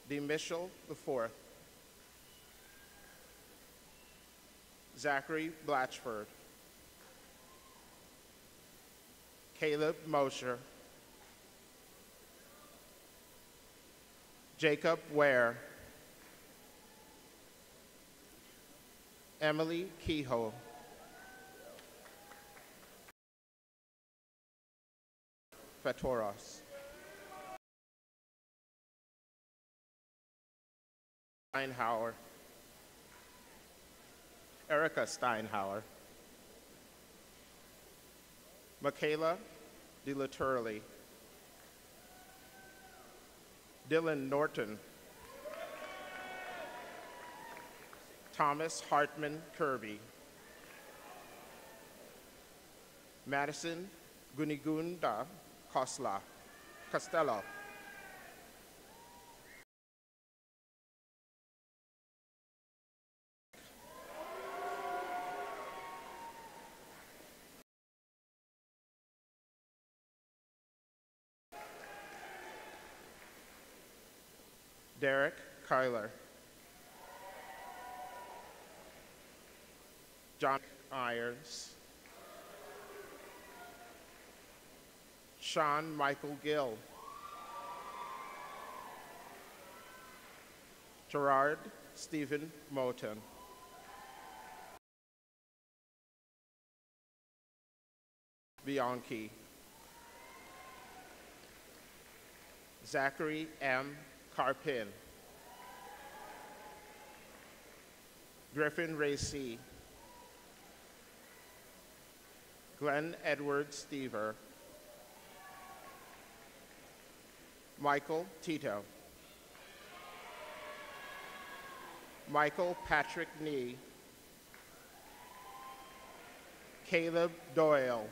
D. Mitchell IV. Zachary Blatchford. Caleb Mosher. Jacob Ware. Emily Kehoe. Fatoros. Steinhauer. Erica Steinhauer. Michaela DeLaturley. Dylan Norton. Thomas Hartman Kirby. Madison Gunigunda Kosla, Costello. Derek Kyler. John Ayers. Sean Michael Gill. Gerard Stephen Moten. Bianchi. Zachary M. Carpin. Griffin Racy. Glenn Edward Stever. Michael Tito. Michael Patrick Nee. Caleb Doyle.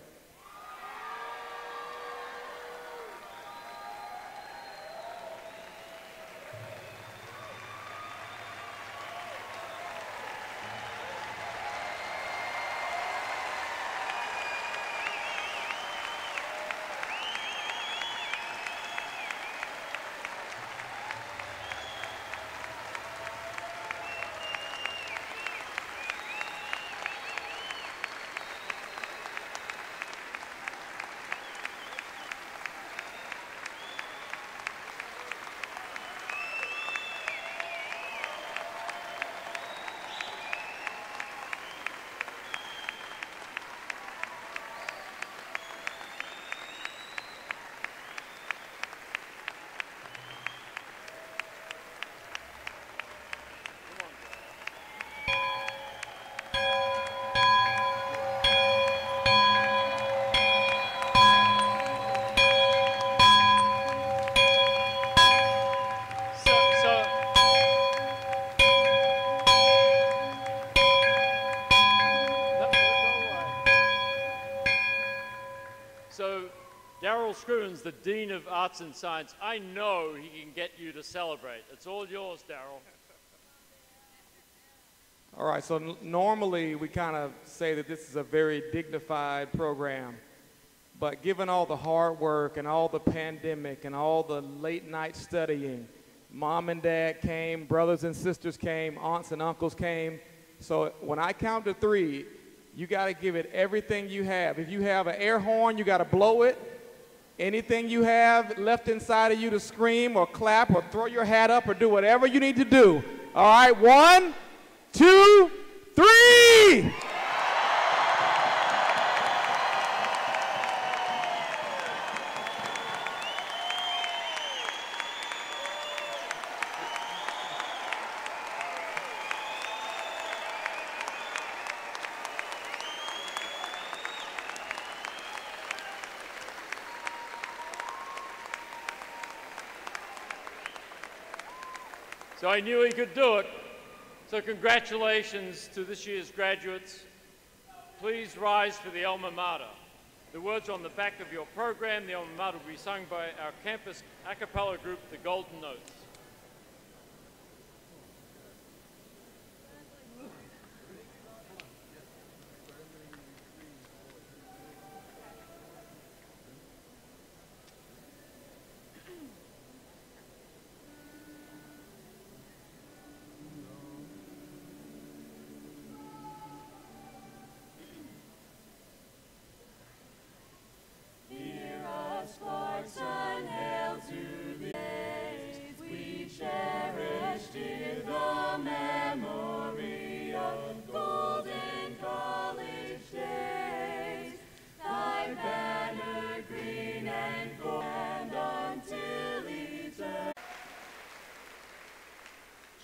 The Dean of Arts and Science, I know he can get you to celebrate. It's all yours, Daryl. All right, so normally we kind of say that this is a very dignified program. But given all the hard work and all the pandemic and all the late night studying, mom and dad came, brothers and sisters came, aunts and uncles came. So when I count to three, You got to give it everything you have. If you have an air horn, you got to blow it. Anything you have left inside of you to scream or clap or throw your hat up or do whatever you need to do. All right, one, two, three. I knew he could do it. So congratulations to this year's graduates. Please rise for the alma mater. The words on the back of your program. The alma mater will be sung by our campus a cappella group, the Golden Notes.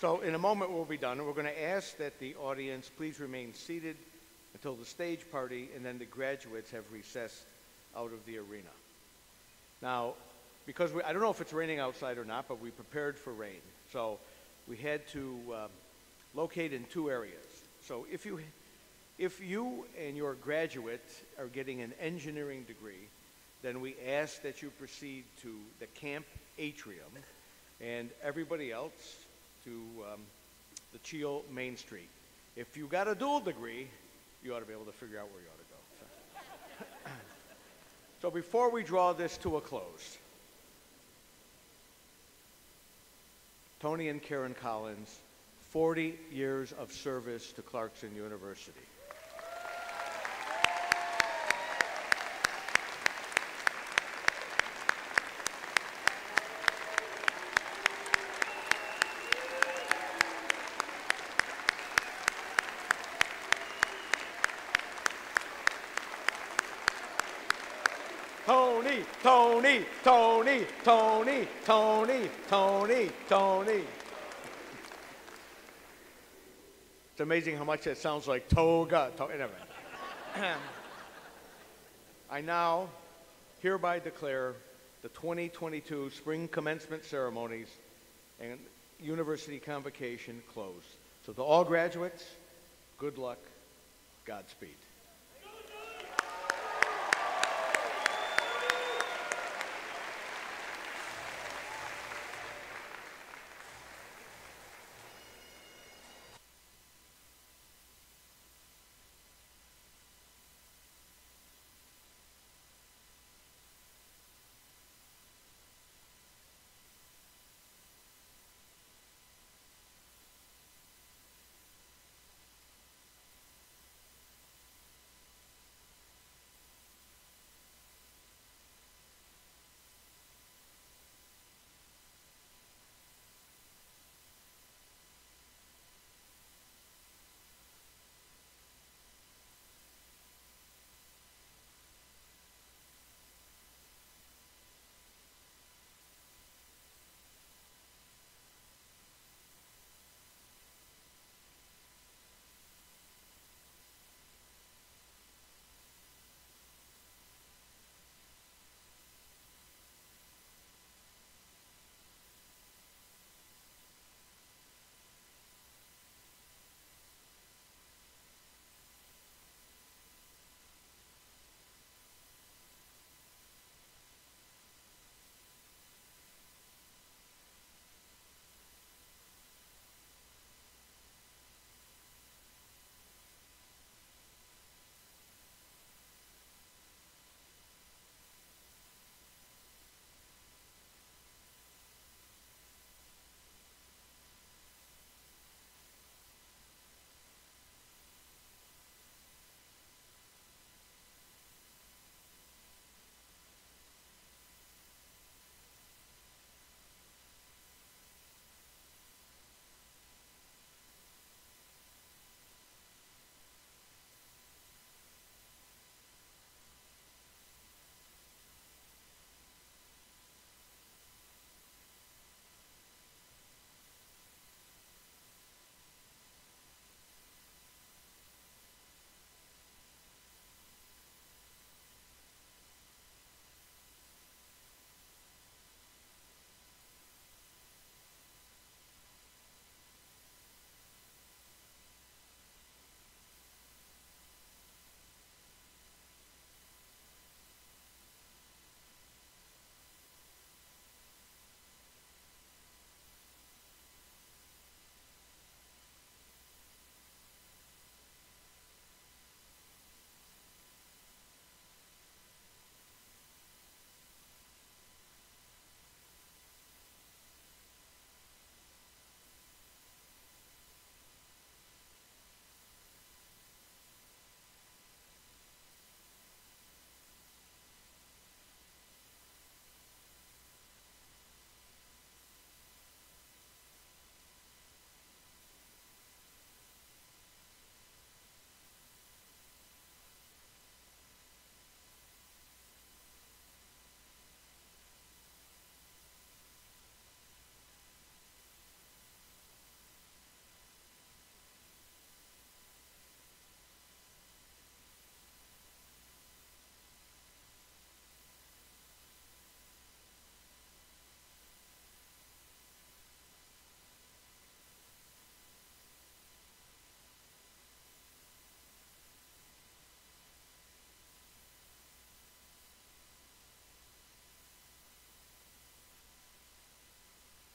So in a moment we'll be done, and we're going to ask that the audience please remain seated until the stage party and then the graduates have recessed out of the arena. Now, because we, I don't know if it's raining outside or not, but we prepared for rain. So we had to um, locate in two areas. So if you, if you and your graduate are getting an engineering degree, then we ask that you proceed to the CAMP atrium, and everybody else to um, the Chio Main Street. If you got a dual degree, you ought to be able to figure out where you ought to go. *laughs* So before we draw this to a close, Tony and Karen Collins, 40 years of service to Clarkson University. Tony, Tony, Tony, Tony, Tony, Tony. It's amazing how much that sounds like toga. To-. *clears throat* I now hereby declare the 2022 spring commencement ceremonies and university convocation closed. So to all graduates, good luck, Godspeed.